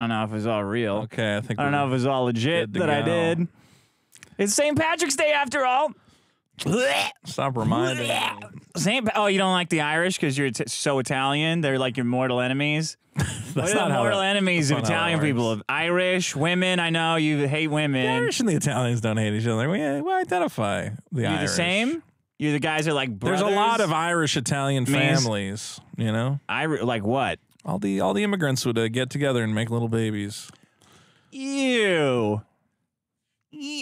I don't know if it was all real. Okay, I think I don't know if it was all legit that I go. did. It's St. Patrick's Day after all. Stop reminding me. St. Pa- oh, you don't like the Irish because you're t- so Italian? They're like your mortal enemies. That's what are not the how mortal that- enemies of that's not how Italian people? Of Irish women. I know you hate women. The Irish and the Italians don't hate each other. We, uh, we identify the You're Irish. the same. You're the guys that are like brothers. There's a lot of Irish Italian Means- families. You know, Irish. Like what? All the all the immigrants would uh, get together and make little babies. Ew.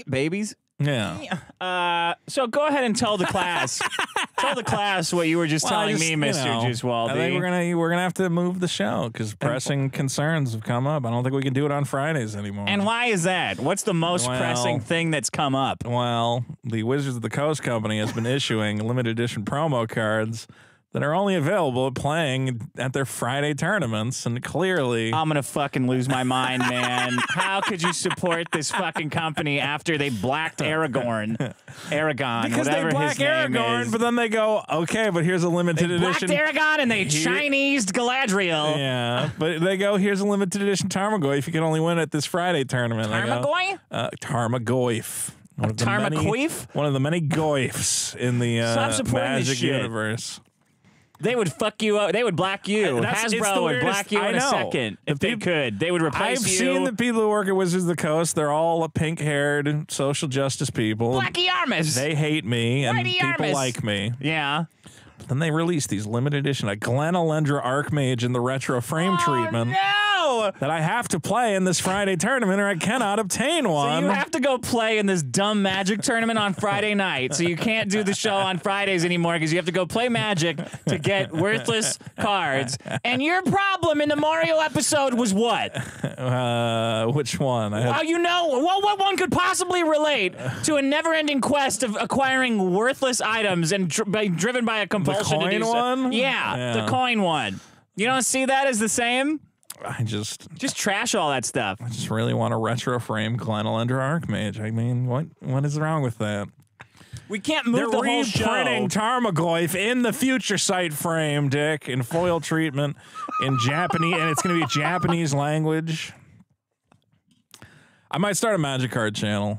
Babies. Yeah. Uh, so go ahead and tell the class, tell the class what you were just Well, I telling just, me, you Mister know, Gesualdi. I think we're gonna we're gonna have to move the show because pressing concerns have come up. I don't think we can do it on Fridays anymore. and why is that? What's the most Well- pressing thing that's come up? well, the Wizards of the Coast company has been issuing limited edition promo cards that are only available playing at their Friday tournaments, and clearly. I'm gonna fucking lose my mind, man. How could you support this fucking company after they blacked Aragorn, Aragon, because they whatever black his name Aragorn, is. but then they go, okay, but here's a limited blacked edition. Aragon and they Chinese Galadriel. Yeah, but they go, here's a limited edition Tarmogoyf. You can only win at this Friday tournament. I go, Tarmogoy? Uh, Tarmogoyf. One of the many- Tarmogoyf? One of the many goyfs in the uh, Stop supporting this Magic shit. universe. They would fuck you up. They would black you. That's- the Hasbro weirdest- black you I in a know. second The if they peop- could. They would replace you. I've you. seen the people who work at Wizards of the Coast. They're all pink haired social justice people. Blackie Armis. They hate me and people Armis. like me. yeah. Then they release these limited edition, a Glen Elendra Archmage in the retro frame oh, treatment Oh, No. that I have to play in this Friday tournament or I cannot obtain one. So you have to go play in this dumb magic tournament on Friday night. So you can't do the show on Fridays anymore because you have to go play magic to get worthless cards. And your problem in the Mario episode was what? uh, which one? I Oh, you know, well, what one could possibly relate to a never ending quest of acquiring worthless items and dr- driven by a compulsion to coin do so? one? Yeah, Yeah. the coin one. You don't see that as the same? I just Just trash all that stuff. I just really want a retro frame Glen Elendra Archmage. I mean, what what is wrong with that? We can't move They're the whole show. reprinting Tarmogoyf in the future sight frame, Dick, in foil treatment, in Japanese, and it's going to be Japanese language. I might start a Magic Card channel.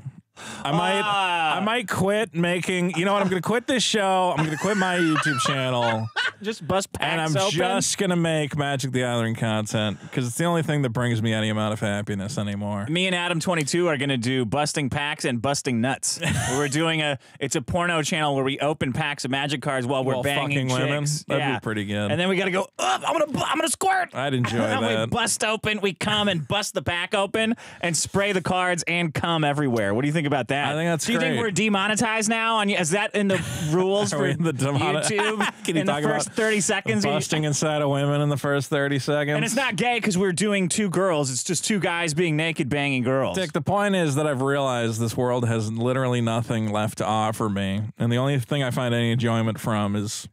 I might, Ah. I might quit making. You know what? I'm going to quit this show. I'm going to quit my YouTube channel, Just bust packs and I'm open. just going to make Magic the Gathering content because it's the only thing that brings me any amount of happiness anymore. Me and Adam twenty two are gonna do busting packs and busting nuts. we're doing a it's a porno channel where we open packs of magic cards while we're banging fucking women? That'd be pretty good. And then we gotta go up. I'm gonna I'm gonna squirt. I'd enjoy that. we bust open, we come and bust the pack open and spray the cards and come everywhere. What do you think about that? I think that's Do you think we're demonetized now? On is that in the rules for the YouTube? Can you in the first about thirty seconds, Busting inside of women in the first 30 seconds. and it's not gay because we're doing two girls. It's just two guys being naked banging girls. Dick, the point is that I've realized this world has literally nothing left to offer me. And the only thing I find any enjoyment from is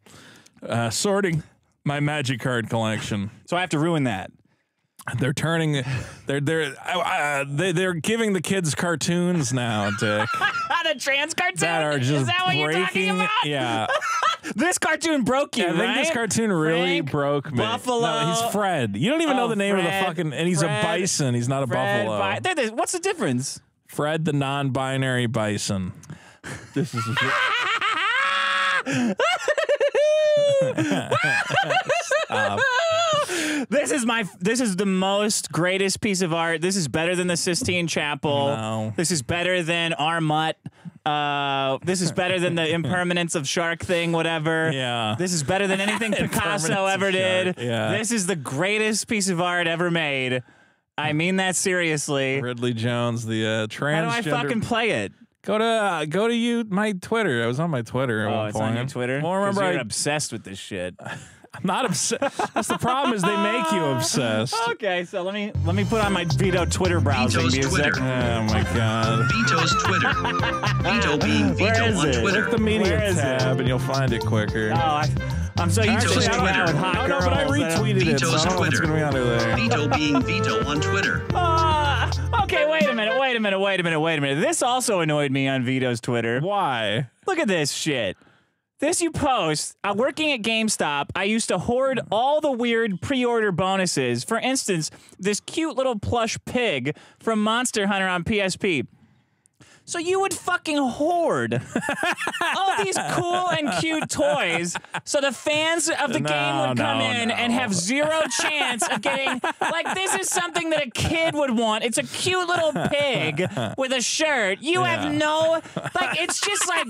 uh, sorting my magic card collection. So I have to ruin that. They're turning, they're they're uh, uh, they, they're giving the kids cartoons now, Dick, the trans cartoon that are just is that what you're talking breaking. about? Yeah, This cartoon broke you, I think right? this cartoon really Frank broke me. Buffalo. No, he's Fred. You don't even know Oh, the name of the fucking, and he's Fred, a bison. He's not a Fred buffalo. Bi- They're the- what's the difference? Fred, the non-binary bison. This is. This is my. This is the most greatest piece of art. This is better than the Sistine Chapel. No. This is better than our mutt. Uh, this is better than the impermanence of shark thing, whatever. Yeah. This is better than anything Picasso ever did. yeah. This is the greatest piece of art ever made. I mean that seriously. Ridley Jones, the uh, How transgender. do I fucking play it? go to uh, go to you my Twitter. I was on my Twitter at Oh, one it's point. on your Twitter. Well, remember, you're I, obsessed with this shit. I'm not obsessed. That's the problem is they make you obsessed. Okay, so let me let me put on my Vito Twitter browsing Vito's music. Twitter. Oh my god. Vito's Twitter. Vito being Where Vito is on it? Twitter. Click the media Where is it? tab and you'll find it quicker. Oh, I, I'm so used Vito's to hanging out Twitter. with hot Oh, no, but I girls that I- retweeted it, so I Vito's don't know what's Twitter. going to be under there. Vito being Vito on Twitter. Ah, okay, wait a minute, wait a minute, wait a minute, wait a minute. This also annoyed me on Vito's Twitter. Why? Look at this shit. This you post. Uh, working at GameStop, I used to hoard all the weird pre-order bonuses. For instance, this cute little plush pig from Monster Hunter on PSP. So you would fucking hoard all these cool and cute toys, so the fans of the game would come no, in and have zero chance of getting. Like this is something that a kid would want. It's a cute little pig with a shirt. You have no like. It's just like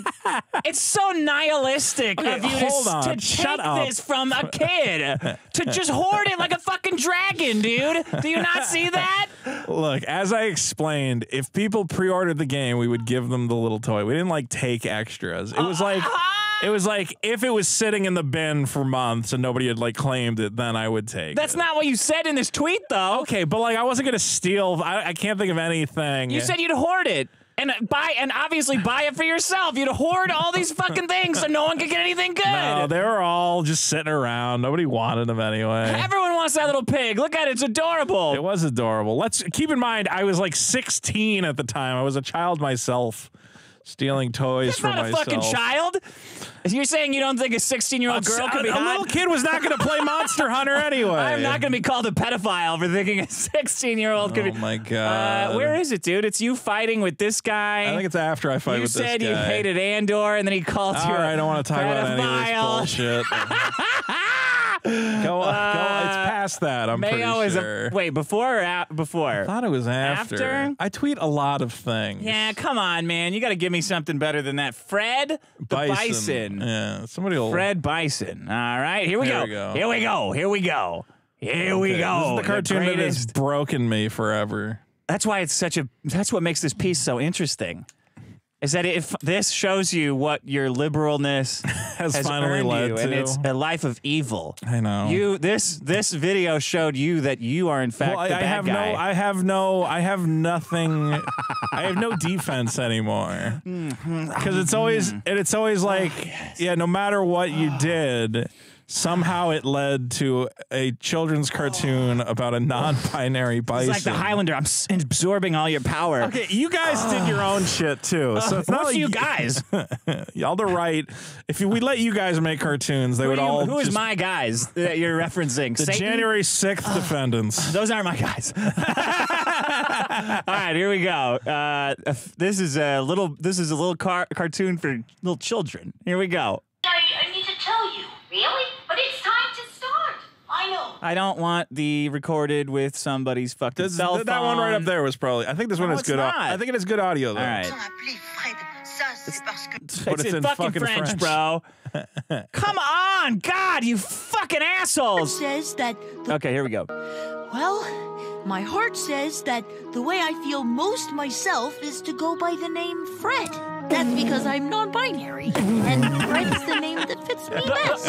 it's so nihilistic Okay, of you to, on. to take up. this from a kid to just hoard it like a fucking dragon, dude. Do you not see that? Look, as I explained, if people pre-ordered the game, we would give them the little toy. We didn't like take extras. It was like it was like if it was sitting in the bin for months and nobody had like claimed it, then I would take. That's it. not what you said in this tweet, though. okay, but like I wasn't gonna steal. I, I can't think of anything. You said you'd hoard it. And buy and obviously buy it for yourself. You'd hoard all these fucking things so no one could get anything good. no, they were all just sitting around. Nobody wanted them anyway. Everyone wants that little pig. Look at it; it's adorable. It was adorable. Let's keep in mind I was like 16 at the time. I was a child myself, stealing toys It's from not a myself. fucking child. You're saying you don't think a 16 year old girl could be a hot? little kid was not going to play Monster Hunter anyway. I'm not going to be called a pedophile for thinking a 16 year old could Oh be. my Uh, god! where is it, dude? It's you fighting with this guy. I think it's after I fight you with said this you guy. hated Andor, and then he called All you. right, I don't want to talk about any of this bullshit. go, go. It's uh, past that. I'm pretty Mayo is sure. a wait before or a, before. I thought it was after. After? I tweet a lot of things. Yeah, come on, man. You got to give me something better than that. Fred the Bison. Yeah, somebody will. Fred Bison. All right, here we, go. we go. Here we go. Here we go. Here we go. This is the cartoon that has broken me forever. That's why it's such a. That's what makes this piece so interesting. Is that if this shows you what your liberalness Has, has finally led you, to. and it's a life of evil. I know. You this this video showed you that you are in fact Well, I, I have guy. no. I have no. I have nothing. I have no defense anymore. Mm-hmm. Because it's always. Mm-hmm. And it's always like. Oh, yeah. No matter what you ah. did. Somehow it led to a children's cartoon about a non-binary bison. it's like the Highlander. I'm s- absorbing all your power. Okay, you guys did your own shit too, so it's not What's like you guys? Y'all the right. If we let you guys make cartoons, they Who, would are you- all. who is just- my guys that you're referencing? the Satan? January sixth defendants? Those aren't my guys. All right, here we go. Uh, if- this is a little. This is a little car- cartoon for little children. Here we go. I, I need to tell you. Really? But it's time to start. I know. I don't want the recorded with somebody's fucking This- cell phone. that one right up there was probably. I think this one No, has it's good. au- not. I think it is good audio though. All right. appelé Fred. Ça, c'est parce que... But it's, it's in, in fucking, fucking French, French. bro. Come on, God, you fucking assholes. says that Okay, here we go. well my heart says that the way i feel most myself is to go by the name fred that's because i'm non-binary and fred's the name that fits me best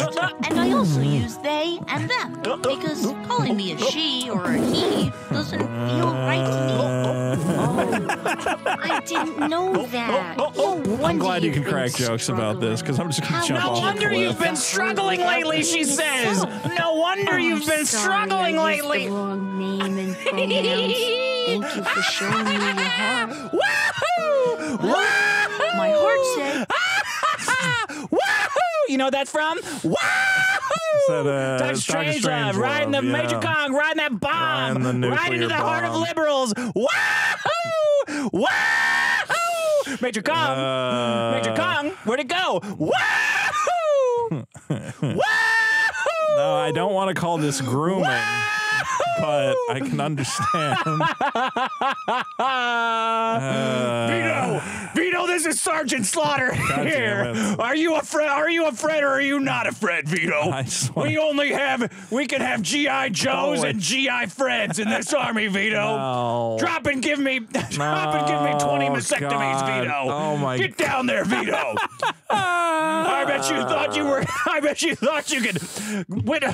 and i also use they and them because calling me a she or a he doesn't feel right to me Oh, I didn't know that. oh I'm glad you can crack jokes about this because I'm just gonna jump No off wonder the cliff. you've been struggling lately, she says. No wonder you've been struggling lately. The wrong name and pronouns. Thank you for showing me your heart. Woohoo! Woohoo! My heart said Woohoo! You know what that's from? Woohoo! that, uh, Dr. Dr. Strangelove, Strangelove, riding the yeah. Major Kong, riding that bomb, Riding the right into nuclear the heart of liberals. Woohoo! Woohoo! Major Kong, Uh, Major Kong, where'd it go? Woohoo! Woohoo! No, I don't want to call this grooming, but I can understand. Uh, Vito, Vito, this is Sergeant Slaughter here. Are you a Fred? Are you a Fred or are you not a Fred, Vito? We only have we can have GI Joes and. GI Freds in this army, Vito. No. Drop and give me, drop and give me twenty mastectomies, God. Vito. Oh, my Get down there, Vito. I bet you thought you were. I bet you thought you could,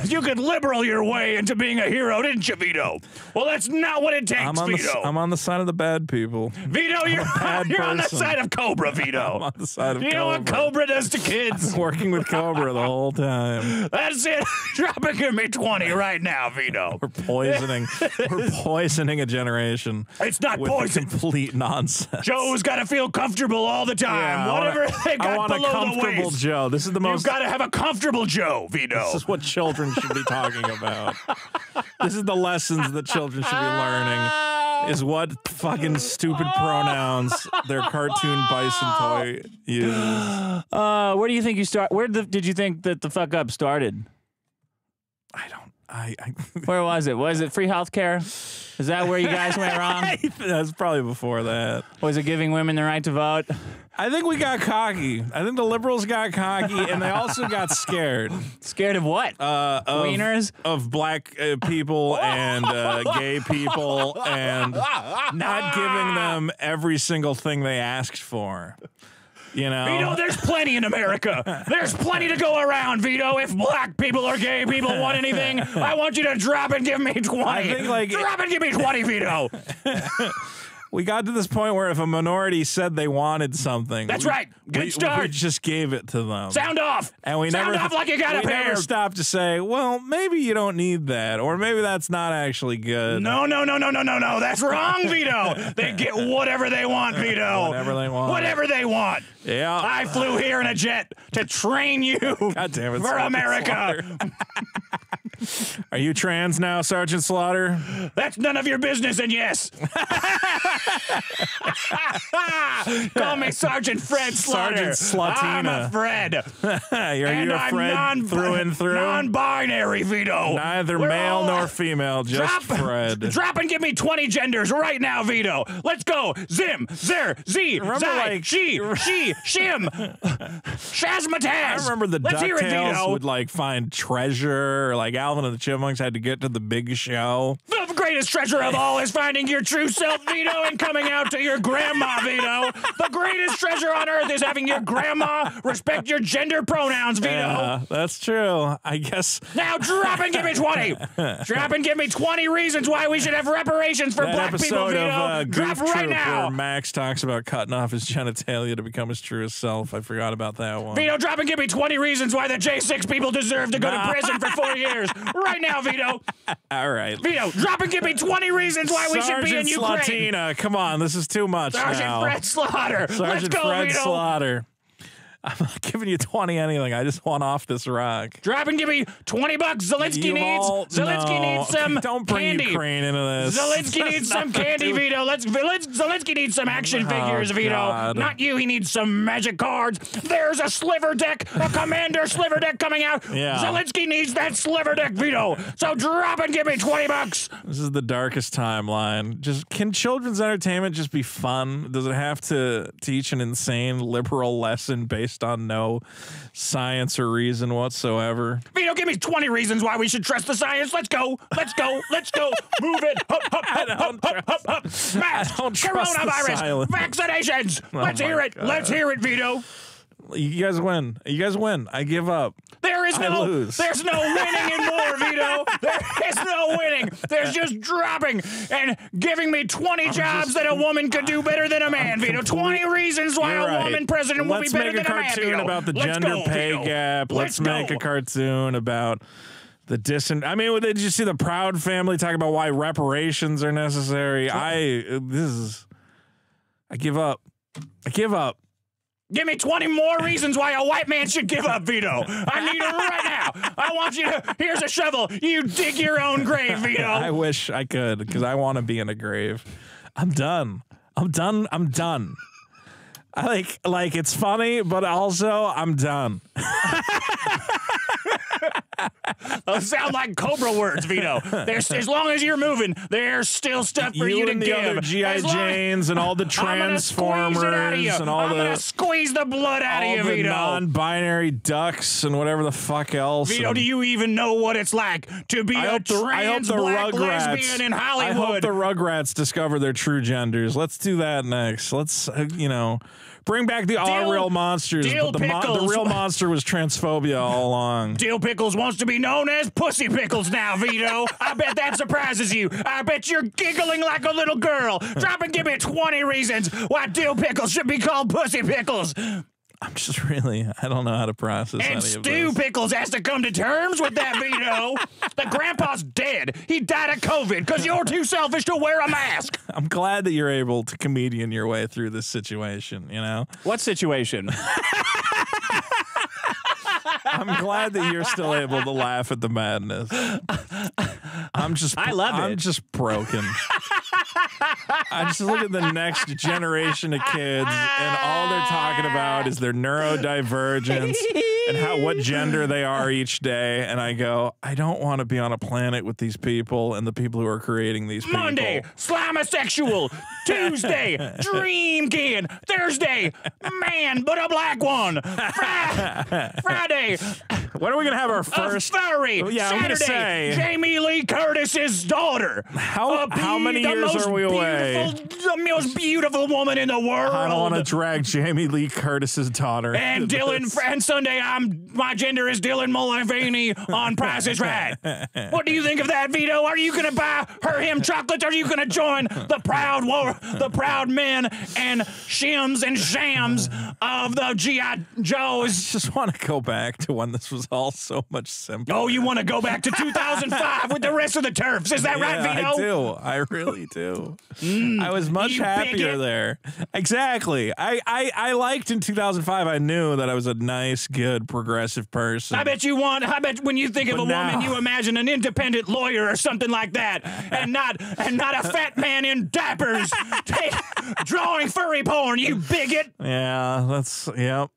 you could liberal your way into being a hero, didn't you, Vito? Well, that's not what it takes, I'm on, the, I'm on the side of the bad people. Vito, you're, bad you're on the side of Cobra, Vito. I'm on the side of You know what Cobra. Cobra does to kids? Working with Cobra the whole time. That's it. Drop and give me 20 right now, Vito. We're poisoning. we're poisoning a generation. It's not poison. complete nonsense. Joe's got to feel comfortable all the time. Yeah, I Whatever want a- they I got want a below the comfortable waist. Joe. This is the most. You've got to have a comfortable Joe, Vito. This is what children should be talking about. this is the lessons that children should be learning. Is what fucking stupid pronouns their cartoon bison toy uses. Uh, where do you think you start? Where the, did you think that the fuck up started? I don't. I. I Where was it? Was it free healthcare? Is that where you guys went wrong? that's probably before that. Was it giving women the right to vote? I think we got cocky. I think the liberals got cocky, and they also got scared Scared of what? uh, of, Wieners? of black uh, people and uh, gay people, and not giving them every single thing they asked for. You know, Vito, there's plenty in America. There's plenty to go around, Vito. If black people or gay people want anything, I want you to drop and give me 20. I think, like- drop and give me 20, Vito. we got to this point where if a minority said they wanted something, That's we- right. Good we, start. We just gave it to them. Sound off. and we Sound never off like you got a we pair. never stopped to say, well, maybe you don't need that, or maybe that's not actually good. No, no, no, no, no, no, no. That's wrong, Vito. They get whatever they want, Vito. Whatever they want. Whatever they want. Yeah. I flew here in a jet to train you God damn it, for America. Are you trans now, Sergeant Slaughter? That's none of your business, and yes. Call me Sergeant Fred Slaughter. Sergeant I'm a Slatina. Fred. Are you and a I'm Fred non- through and through? Non-binary, Vito. Neither We're male all- nor female, just Drop, Fred. drop and give me 20 genders right now, Vito. Let's go. Zim, Zer, Z, Remember, Zai, like- She, She, Shim, Shazmataz. I remember the Let's hear it, DuckTales would like find treasure, like Alvin and the Chipmunks had to get to the big show. Greatest treasure of all is finding your true self, Vito, and coming out to your grandma, Vito. The greatest treasure on earth is having your grandma respect your gender pronouns, Vito. Yeah, that's true. I guess Now drop and give me 20. drop and give me 20 reasons why we should have reparations for that black people, Vito. of uh, drop Goof right Troop now. where Max talks about cutting off his genitalia to become his truest self. I forgot about that one. Vito, drop and give me 20 reasons why the J6 people deserve to go to prison for four years. Right now, Vito. All right. Vito, drop and give me 20 reasons why we should be in Sergeant Ukraine. Slatina, come on, this is too much Sergeant now. Fred Slaughter. Let's go, Fred Vito. Slaughter. I'm not giving you 20 anything. I just want off this rock. Drop and give me 20 bucks. Zelensky You needs all- Zelensky no. needs some Don't bring candy. Ukraine into this. Zelensky needs some candy, Vito. Let's, let's Zelensky needs some action Oh, figures, Vito. God. Not you. He needs some magic cards. There's a sliver deck, a commander sliver deck coming out. Yeah. Zelensky needs that sliver deck, Vito. So drop and give me 20 bucks. This is the darkest timeline. Just can children's entertainment just be fun? Does it have to teach an insane liberal lesson based on no science or reason whatsoever? Vito, give me 20 reasons why we should trust the science. Let's go. Let's go. Let's go. Move it. Hup, hup, hup, hup, hup, hup, hup. Mask. don't trust the Coronavirus. silence. Oh Vaccinations. Let's hear it. God. Let's hear it, Vito. You guys win. You guys win. I give up. There is I no, lose. there's no winning in more, Vito. There is no winning. There's just dropping and giving me 20 jobs just- that a woman could do better than a man, Vito. 20 reasons why a right. woman president will be Let's better make a than a man, cartoon Vito. about the Let's gender go, pay Vito. gap. Let's, Let's make a cartoon about the dis. I mean, did you see the Proud Family talk about why reparations are necessary? I this is. I give up. I give up. Give me 20 more reasons why a white man should give up, Vito. I need it right now. I want you to. Here's a shovel. You dig your own grave, Vito. I wish I could because I want to be in a grave. I'm done. I'm done. I'm done. I like like it's funny, but also I'm done. Those sound like Cobra words, Vito. There's, as long as you're moving, there's still stuff for you, you to and the give. other GI Janes and all the I'm gonna squeeze Transformers it out of you. and all I'm the gonna squeeze the blood out of you, the Vito. non-binary ducks and whatever the fuck else. Vito, do you even know what it's like to be I a hope the, I hope trans the black Rugrats. lesbian in Hollywood? I hope the Rugrats discover their true genders. Let's do that next. Let's uh, you know. Bring back the all real monsters, Dil but the, mo- the real monster was transphobia all along. Dil Pickles wants to be known as Pussy Pickles now, Vito. I bet that surprises you. I bet you're giggling like a little girl. Drop and give me 20 reasons why Dil Pickles should be called Pussy Pickles. I'm just really, I don't know how to process any And of Stu this. Pickles has to come to terms with that, Vito. the grandpa's dead. He died of COVID because you're too selfish to wear a mask. I'm glad that you're able to comedian your way through this situation. You know, What situation? I'm glad that you're still able to laugh at the madness. I'm just I love I'm it. just broken. I just look at the next generation of kids and all they're talking about is their neurodivergence and how what gender they are each day and I go, I don't want to be on a planet with these people and the people who are creating these people. Monday, slimisexual. Tuesday, dreamkin. Thursday, man, but a black one. Fri- Friday, When are we going to have our a first furry. Yeah, I'm gonna Saturday, say- Jamie Lee Curtis's daughter. How- A how many years are we away? The most beautiful woman in the world. I don't want to drag Jamie Lee Curtis's daughter. And Dylan, this. and Sunday, I'm my gender is Dylan Mulvaney on Price is Right. What do you think of that, Vito? Are you going to buy her him chocolates? Are you going to join the proud war, the proud men and shims and shams of the GI Joes? just want to go back to when this was all so much simpler. Oh, you want to go back to 2005 with the rest of the TERFs? Is that right, Yeah, Vito? I do. I really do. Mm, I was much happier bigot. there. Exactly. I, I I liked in 2005. I knew that I was a nice, good, progressive person. I bet you want. I bet when you think of But a woman, you imagine an independent lawyer or something like that, and not and not a fat man in diapers drawing furry porn. You bigot! Yeah, that's yep.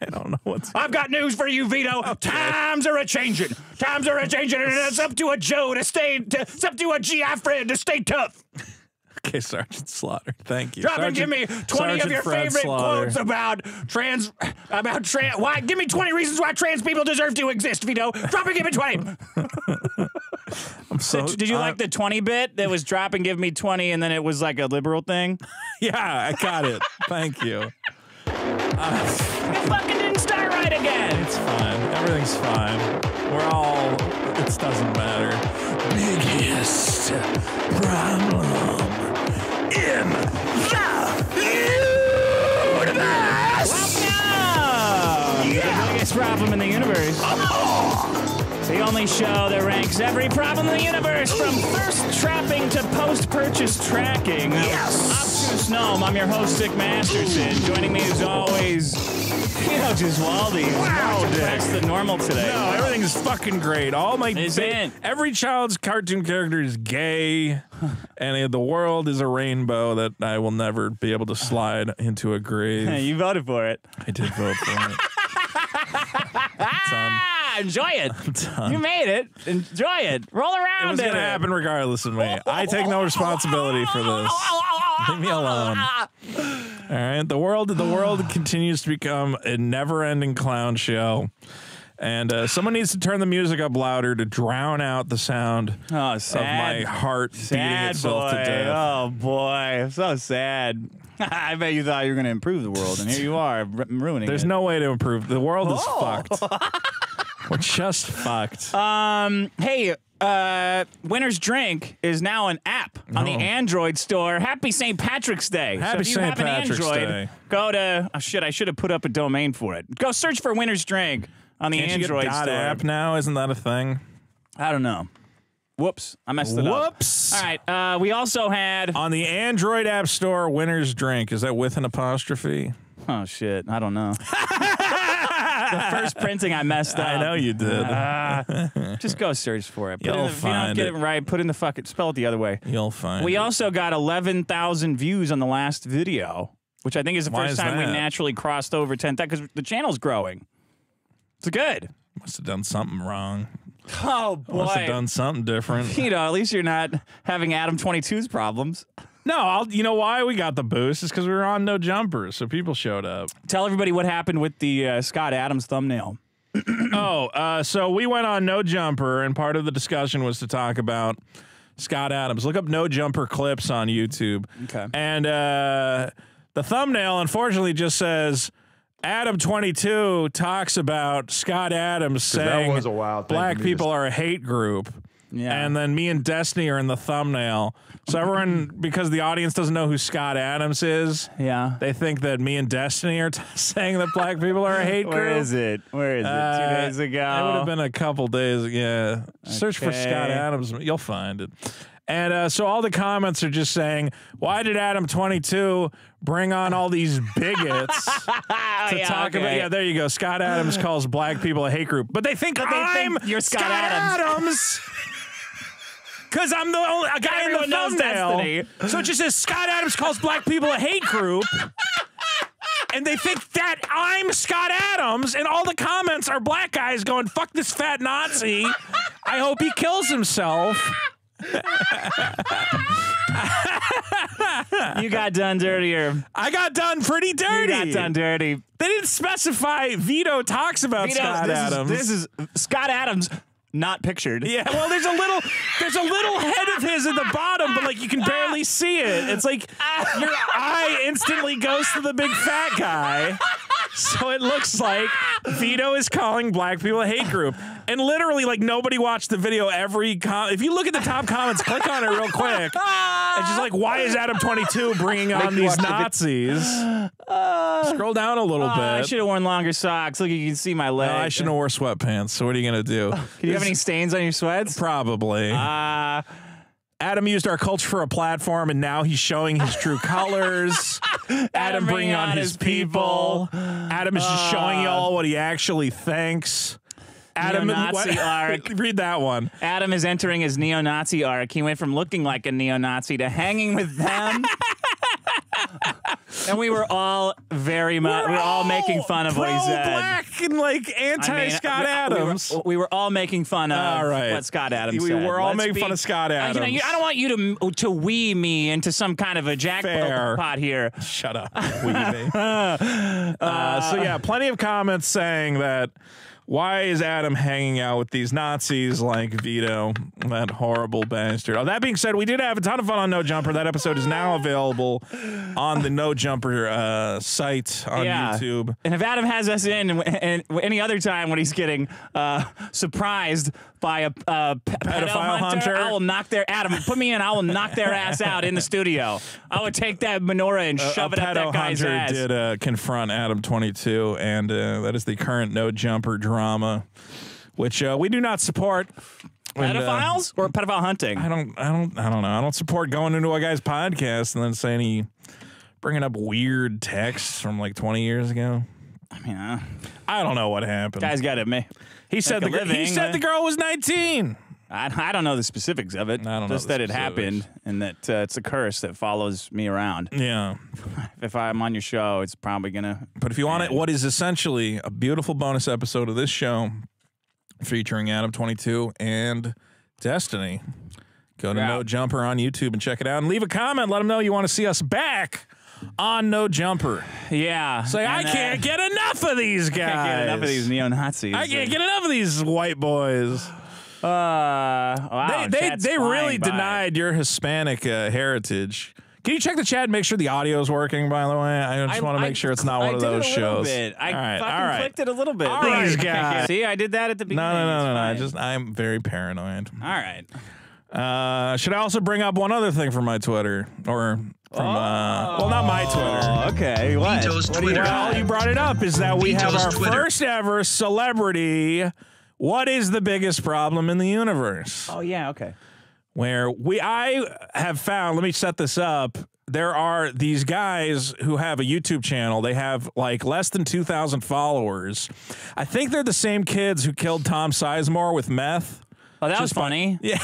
I don't know what's. I've got news for you, Vito. Times are a changing. Times are a changing, and it's up to a Joe to stay. To, it's up to a GI friend to stay tough. Okay, Sergeant Slaughter. Thank you. Drop and give me twenty of your Fred favorite Slaughter. quotes about trans. About trans. Why? Give me twenty reasons why trans people deserve to exist, Vito. Drop and give me twenty. I'm so, Did you uh, like the 20 bit that was drop and give me 20 and then it was like a liberal thing? Yeah, I got it. Thank you. It fucking didn't start right again. It's fine. Everything's fine. We're all. It doesn't matter. Biggest problem in the universe. Welcome! The biggest problem in the universe. The only show that ranks every problem in the universe from thirst trapping to post purchase tracking. Yes! Obtuse Gnome, I'm your host, Dick Masterson. Joining me as always, you know, Gesualdi. Wow, Dick. That's the normal today. No, everything's fucking great. All my Is it? every child's cartoon character is gay, and the world is a rainbow that I will never be able to slide into a grave. Hey, you voted for it. I did vote for it. Enjoy it. You made it. Enjoy it. Roll It around was in gonna it. happen regardless of me. I take no responsibility for this. Leave me alone. All right. The world the world continues to become a never-ending clown show. And uh, someone needs to turn the music up louder to drown out the sound Oh, of my heart beating itself boy. to death. Oh boy, so sad. I bet you thought you were going to improve the world, and here you are ruining There's it. no way to improve. The world is Oh. fucked. We're just fucked. Um, hey, uh, Winner's Drink is now an app on the Oh. Android store. Happy St. Patrick's Day. Happy so if you St. have an Patrick's Android, Day. go to oh shit, I should have put up a domain for it. Go search for Winner's Drink on the Can't you Android get store. app now? Isn't that a thing? I don't know. Whoops, I messed it up. Whoops. All right, uh, we also had On the Android App Store, Winner's Drink. Is that with an apostrophe? Oh shit, I don't know. the first printing I messed up. I know you did. Ah, just go search for it. Put You'll in the, if you don't get it. it right, put in the fucking spell it the other way. You'll find. We it. also got 11,000 views on the last video, which I think is the Why first is time we that? naturally crossed over 10,000 because the channel's growing. It's good. must have done something wrong. Oh boy. Must have done something different. You know, at least you're not having Adam 22's problems. no, I'll, you know why we got the boost? Is because we were on no jumpers, so people showed up. Tell everybody what happened with the uh, Scott Adams thumbnail. oh, uh, so we went on no jumper, and part of the discussion was to talk about Scott Adams. Look up no jumper clips on YouTube. Okay. And uh, the thumbnail, unfortunately, just says. Adam twenty two talks about Scott Adams saying was a wild black for me to people are a hate group. Yeah. And then me and Destiny are in the thumbnail. So everyone, because the audience doesn't know who Scott Adams is, Yeah. they think that me and Destiny are t- saying that black people are a hate group. Where is it? Where is it? Uh, Two days ago. It would have been a couple days. Yeah. Search for Scott Adams. You'll find it. And uh, so all the comments are just saying, why did Adam 22 bring on all these bigots to yeah, talk about? Yeah, there you go. Scott Adams calls black people a hate group, but they think But they I'm think you're Scott Adams. Adams. Because I'm the only a guy in the knows thumbnail. So it just says Scott Adams calls black people a hate group. And they think that I'm Scott Adams, and all the comments are black guys going, fuck this fat Nazi. I hope he kills himself. You got done dirtier. I got done pretty You dirty. got done dirty. They didn't specify Vito talks about Vito, Scott this Adams. Is, this is Scott Adams, not pictured. yeah, well, there's a little, there's a little head of his at the bottom, but like you can barely see it. It's like your eye instantly goes to the big fat guy, so it looks like Vito is calling black people a hate group, and literally like nobody watched the video. Every com- if you look at the top comments, click on it real quick. It's just like, why is Adam 22 bringing on you these watch the vid- Nazis? Scroll down a little Oh, I should have worn longer socks. Look, you can see my leg. No, I shouldn't have wore sweatpants. So what are you gonna do? Have any stains on your sweats? Probably. Uh, Adam used our culture for a platform, and now he's showing his true colors. Adam bringing on his people. Adam is just showing y'all what he actually thinks. Adam, Neo-Nazi arc. read that one. Adam is entering his neo-Nazi arc. He went from looking like a neo-Nazi to hanging with them. and we were all very much, we were all making fun of what he said. Black and like I anti mean, Scott we- Adams. We were, we were all making fun of All right. what Scott Adams We said. were all Let's making be- fun of Scott Uh, you know, Adams. you- I don't want you to to wee me into some kind of a jackpot here. Shut up, Weeby. uh, so yeah, plenty of comments saying that why is Adam hanging out with these Nazis like Vito, that horrible bastard? Oh, that being said, we did have a ton of fun on No Jumper. That episode is now available on the No Jumper uh, site on yeah. YouTube. And if Adam has us in, and, and any other time when he's getting uh, surprised by a uh, pe- Pedophile hunter, hunter? I will knock their Adam. Put me in. I will knock their ass out in the studio. I would take that menorah and shove it up that guy's hunter ass. did uh, confront Adam 22, and uh, that is the current No Jumper drama, which uh, we do not support. And, uh, Pedophiles or pedophile hunting? I don't, I don't, I don't know. I don't support going into a guy's podcast and then saying he bringing up weird texts from like 20 years ago. I mean, uh, I don't know what happened. guys got it. Me. he said the gr- he said the girl was 19. I, I don't know the specifics of it. I don't know Just the that it happened and that uh, it's a curse that follows me around. Yeah, If I'm on your show, it's probably gonna. but if you want it, what is essentially a beautiful bonus episode of this show featuring Adam 22 and Destiny. Go to Yeah. No Jumper on YouTube and check it out and leave a comment. Let them know you want to see us back on No Jumper. Yeah. Say, I uh, can't get enough of these guys. I can't get enough of these neo Nazis. I can't get enough of these white boys. Uh, wow, they they, they really by. denied your Hispanic uh, heritage. Can you check the chat and make sure the audio is working, by the way? I just want to make sure it's not I one of did it those a shows. Bit. I all right, fucking all right. clicked it a little bit. All Look, right, I- guys. See, I did that at the beginning. no, no, no, no, no. I just I'm very paranoid. All right. Uh, should I also bring up one other thing from my Twitter or from uh, well, not my Twitter. Okay. What? Vito's what do you Twitter. got? Well, you brought it up. Is that we have our Twitter. first ever celebrity? What is the biggest problem in the universe? Oh yeah. Okay. where we I have found let me set this up there are these guys who have a YouTube channel they have like less than 2000 followers I think they're the same kids who killed Tom Sizemore with meth Oh, that was funny. Yeah.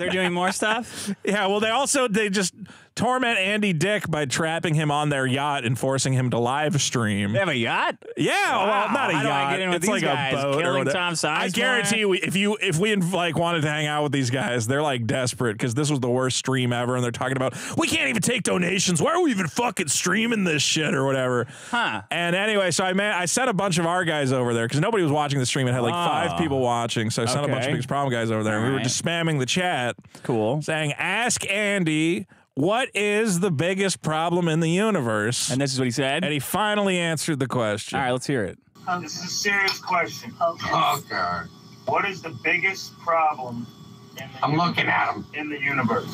They're doing more stuff. yeah well they also they just torment Andy Dick by trapping him on their yacht and forcing him to live stream They have a yacht. Yeah, Wow. well, not a How yacht. get in with it's like guys? a boat Killing. Tom I guarantee you, if you if we like wanted to hang out with these guys, they're like desperate because this was the worst stream ever, and they're talking about we can't even take donations. Why are we even fucking streaming this shit or whatever? Huh. And anyway, so I man, I sent a bunch of our guys over there because nobody was watching the stream. It had like Oh. five people watching, so I sent a bunch of Okay. biggest problem guys over there, and we were just spamming the chat Cool. saying, "Ask Andy." What is the biggest problem in the universe? And this is what he said. and he finally answered the question. All right, let's hear it. This is a serious question. Okay. Oh, God. What is the biggest problem in the, I'm looking at him. in the universe?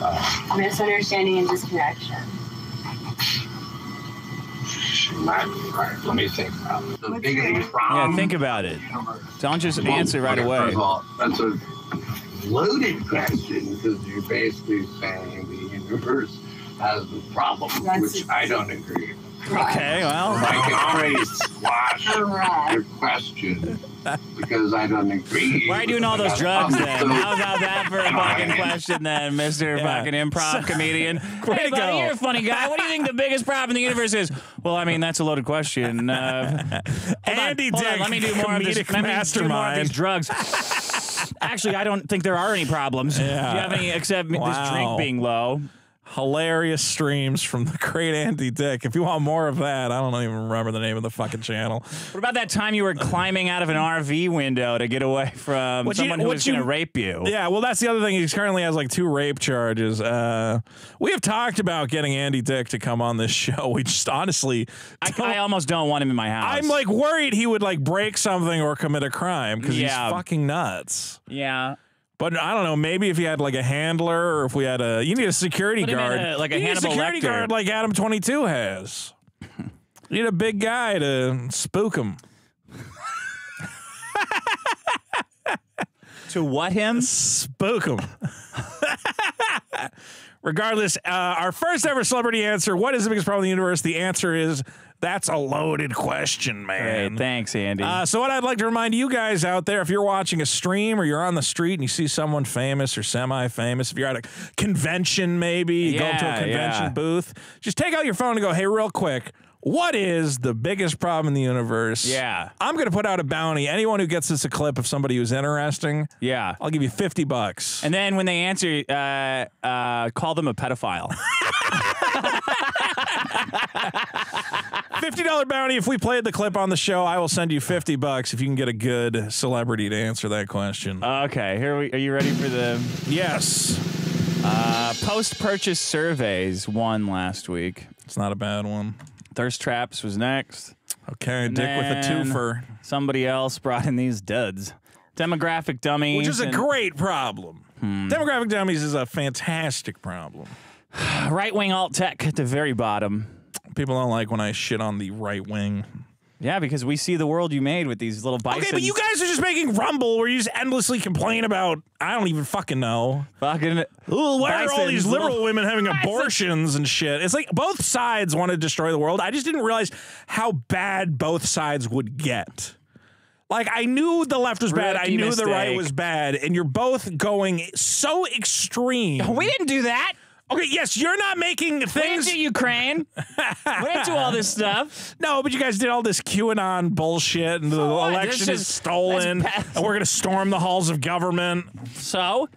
Uh, Misunderstanding and disconnection. Might be right. Let me think. about it. The biggest problem. Yeah, think about it. Don't just Well, answer right okay, away. First of all, that's a loaded question because you're basically saying the universe has the problem, That's which it. I don't agree. with. Okay, well, I can always squash your question because I don't agree. why are you doing all those drugs then? How about that for a fucking question then, Mister Yeah. Fucking Improv Comedian? Way hey, buddy, go. you're a funny guy. What do you think the biggest problem in the universe is? Well, I mean, that's a loaded question. Uh, hold on, Andy hold on, let me do more of this. comedic Let me do more of mastermind. these drugs. Actually, I don't think there are any problems. Yeah. Do you have any except this drink being low? Hilarious streams from the great Andy Dick. If you want more of that, I don't even remember the name of the fucking channel. What about that time you were climbing out of an RV window to get away from What you- someone who was going to rape you? Yeah, well, that's the other thing. He currently has like two rape charges. Uh, we have talked about getting Andy Dick to come on this show. We just honestly, I, I almost don't want him in my house. I'm like worried he would like break something or commit a crime because Yeah. he's fucking nuts. yeah. But I don't know. Maybe if you had like a handler, or if we had a, you need a security in guard, a- like a you need Hannibal security Lecter. guard like Adam Twenty Two has. You need a big guy to spook him. To what him? Spook him. Regardless, uh, our first ever celebrity answer: What is the biggest problem in the universe? The answer is that's a loaded question, man. Great, thanks, Andy. Uh, so what I'd like to remind you guys out there, if you're watching a stream or you're on the street and you see someone famous or semi-famous, if you're at a convention, maybe you go to a convention yeah. booth, just take out your phone and go, "Hey, real quick." What is the biggest problem in the universe? Yeah. I'm going to put out a bounty. Anyone who gets us a clip of somebody who's interesting, yeah. I'll give you 50 bucks. And then when they answer, uh, uh, call them a pedophile. $50 bounty. If we played the clip on the show, I will send you 50 bucks if you can get a good celebrity to answer that question. okay, here we. Are you ready for the yes. uh, post-purchase surveys? won last week. It's not a bad one. Thirst traps was next. Okay, Dick with a twofer, Somebody else brought in these duds. Demographic dummies. which is a and great problem. Demographic dummies is a fantastic problem. right-wing alt tech at the very bottom. People don't like when I shit on the right wing. Yeah, because we see the world you made with these little bisons. Okay, but you guys are just making Rumble where you just endlessly complain about, I don't even fucking know. fucking. Ooh, why are all these liberal women having abortions and shit? It's like both sides want to destroy the world. I just didn't realize how bad both sides would get. Like I knew the left was bad, I Rookie knew the right was bad, and you're both going so extreme. We didn't do that. Okay, yes, you're not making things. do Ukraine. we didn't do all this stuff. No, but you guys did all this QAnon bullshit, and the what? election This is is- stolen, that's bad. and we're gonna storm the halls of government. So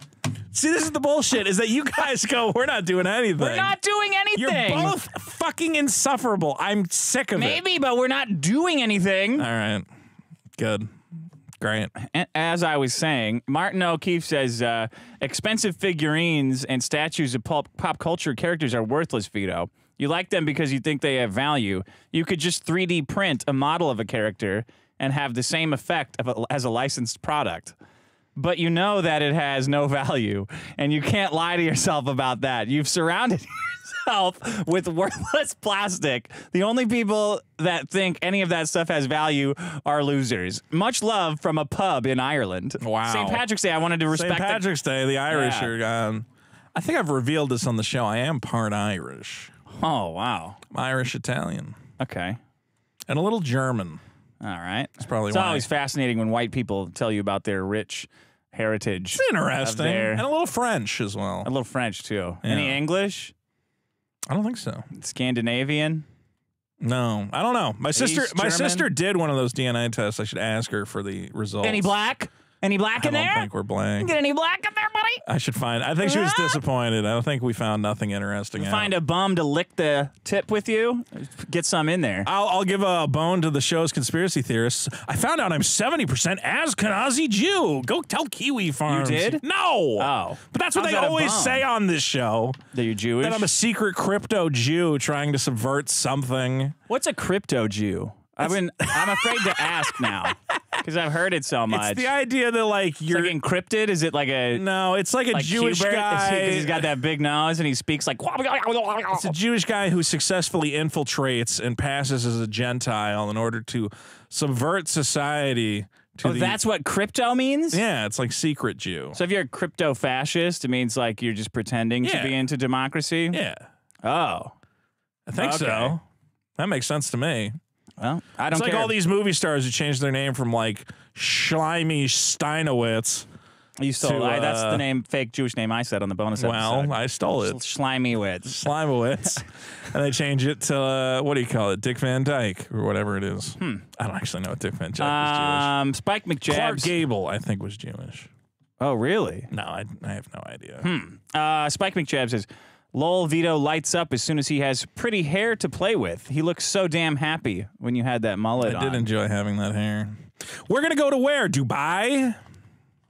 See, this is the bullshit: is that you guys go, we're not doing anything. we're not doing anything. You're anything. both fucking insufferable. I'm sick of it. Maybe, but we're not doing anything. All right. Good. Great. As I was saying, Martin O'Keefe says uh, expensive figurines and statues of pop, pop culture characters are worthless, Vito. You like them because you think they have value. You could just 3D print a model of a character and have the same effect of a, as a licensed product. But you know that it has no value, and you can't lie to yourself about that. You've surrounded yourself with worthless plastic. The only people that think any of that stuff has value are losers. Much love from a pub in Ireland. Wow. St. Patrick's Day. I wanted to respect. St. the- Patrick's Day, the Irish Yeah. are gone. Um, I think I've revealed this on the show. I am part Irish. oh wow. I'm Irish Italian. Okay. And a little German. All right. It's probably It's always fascinating when white people tell you about their rich heritage. It's interesting. And a little French as well. A little French too. Any English? I don't think so. Scandinavian? No, I don't know. My sister, East my German? sister did one of those DNA tests. I should ask her for the results. Any black? Any black I in don't think we're blank. Get any black in there, buddy? I should find. I think she was disappointed. I don't think we found nothing interesting. out. Find a bum to lick the tip with you. Get some in there. I'll, I'll give a bone to the show's conspiracy theorists. I found out I'm 70% Ashkenazi Jew. Go tell Kiwi Farms. You did? No. Oh. But that's what How's they that always say on this show. That you're Jewish? That I'm a secret crypto Jew trying to subvert something. What's a crypto Jew? I've been. I'm afraid to ask now because I've heard it so much. It's the idea that like you're like encrypted. Is it like a no, it's like a like Jewish Hubert? guy. Because he's got that big nose and he speaks like. It's a Jewish guy who successfully infiltrates and passes as a Gentile in order to subvert society to Oh, the that's what crypto means? yeah, it's like secret Jew. So if you're a crypto fascist, it means like you're just pretending Yeah. to be into democracy? yeah, Oh. I think Okay. so. That makes sense to me. Well, I don't It's like care. all these movie stars who changed their name from like Schleimy Steinowitz. you stole to, I, that's uh, the name fake Jewish name I said on the bonus Well, episode. I stole it. Slimy wits. Slimowitz. and they change it to uh, what do you call it? Dick Van Dyke or whatever it is. Hmm. I don't actually know what Dick Van Dyke is Um, Spike Jewish. Clark McJabs. Gable, I think, was Jewish. oh, really? No, I, I have no idea. Hmm. Uh, Spike McJabs says, Lowell Vito lights up as soon as he has pretty hair to play with. He looks so damn happy when you had that mullet I on. did enjoy having that hair. We're gonna go to where? Dubai?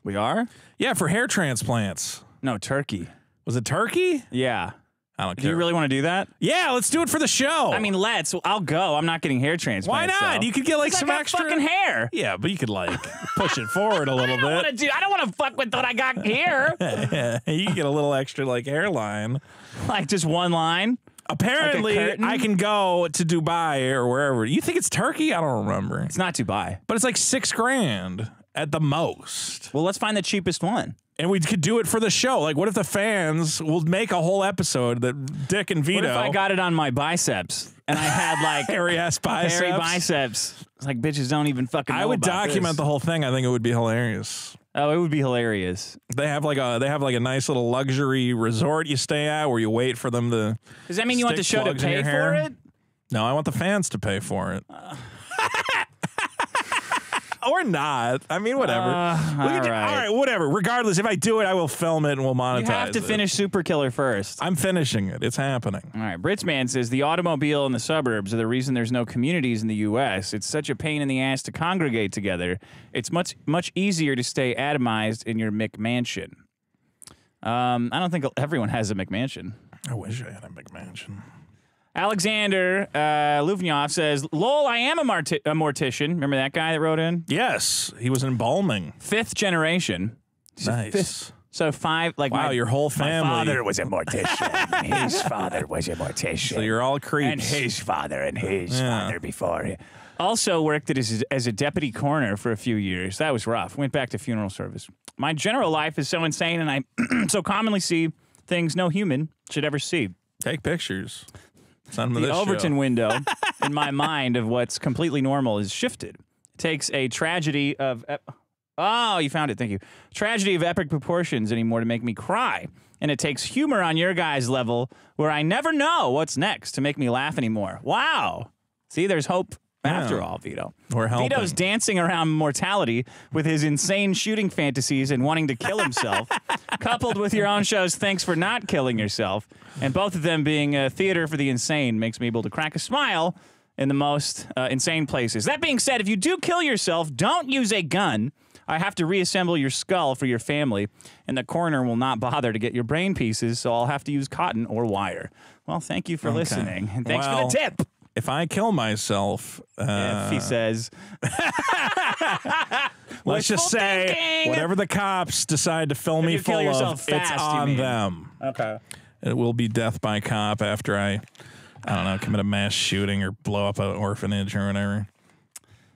we are? Yeah, for hair transplants. No, Turkey. Was it Turkey? Yeah. I don't Do you really want to do that? Yeah, let's do it for the show. I mean, let's. I'll go. I'm not getting hair transplants. why not? though. You could get like some got extra fucking hair. Yeah, but you could like push it forward a little I don't want to bit. do. I don't want to fuck with what I got here. you get a little extra like hairline. like just one line. Apparently, curtain? I can go to Dubai or wherever. You think it's Turkey? I don't remember. It's not Dubai. But it's like six grand at the most. Well, let's find the cheapest one. And we could do it for the show. Like, what if the fans will make a whole episode that Dick and Vito What if I got it on my biceps and I had like hairy ass biceps? hairy biceps? It's like bitches don't even fucking. I would document this. the whole thing. I think it would be hilarious. Oh, it would be hilarious. They have like a they have like a nice little luxury resort you stay at where you wait for them to. Does that mean you want the show to pay for it? No, I want the fans to pay for it. or not. I mean, whatever. Uh, We could do- all right. all right, whatever. Regardless, if I do it, I will film it and we'll monetize. It. You have to it. finish Super Killer first. I'm finishing it. It's happening. All right, Britsman says the automobile in the suburbs are the reason there's no communities in the U.S. It's such a pain in the ass to congregate together. It's much much easier to stay atomized in your McMansion. Um, I don't think everyone has a McMansion. I wish I had a McMansion. Alexander uh, Luvnioff says, "Lol, I am a, marti- a mortician. Remember that guy that wrote in? Yes, he was embalming. Fifth generation. Nice. So five, like Wow, my, your whole my family. father was a mortician. his father was a mortician. So you're all creeps. and his father and his Yeah. father before him. Also worked as, as a deputy coroner for a few years. That was rough. Went back to funeral service. My general life is so insane, and I so commonly see things no human should ever see. Take pictures. Them The this show. Overton window in my mind of what's completely normal is shifted. It takes a tragedy of ep- oh, you found it. Thank you. Tragedy of epic proportions anymore to make me cry, and it takes humor on your guys' level where I never know what's next to make me laugh anymore. Wow. See, there's hope after all, Vito. We're helping. Vito's dancing around mortality with his insane shooting fantasies and wanting to kill himself, coupled with your own show's Thanks for Not Killing Yourself, and both of them being a theater for the insane makes me able to crack a smile in the most uh, insane places. That being said, if you do kill yourself, don't use a gun. I have to reassemble your skull for your family, and the coroner will not bother to get your brain pieces, so I'll have to use cotton or wire. Well, thank you for listening, and thanks Well, for the tip. If I kill myself, uh, if he says, let's just say thinking. whatever the cops decide to fill If me full of, fast, it's on them. okay. It will be death by cop after I, I don't know, commit a mass shooting or blow up an orphanage or whatever.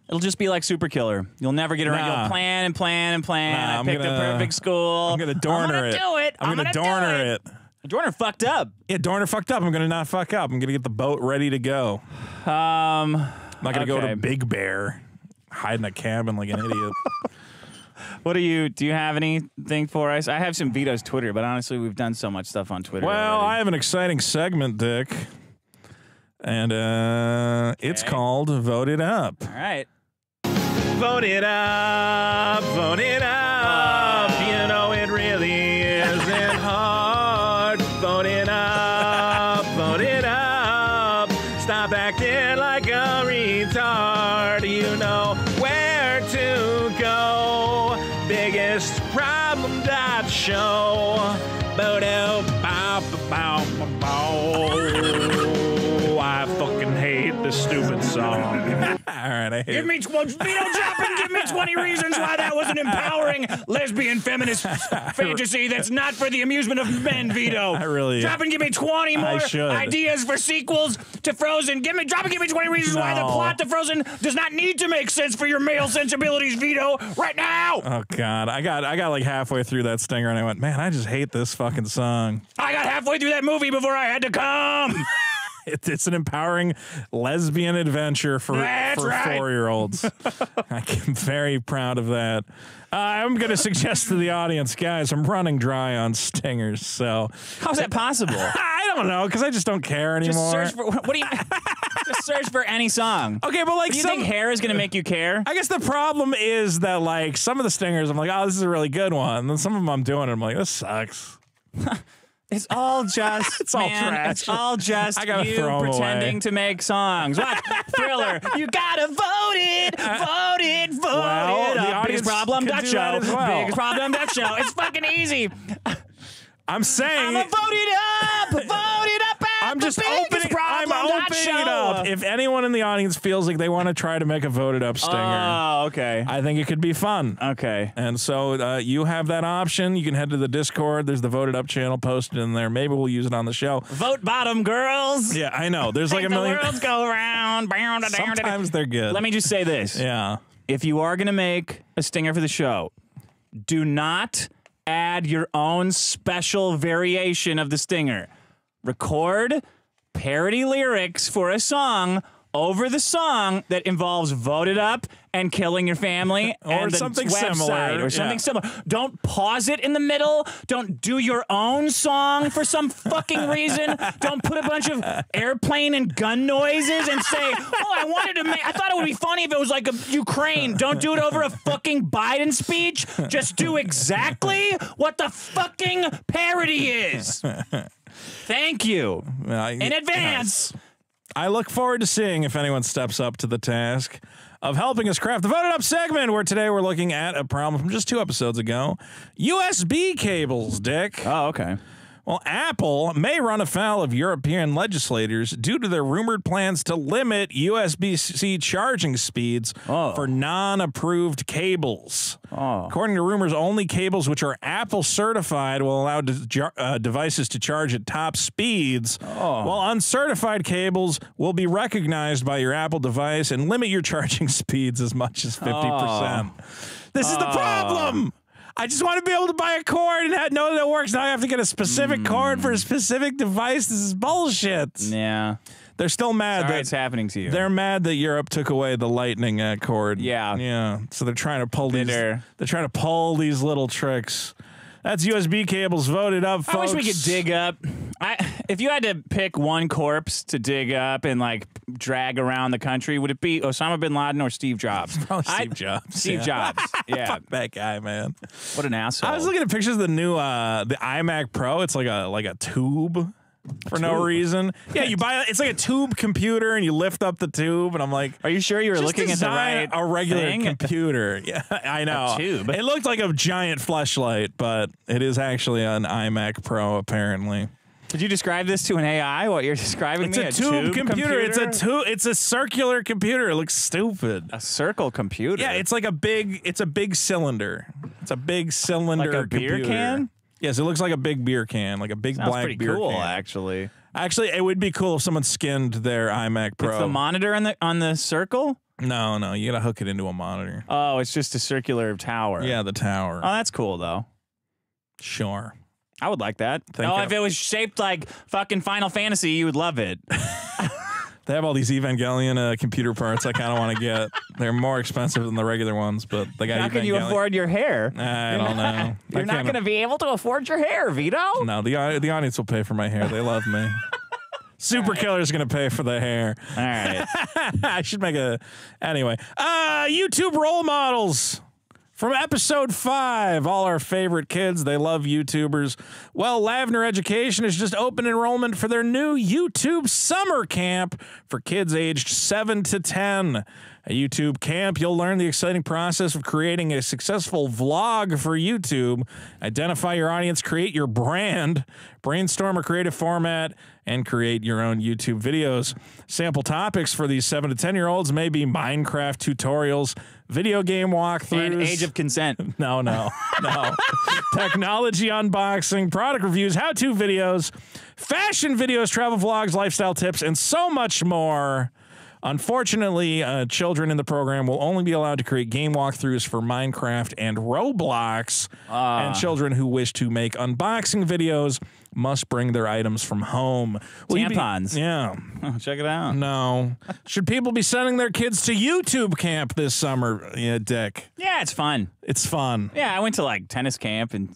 It'll just be like Super Killer. You'll never get around. Nah. You'll plan and plan and plan. Nah, I I'm picked the gonna- perfect school. I'm gonna Dorner gonna it. do it. I'm, gonna, do Dorner it. Dorner fucked up. Yeah, Dorner fucked up. I'm gonna not fuck up. I'm gonna get the boat ready to go. Um, I'm not gonna go to Big Bear, hide in a cabin like an idiot. what do you do? You have anything for us? I have some Vito's Twitter, but honestly, we've done so much stuff on Twitter. Well, I have an exciting segment, Dick. And uh, it's called Vote It Up. all right. Vote it up, vote it up. Right, I hate Give it. me tw- Vito Joppin, give me 20 reasons why that was an empowering lesbian feminist fantasy that's not for the amusement of men, Vito. I really- Drop and give me 20 more ideas for sequels to Frozen. Give me drop and give me 20 reasons why the plot to Frozen does not need to make sense for your male sensibilities, Vito, right now. Oh God, I got I got like halfway through that stinger and I went, man, I just hate this fucking song. I got halfway through that movie before I had to come. It, it's an empowering lesbian adventure for That's for right. four year olds. I'm very proud of that. Uh, I'm going to suggest to the audience, guys, I'm running dry on stingers, so How's that possible? I don't know because I just don't care anymore. Just search for what do you Just search for any song. okay, but like Do you some, think hair is going to make you care? I guess the problem is that like some of the stingers, I'm like, oh, this is a really good one. And then some of them I'm doing, it, I'm like, this sucks. It's all just It's all trash. It's all just I gotta you throw pretending away. to make songs. What thriller? You gotta vote it, vote it, vote Well, it. the Biggest problem that show. that well. Biggest problem that show. It's fucking easy. I'm saying I'ma vote it up, vote it up. I'm just opening. Show. it up. If anyone in the audience feels like they want to try to make a voted up stinger, Oh, okay, I think it could be fun. okay. And so uh, you have that option. You can head to the Discord. There's the voted up channel posted in there. Maybe we'll use it on the show. Vote bottom girls. Yeah, I know. There's like a million. The worlds go round. Sometimes they're good. Let me just say this. Yeah. if you are going to make a stinger for the show, do not add your own special variation of the stinger. Record parody lyrics for a song over the song that involves voted up and killing your family Or and the something similar, or something yeah. similar. Don't pause it in the middle. Don't do your own song for some fucking reason. Don't put a bunch of airplane and gun noises and say, "Oh, I wanted to make I thought it would be funny if it was like a Ukraine." Don't do it over a fucking Biden speech. Just do exactly what the fucking parody is. Thank you Uh, in advance. I look forward to seeing if anyone steps up to the task of helping us craft the voted up segment where today we're looking at a problem from just two episodes ago USB cables, Dick. Oh, okay. Well, Apple may run afoul of European legislators due to their rumored plans to limit USB C charging speeds Oh. for non approved cables. Oh. According to rumors, only cables which are Apple certified will allow de- uh, devices to charge at top speeds, Oh. while uncertified cables will be recognized by your Apple device and limit your charging speeds as much as 50%. This is the problem. I just want to be able to buy a cord and know that it works. Now I have to get a specific cord for a specific device. This is bullshit. Yeah. They're still mad Sorry that it's happening to you. they're mad that Europe took away the lightning uh, cord. Yeah. yeah. So they're trying to pull these. They're trying to pull these little tricks. That's USB cables voted up. I wish we could dig up. I if you had to pick one corpse to dig up and like drag around the country, would it be Osama bin Laden or Steve Jobs? Probably I- Steve Jobs. Steve yeah. Jobs. Yeah. Fuck that guy, man. What an asshole. I was looking at pictures of the new uh the iMac Pro. It's like a like a tube for no reason. Yeah, you buy it's like a tube computer and you lift up the tube and I'm like Are you sure you were just looking at the design right a regular thing? computer. Yeah, I know. tube. It looked like a giant flashlight, but it is actually an iMac Pro apparently. Could you describe this to an AI? What you're describing It's me? a tube, computer. It's a computer? tube. It's a circular computer. It looks stupid. a circle computer. Yeah, it's like a big. It's a big cylinder. It's a big cylinder. Like a beer can? Yes, it looks like a big beer can, like a big Sounds black pretty beer cool, can. actually. Actually, it would be cool if someone skinned their iMac Pro. It's the monitor on the on the circle. no, no, you gotta hook it into a monitor. Oh, it's just a circular tower. Yeah, the tower. Oh, that's cool though. sure. I would like that. Think oh, if it was shaped like fucking Final Fantasy, you would love it. They have all these Evangelion uh, computer parts. I kind of want to get. They're more expensive than the regular ones, but they got How can you afford your hair? I don't know. You're not can't- going to be able to afford your hair, Vito. No, the au- the audience will pay for my hair. They love me. Super Killer's gonna pay for the hair. All right. I should make a anyway. Uh YouTube role models. From episode five, all our favorite kids, they love YouTubers. Well, Lavner Education has just opened enrollment for their new YouTube summer camp for kids aged 7 to 10. At YouTube Camp, you'll learn the exciting process of creating a successful vlog for YouTube, identify your audience, create your brand, brainstorm a creative format, and create your own YouTube videos. Sample topics for these 7 to 10 year olds may be Minecraft tutorials, video game walkthroughs. And age of consent. No, no, no. Technology unboxing, product reviews, how to videos, fashion videos, travel vlogs, lifestyle tips, and so much more. Unfortunately, uh, children in the program will only be allowed to create game walkthroughs for Minecraft and Roblox. And children who wish to make unboxing videos must bring their items from home. Will you be- Tampons. yeah. Oh, check it out. No. Should people be sending their kids to YouTube camp this summer? Yeah, Dick. Yeah, it's fun. It's fun. Yeah, I went to like tennis camp and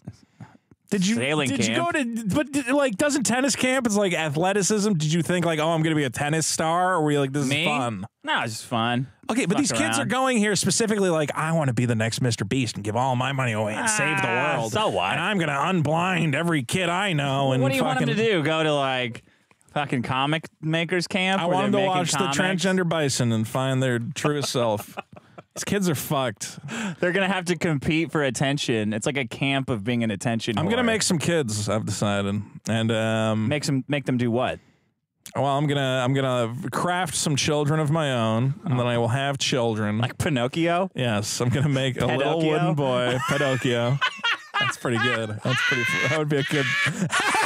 Did you Sailing did you go to but did- like doesn't tennis camp it's like athleticism? Did you think like oh I'm gonna be a tennis star or were you like this me. is fun? No, it's just fun. Okay, but Fuck these kids are going here specifically like I want to be the next Mr. Beast and give all my money away and save the Ah, world. so what? And I'm gonna unblind every kid I know and What do you want them to do? Go to like fucking comic makers camp? I want them to watch comics? the transgender bison and find their truest self. These kids are fucked. They're gonna have to compete for attention. It's like a camp of being an attention. I'm gonna make some kids. I've decided, and um, make some make them do what? well, I'm gonna I'm gonna craft some children of my own, and then I will have children. Like Pinocchio? Yes, I'm gonna make a little wooden boy, Pinocchio. That's pretty good. That's pretty. That would be a good.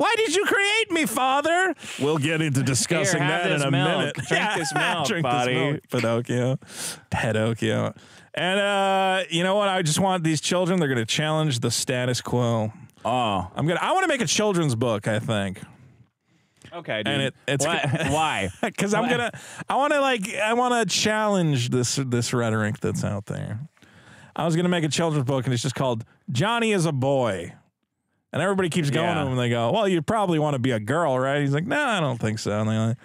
Why did you create me, Father? We'll get into discussing Here, that in a milk. minute. Drink this milk, drink buddy. this milk, Pinocchio, Pinocchio. And uh, you know what? I just want these children. They're gonna challenge the status quo. Oh, I'm gonna. I want to make a children's book. I think. okay. Dude. And it- it's- Why? Why? because I'm gonna I want to like I want to challenge this this rhetoric that's out there. I was gonna make a children's book and it's just called Johnny is a boy, and everybody keeps going Yeah. to him and they go, "Well, you probably want to be a girl, right?" He's like, "No, I don't think so." And they're like,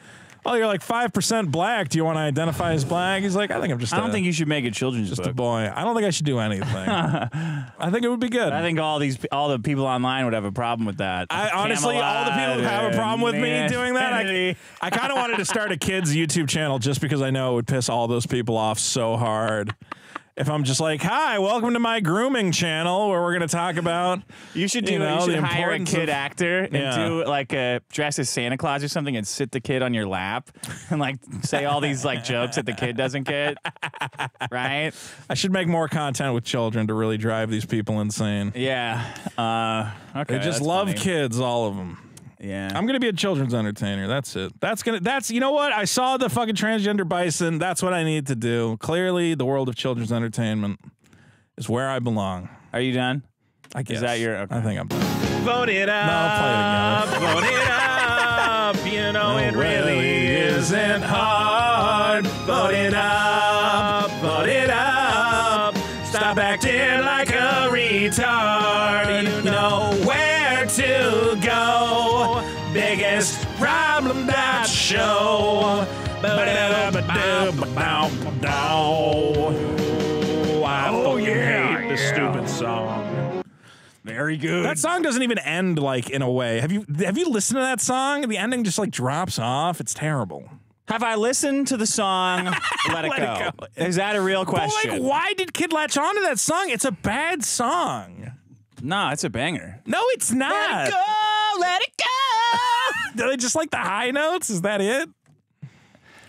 "Oh, you're like five percent black. Do you want to identify as black?" He's like, "I think I'm just I don't a, think you should make a children's just a book. boy. I don't think I should do anything. I think it would be good." I think all these all the people online would have a problem with that. I honestly, all the people who have a problem with me doing that, I, I kind of wanted to start a kids YouTube channel just because I know it would piss all those people off so hard. If I'm just like, hi, welcome to my grooming channel where we're going to talk about. You should do. You You, know, the should hire a kid of- actor and Yeah. do like a dress as Santa Claus or something, and sit the kid on your lap and like say all these like jokes that the kid doesn't get. Right? I should make more content with children to really drive these people insane. Yeah. Uh, okay. They just love funny. kids, all of them. Yeah. I'm gonna be a children's entertainer. That's it. That's gonna. That's you know what? I saw the fucking transgender bison. That's what I need to do. Clearly, the world of children's entertainment is where I belong. Are you done? I guess. Is that your- okay. I think I'm done. Vote it up, Vote it up. You know it really isn't hard. Vote it up. Very good. That song doesn't even end like in a way. Have you have you listened to that song? The ending just like drops off. It's terrible. Have I listened to the song Let It, Let go? It Go. Is that a real But question? like, why did Kid latch on to that song? It's a bad song. No, it's a banger. No, it's not. Let it go, let it go. Do they just like the high notes? Is that it?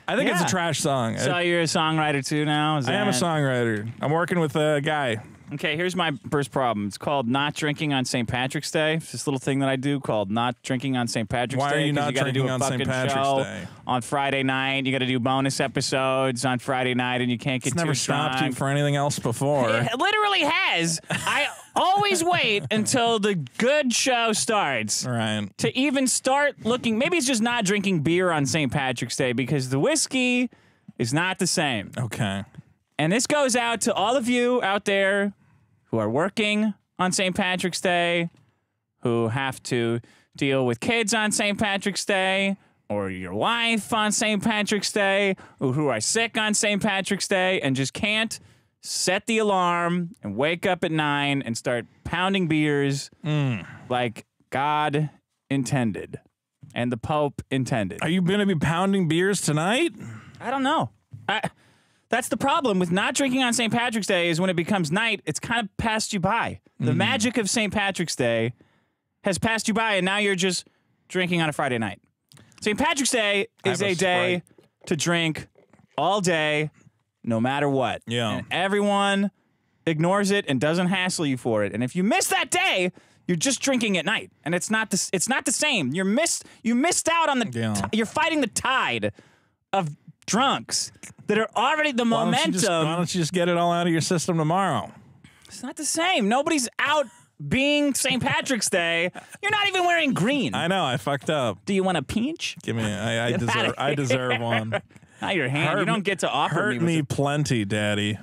I think it's a trash song. So I, you're a songwriter too now? Is I am a songwriter. I'm working with a guy. Okay, here's my first problem. It's called not drinking on St. Patrick's Day. It's this little thing that I do called not drinking on St. Patrick's Why are Day. you 'cause not gotta do drinking a on St. Patrick's Day? On Friday night, you got to do bonus episodes on Friday night, and you can't get It's never stopped drunk. you for anything else before. It literally has. I always wait until the good show starts right. to even start looking. Maybe it's just not drinking beer on St. Patrick's Day because the whiskey is not the same. Okay. And this goes out to all of you out there who are working on St. Patrick's Day, who have to deal with kids on St. Patrick's Day, or your wife on St. Patrick's Day, or who are sick on St. Patrick's Day and just can't set the alarm and wake up at nine and start pounding beers mm. like God intended and the Pope intended. Are you going to be pounding beers tonight? I don't know. I, that's the problem with not drinking on St. Patrick's Day is when it becomes night, it's kind of passed you by. The Mm. magic of St. Patrick's Day has passed you by, and now you're just drinking on a Friday night. St. Patrick's Day is a, a day to drink all day, no matter what. Yeah. And everyone ignores it and doesn't hassle you for it. And if you miss that day, you're just drinking at night, and it's not the it's not the same. You're missed. You missed out on the. Yeah. you're fighting the tide of drunks that are already the Why don't, momentum. just, why don't you just get it all out of your system tomorrow? It's not the same. Nobody's out being St. Patrick's Day. You're not even wearing green. I know I fucked up. Do you want a peach? Give me. I, I deserve. I deserve one. Not your hand. you don't get to offer Hurt me. me plenty, Daddy.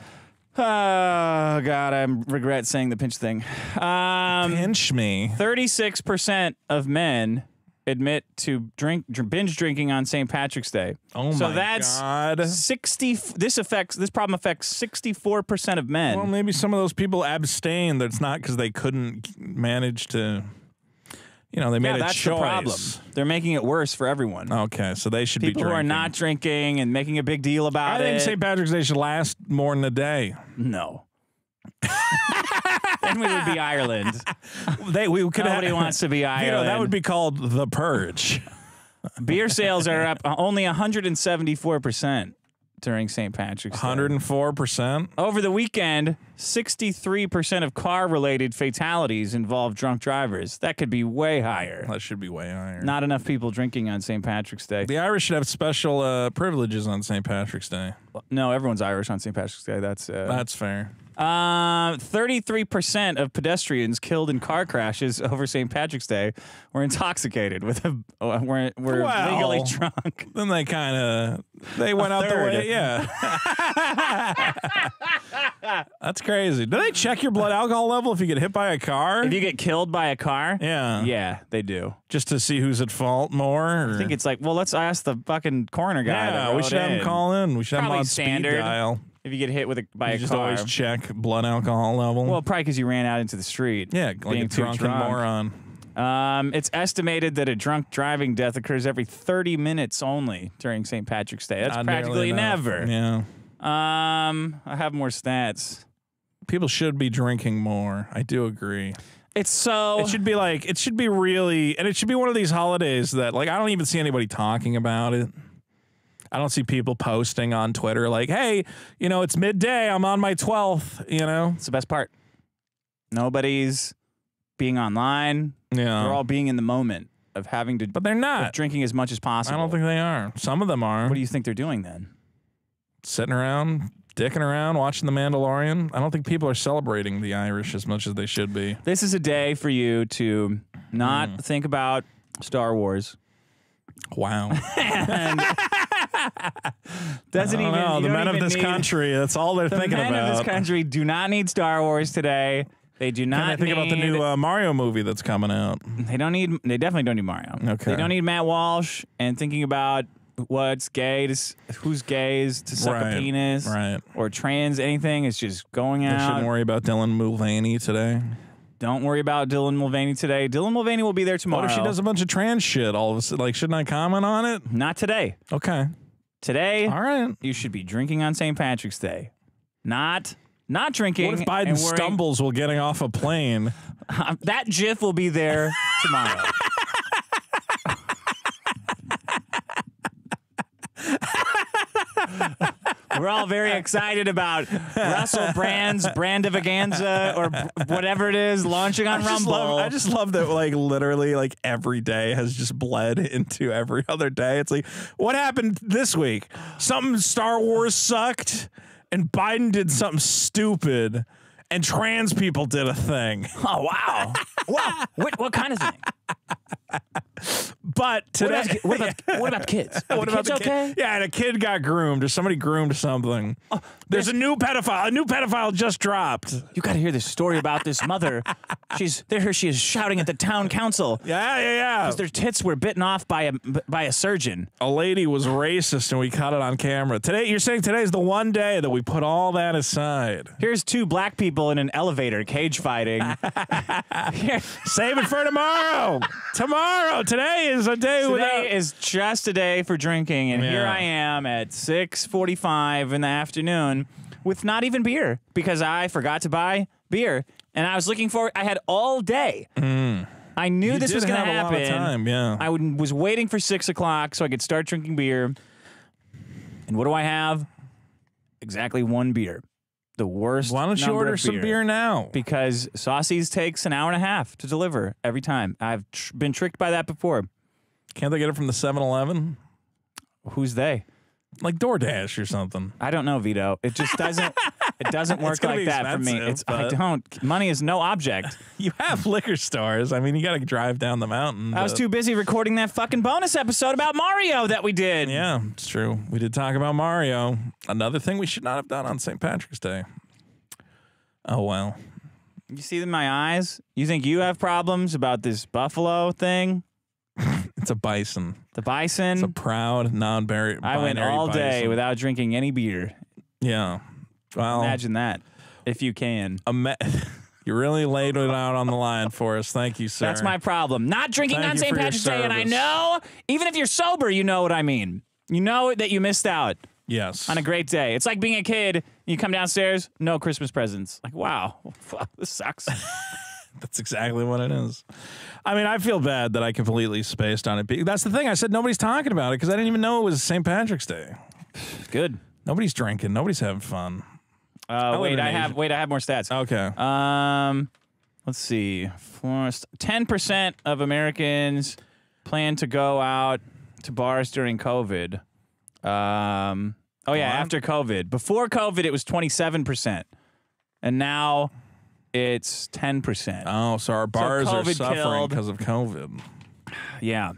oh God, I regret saying the pinch thing. Um, Pinch me. Thirty-six percent of men admit to drink binge drinking on St. Patrick's Day. Oh my god. so my that's God. sixty. This affects this problem affects sixty-four percent of men. Well, maybe some of those people abstain. That's not because they couldn't manage to. You know, they made yeah, a that's choice. the problem. They're making it worse for everyone. Okay, so they should People be who are not drinking and making a big deal about I think. St. Patrick's Day should last more than a day. no. then we would be Ireland. They we could Nobody have, wants to be You Ireland. know, that would be called the purge. Beer sales are up only 174% during St. Patrick's Day. 104%. Over the weekend, 63% of car related fatalities involve drunk drivers. That could be way higher. That should be way higher. Not enough people drinking on St. Patrick's Day. the Irish should have special uh, privileges on St. Patrick's Day. No, everyone's Irish on St. Patrick's Day. That's uh, That's fair. Uh, 33% of pedestrians killed in car crashes over St. Patrick's Day were intoxicated with a uh, were, were Well, legally drunk. Then they kind of they went out the way. Yeah. That's crazy. Do they check your blood alcohol level if you get hit by a car? If you get killed by a car, yeah. yeah, they do. Just to see who's at fault more. I think it's like, well, let's ask the fucking coroner guy. yeah. We should have him call in. We should have him on standard. speed dial. If you get hit with a by You a just car, always check blood alcohol level. well, probably because you ran out into the street. yeah, like being a drunken drunk. moron. Um, it's estimated that a drunk driving death occurs every 30 minutes only during St. Patrick's Day. That's Not practically never. Yeah. Um, I have more stats. People should be drinking more. I do agree. It's so It should be like it should be really, and it should be one of these holidays that like I don't even see anybody talking about it. I don't see people posting on Twitter like, "Hey, you know, it's midday. I'm on my 12th." You know, it's the best part. Nobody's being online. yeah. They're all being in the moment of having to but they're not. drinking as much as possible. I don't think they are. Some of them are What do you think they're doing then? sitting around, dicking around, watching The Mandalorian. I don't think people are celebrating the Irish as much as they should be. This is a day for you to not Hmm. think about Star Wars. Wow. And doesn't even know. The men of this need- country, that's all they're The thinking men about. of this country do not need Star Wars today. They do Can not I think about the new uh, Mario movie that's coming out? They don't need. They definitely don't need Mario. Okay. They don't need Matt Walsh and thinking about what's gay to who's gay is to suck Right, a penis, right. Or trans anything. It's just going out. They shouldn't worry about Dylan Mulvaney today. Don't worry about Dylan Mulvaney today. Dylan Mulvaney will be there tomorrow. What if she does a bunch of trans shit all of a sudden? Like, shouldn't I comment on it? Not today. Okay. Today, All right. you should be drinking on St. Patrick's Day. Not not drinking. What if and Biden worrying- stumbles while getting off a plane? that GIF will be there tomorrow. We're all very excited about Russell Brand's brand of Aganza or whatever it is launching on I just, Rumble. love, I just love that, like, literally, like, every day has just bled into every other day. It's like, what happened this week? Something Star Wars sucked, and Biden did something stupid, and trans people did a thing. oh wow, wow! What, what kind of thing? But What today, about, what about, what about kids? Are What the about kids the okay? Yeah, and a kid got groomed, or somebody groomed something. Oh, there's a new pedophile. A new pedophile just dropped. You got to hear this story about this mother. She's there. She is shouting at the town council. Yeah, yeah, yeah. Because their tits were bitten off by a by a surgeon. A lady was racist, and we caught it on camera. Today, you're saying today is the one day that we put all that aside. Here's two black people in an elevator cage fighting. Save it for tomorrow. Tomorrow. Today is a day Today without. is just a day for drinking, and here I am at 6:45 in the afternoon with not even beer because I forgot to buy beer, and I was looking for. I had all day. I knew Mm. You this was going to happen. A lot of time, yeah. I would, was waiting for six o'clock so I could start drinking beer. And what do I have? Exactly one beer. The worst. Why don't you order of some beer now? Because Saucey's takes an hour and a half to deliver every time. I've tr- been tricked by that before. Can't they get it from the 7-Eleven? Who's they? Like DoorDash or something. I don't know, Vito. It just doesn't. It doesn't work like that for me. It's I don't. Money is no object. You have liquor stores. I mean, you got to drive down the mountain. I was too busy recording that fucking bonus episode about Mario that we did. Yeah, it's true. We did talk about Mario. Another thing we should not have done on St. Patrick's Day. Oh well. You see in my eyes? You think you have problems about this buffalo thing? It's a bison. The bison? It's a proud non-binary. I went all day without drinking any beer. Yeah. Well, Imagine that, if you can. ima- you really laid it out on the line for us. Thank you, sir. That's my problem. Not drinking Thank on St. Patrick's Day, and I know, even if you're sober, you know what I mean. You know that you missed out yes. on a great day. It's like being a kid. You come downstairs, no Christmas presents. Like, wow, this sucks. That's exactly what it is. I mean, I feel bad that I completely spaced on it. That's the thing. I said nobody's talking about it because I didn't even know it was St. Patrick's Day. Good. Nobody's drinking. Nobody's having fun. Uh, wait, I have wait, I have more stats. Okay. Um, let's see. Ten percent of Americans plan to go out to bars during COVID. Um, oh yeah, after COVID. Before COVID, it was twenty-seven percent, and now it's ten percent. oh, so our bars are COVID suffering killed- because of COVID. yeah,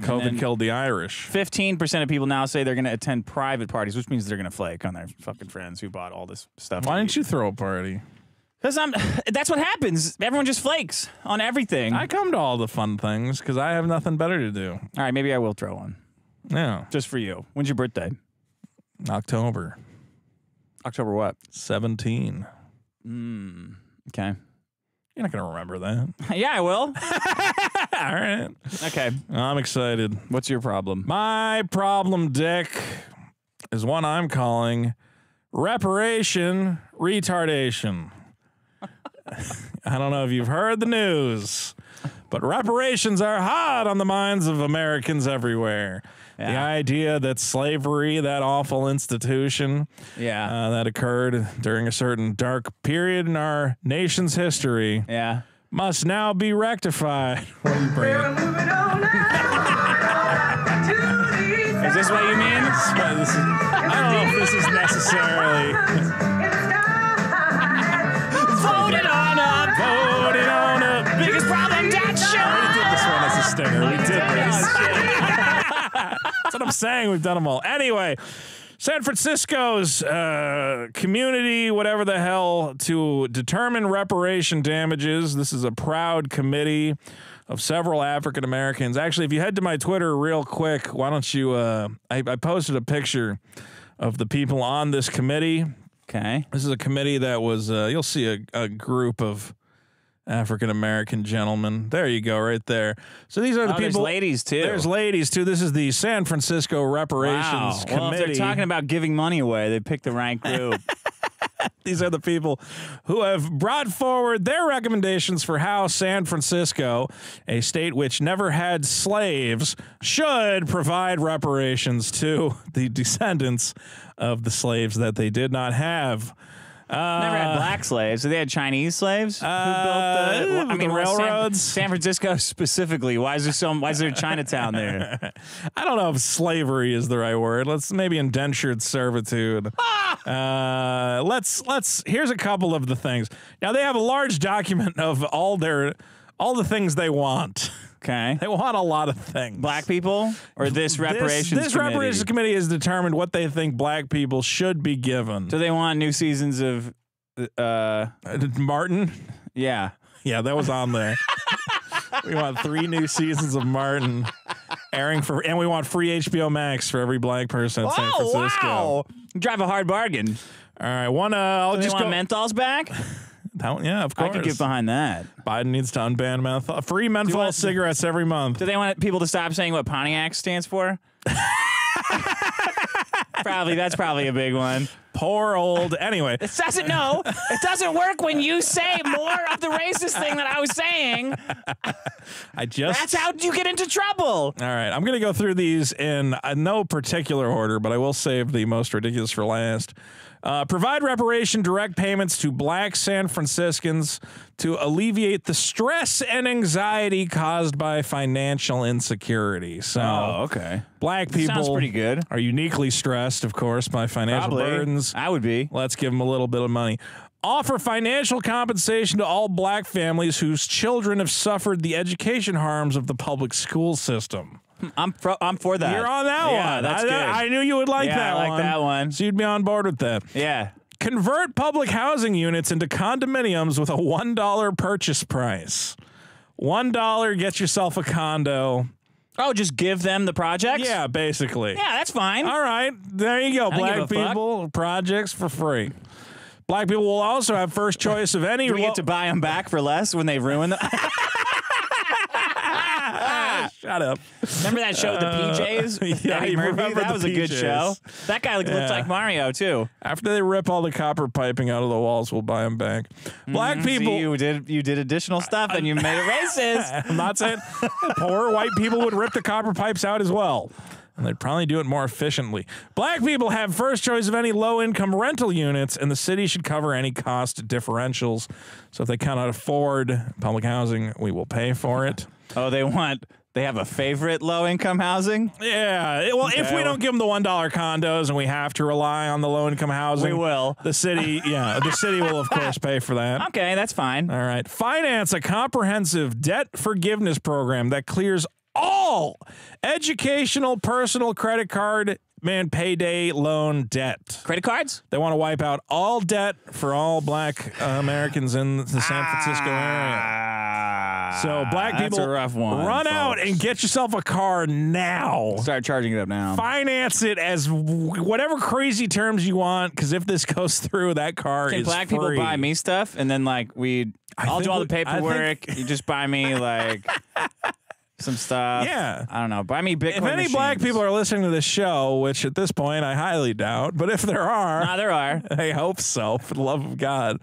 COVID killed the Irish. fifteen percent of people now say they're going to attend private parties, which means they're going to flake on their fucking friends who bought all this stuff. Why didn't you throw a party? Because I'm. That's what happens. Everyone just flakes on everything. I come to all the fun things because I have nothing better to do. all right, maybe I will throw one Yeah. just for you. When's your birthday? October October what? 17. Hmm, okay. You're not going to remember that. Yeah, I will. all right. okay. I'm excited. What's your problem? My problem, Dick, is one I'm calling reparation retardation. I don't know if you've heard the news, but reparations are hot on the minds of Americans everywhere. The idea that slavery, that awful institution Yeah. uh, that occurred during a certain dark period in our nation's history, yeah. must now be rectified. What are you bringing? Is this what you mean? This is- I don't know if this is necessarily Voted on up. voted on a Biggest problem, Dad show. We did this one as a stinger. We did this. That's what I'm saying. We've done them all. Anyway, San Francisco's uh, community, whatever the hell, to determine reparation damages. This is a proud committee of several African Americans. Actually, if you head to my Twitter real quick, why don't you? Uh, I, I posted a picture of the people on this committee. Okay. This is a committee that was, uh, you'll see a, a group of African American gentleman. There you go, right there. So these are the Oh, there's people. ladies too. There's ladies too. This is the San Francisco Reparations wow. Well, if Committee. they're talking about giving money away, they pick the right group. These are the people who have brought forward their recommendations for how San Francisco, a state which never had slaves, should provide reparations to the descendants of the slaves that they did not have. Uh, Never had black slaves. So they had Chinese slaves who Uh, built the. I the mean, well, San- railroads? San, Francisco specifically. Why is there so? Why is there Chinatown there? I don't know if slavery is the right word. Let's maybe indentured servitude. uh, let's let's. Here's a couple of the things. Now they have a large document of all their all the things they want. Okay. They want a lot of things. Black people or this reparations This, this committee? reparations committee has determined what they think black people should be given. So they want new seasons of. Uh, Uh, Martin. yeah. Yeah, that was on there. we want three new seasons of Martin airing for, and we want free HBO Max for every black person in San Francisco. Wow. Drive a hard bargain. All right, one. Uh, I'll They just want go. menthols back. That one, yeah, of course. I could get behind that. Biden needs to unban menthol. Free menthol want- cigarettes every month. Do they want people to stop saying what Pontiac stands for? probably that's probably a big one. Poor old. Anyway, It doesn't no. It doesn't work when you say more of the racist thing that I was saying. I just. That's how you get into trouble. All right, I'm going to go through these in uh, no particular order, but I will save the most ridiculous for last. Uh, provide reparation direct payments to black San Franciscans to alleviate the stress and anxiety caused by financial insecurity. So, okay. black people Sounds pretty good. are uniquely stressed, of course, by financial Probably. burdens. I would be. Let's give them a little bit of money. Offer financial compensation to all black families whose children have suffered the education harms of the public school system. I'm pro, I'm for that. You're on that yeah, one. That's I, good. I knew you would like Yeah, that I like one. that one. So you'd be on board with that. yeah. Convert public housing units into condominiums with a $1 purchase price. $1 get yourself a condo. Oh, just give them the projects. Yeah, basically. Yeah, that's fine. All right, there you go. Black a fuck. people projects for free. Black people will also have first choice of any. Do we get to buy them back for less when they ruin them? Shut up. Remember that show, The uh, PJs? yeah, Eddie I Murphy? remember That The was a good PJs. show. That guy looked, Yeah. like Mario too. After they rip all the copper piping out of the walls, we'll buy them back. Black mm-hmm. people. See, you did you did additional stuff and you made it racist. I'm not saying poor white people would rip the copper pipes out as well. And they'd probably do it more efficiently. Black people have first choice of any low income rental units, and the city should cover any cost differentials. So if they cannot afford public housing, we will pay for it. Oh, they want they have a favorite low income housing. Yeah. Well, if we don't give them the $1 condos and we have to rely on the low income housing, We will. The city, yeah, the city will, of course, pay for that. Okay, that's fine. All right. Finance a comprehensive debt forgiveness program that clears all educational, personal credit card, man, payday loan debt. Credit cards? They want to wipe out all debt for all black uh, Americans in the San Francisco area. So black Ah, That's people a rough one, run out and get yourself a car now. Start charging it up now. Finance it as w- whatever crazy terms you want, because if this goes through, that car Can is black people buy me stuff and then like we I'll do all the I think- paperwork. you just buy me like some stuff. Yeah. I don't know. Buy me Bitcoin. If any black people are listening to this show, which at this point I highly doubt, but if there are, Nah, there are. I hope so, for the love of God,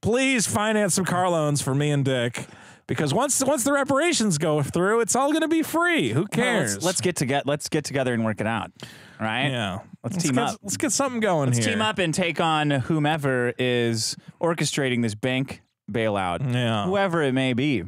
please finance some car loans for me and Dick. Because once once the reparations go through, it's all going to be free. Who Well, cares? let's, let's get together. Let's get together and work it out. Right? yeah, Let's team get, up. Let's get something going Let's here. team up and take on whomever is orchestrating this bank bailout. Yeah. Whoever it may be.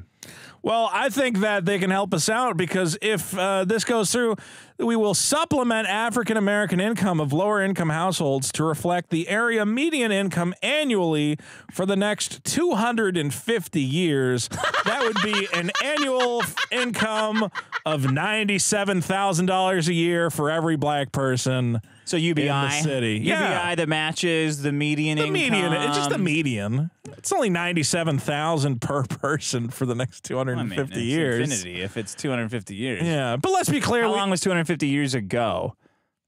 Well, I think that they can help us out because if uh, this goes through, we will supplement African American income of lower income households to reflect the area median income annually for the next 250 years. that would be an annual income of $97,000 a year for every black person. So UBI, In the city. UBI Yeah. that matches the median The income. median, it's just the median. It's only 97,000 per person for the next I mean, 250 years. Infinity if it's 250 years. Yeah, but let's be clear. How we- long was 250 years ago?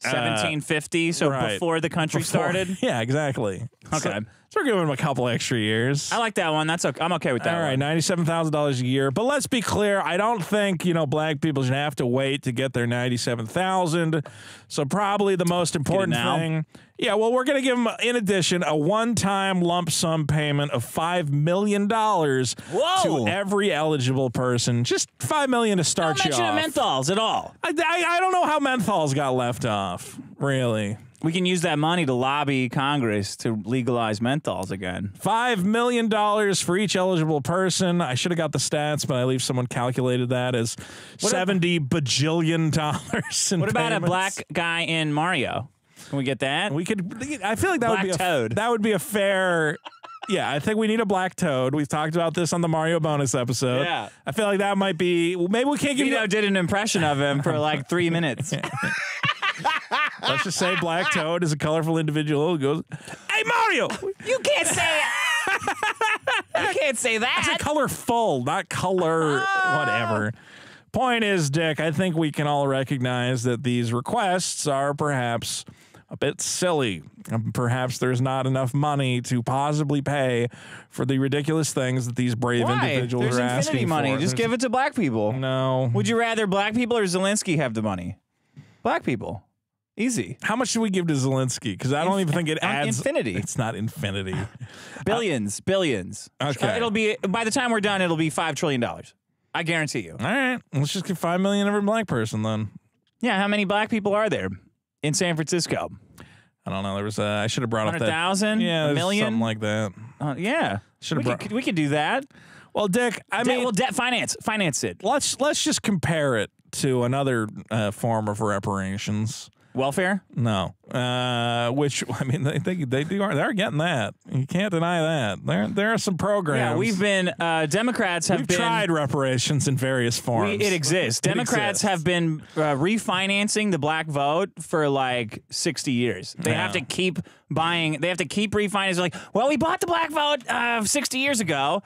Uh, 1750. So right. before the country before- started. Yeah, exactly. Okay. So, so we're giving them a couple extra years. I like that one. That's okay. I'm okay with that. All right, ninety-seven thousand dollars a year. But let's be clear. I don't think you know black people should have to wait to get their ninety-seven thousand. So probably the most important thing. Yeah, well, we're going to give them, in addition, a one-time lump sum payment of five million dollars to every eligible person. Just five million to Don't start you mention off. menthols at all. I, I, I don't know how menthols got left off. Really. We can use that money to lobby Congress to legalize menthols again. Five million dollars for each eligible person. I should have got the stats, but I believe someone calculated that as seventy bajillion dollars. in What about a black guy in Mario? Can we get that? We could. I feel like that Black would be a, toad. That would be a fair. Yeah, I think we need a black toad. We've talked about this on the Mario bonus episode. Yeah. I feel like that might be. Maybe we can't give Vito you. did an impression of him for like three minutes. Let's just say black toad is a colorful individual who goes, "Hey Mario, You can't say it. You can't say I that. said colorful, not color, Ah. whatever. Point is, Dick, I think we can all recognize that these requests are perhaps a bit silly. Um, Perhaps there's not enough money to possibly pay for the ridiculous things that these brave Why? individuals There's are asking money. for. Just give it to black people. No. Would you rather black people or Zelensky have the money? Black people. Easy. How much should we give to Zelensky? Because I don't even think it adds infinity. It's not infinity. Billions, billions. Okay. Uh, it'll be by the time we're done, it'll be five trillion dollars. I guarantee you. All right, let's just give five million every black person then. Yeah, how many black people are there in San Francisco? I don't know. There was a, I should have brought up that. thousand? Yeah, a million? something like that. Uh, yeah, Should've we brought- could, we could do that. Well, Dick, I Debt- mean, well, debt finance, finance it. let's let's just compare it to another uh, form of reparations. Welfare. No, uh, which I mean, they they, they do are they're getting that. You can't deny that. There there are some programs. Yeah, we've been uh, Democrats have we've been tried reparations in various We, forms. it exists. It Democrats exists. have been uh, refinancing the black vote for like 60 years. They have to keep buying, they have to keep refinancing. Like, well, we bought the black vote uh, 60 years ago.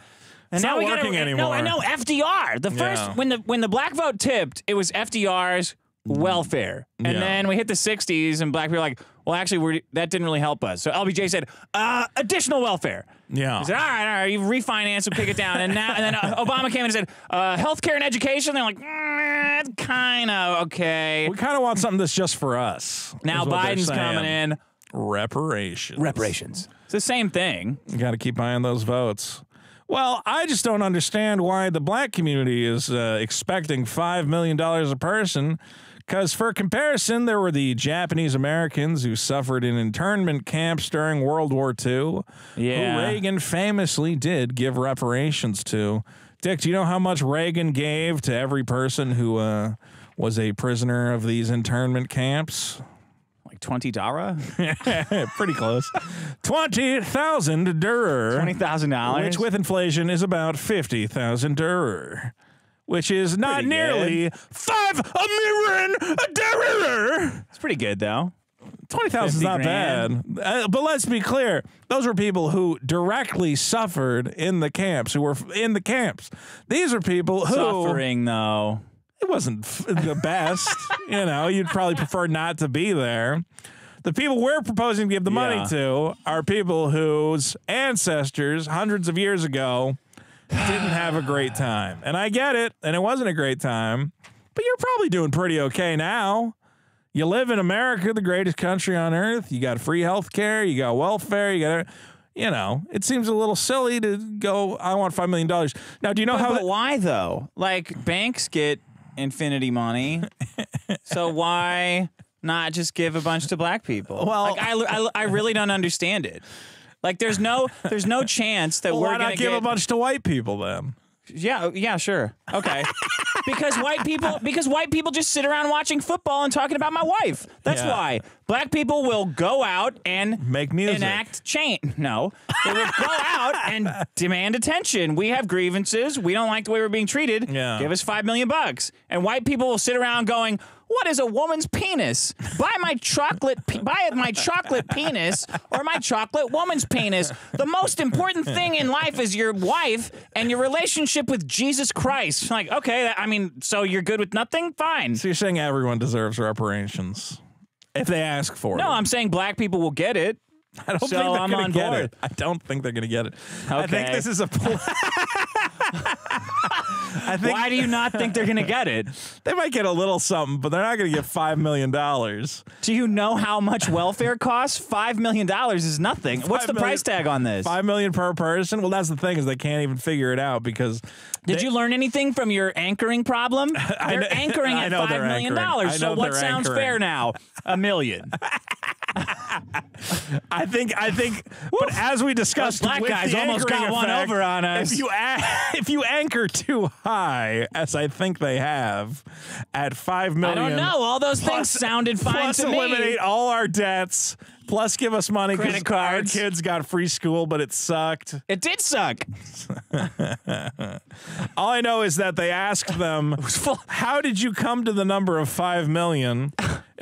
And It's now not we gotta, working No, I know FDR. The first Yeah. when the when the black vote tipped, it was FDR's welfare, and. Yeah. then we hit the 60s, and black people were like, well, actually, we're, that didn't really help us. So LBJ said, uh, additional welfare. Yeah. He said, all right, all right, you refinance and pick it down. And now, and then uh, Obama came in and said, uh, healthcare and education. They're like, mm, kind of okay. we kind of want something that's just for us. Now is what they're Biden's coming in. Reparations. Reparations. It's the same thing. You got to keep buying those votes. Well, I just don't understand why the black community is uh, expecting $5 million a person. Because, for comparison, there were the Japanese Americans who suffered in internment camps during World War II, Yeah. who Reagan famously did give reparations to. Dick, do you know how much Reagan gave to every person who uh, was a prisoner of these internment camps? Like 20 Dara? Pretty close. 20,000 durer. $20,000. Which, with inflation, is about 50,000 durer. Which is not Pretty nearly five a million a durer. It's pretty good, though. 20,000 is not grand. bad. Uh, but let's be clear. Those were people who directly suffered in the camps, who were f- in the camps. These are people who. Suffering, though. It wasn't f- the best. you know, you'd probably prefer not to be there. The people we're proposing to give the money to are people whose ancestors, hundreds of years ago, didn't have a great time. And I get it, and it wasn't a great time, but you're probably doing pretty okay now. You live in America, the greatest country on earth. You got free health care, you got welfare, you got, you know, it seems a little silly to go, I want $5 million. Now, do you know how. But why, though? Like, banks get infinity money. so why not just give a bunch to black people? Well- like, I, I, I really don't understand it. Like, there's no, there's no chance that Well, we're why gonna not give get, a bunch to white people then? Yeah, oh, yeah, sure. Okay. because white people because white people just sit around watching football and talking about my wife. That's Yeah. why. Black people will go out and Make music. enact change. No. They will go out and demand attention. We have grievances. We don't like the way we're being treated. Yeah. Give us 5 million bucks. And white people will sit around going, "What is a woman's penis? Buy my chocolate pe- buy my chocolate penis or my chocolate woman's penis. The most important thing in life is your wife and your relationship with Jesus Christ." Like, okay, that- I mean, so you're good with nothing? Fine. So you're saying everyone deserves reparations if they ask for it? No, I'm saying black people will get it. I don't so think they're I'm gonna get board. it. I don't think they're going to get it. I think this is a. Pl- I think Why do you not think they're going to get it? they might get a little something, but they're not going to get five million dollars. Do you know how much welfare costs? Five million dollars is nothing. What's the million- price tag on this? Five million per person. Well, that's the thing is they can't even figure it out because Did you learn anything from your anchoring problem? They're know- anchoring at know five they're million anchoring. I dollars. know So what sounds anchoring. fair now? A million. I think I think. But as we discussed, black guys almost got anchoring one over on us. If you a- if you anchor too high, as I think they have, at five million, I don't know. All those things sounded fine plus to eliminate me. all our debts. Plus, give us money because Credit our kids got free school, but it sucked. It did suck. All I know is that they asked them, "How did you come to the number of five million?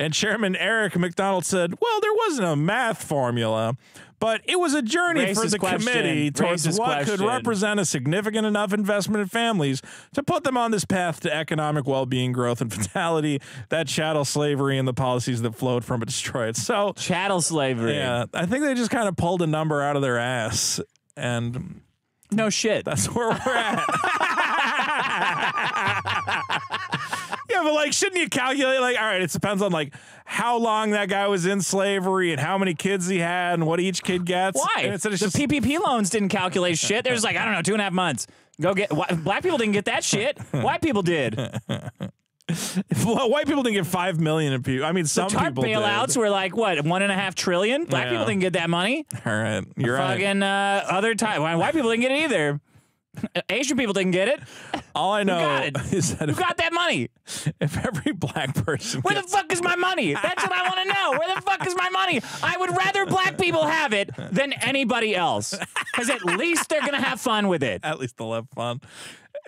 And Chairman Eric McDonnell said, Well, there wasn't a math formula, but it was a journey for the question. committee towards Racist what could represent a significant enough investment in families to put them on this path to economic well being, growth, and vitality that chattel slavery and the policies that flowed from it destroyed. So, Chattel slavery. yeah, I think they just kind of pulled a number out of their ass. And No shit. that's where we're at. yeah, but like, shouldn't you calculate? Like, all right, it depends on like how long that guy was in slavery and how many kids he had and what each kid gets. Why? And the it's just, PPP loans didn't calculate shit. They're like, I don't know, two and a half months. Go get. wh- Black people didn't get that shit. White people did. well, white people didn't get five million in people. I mean, some TARP people bailouts did. were like what one and a half trillion. Black Yeah. people didn't get that money. All right, you're right. Fucking uh, other time. White people didn't get it either. Asian people didn't get it. All I know is that Who if, got that money? if every black person Where the fuck is my money? That's what I want to know. Where the fuck is my money? I would rather black people have it than anybody else. Because at least they're going to have fun with it. at least they'll have fun.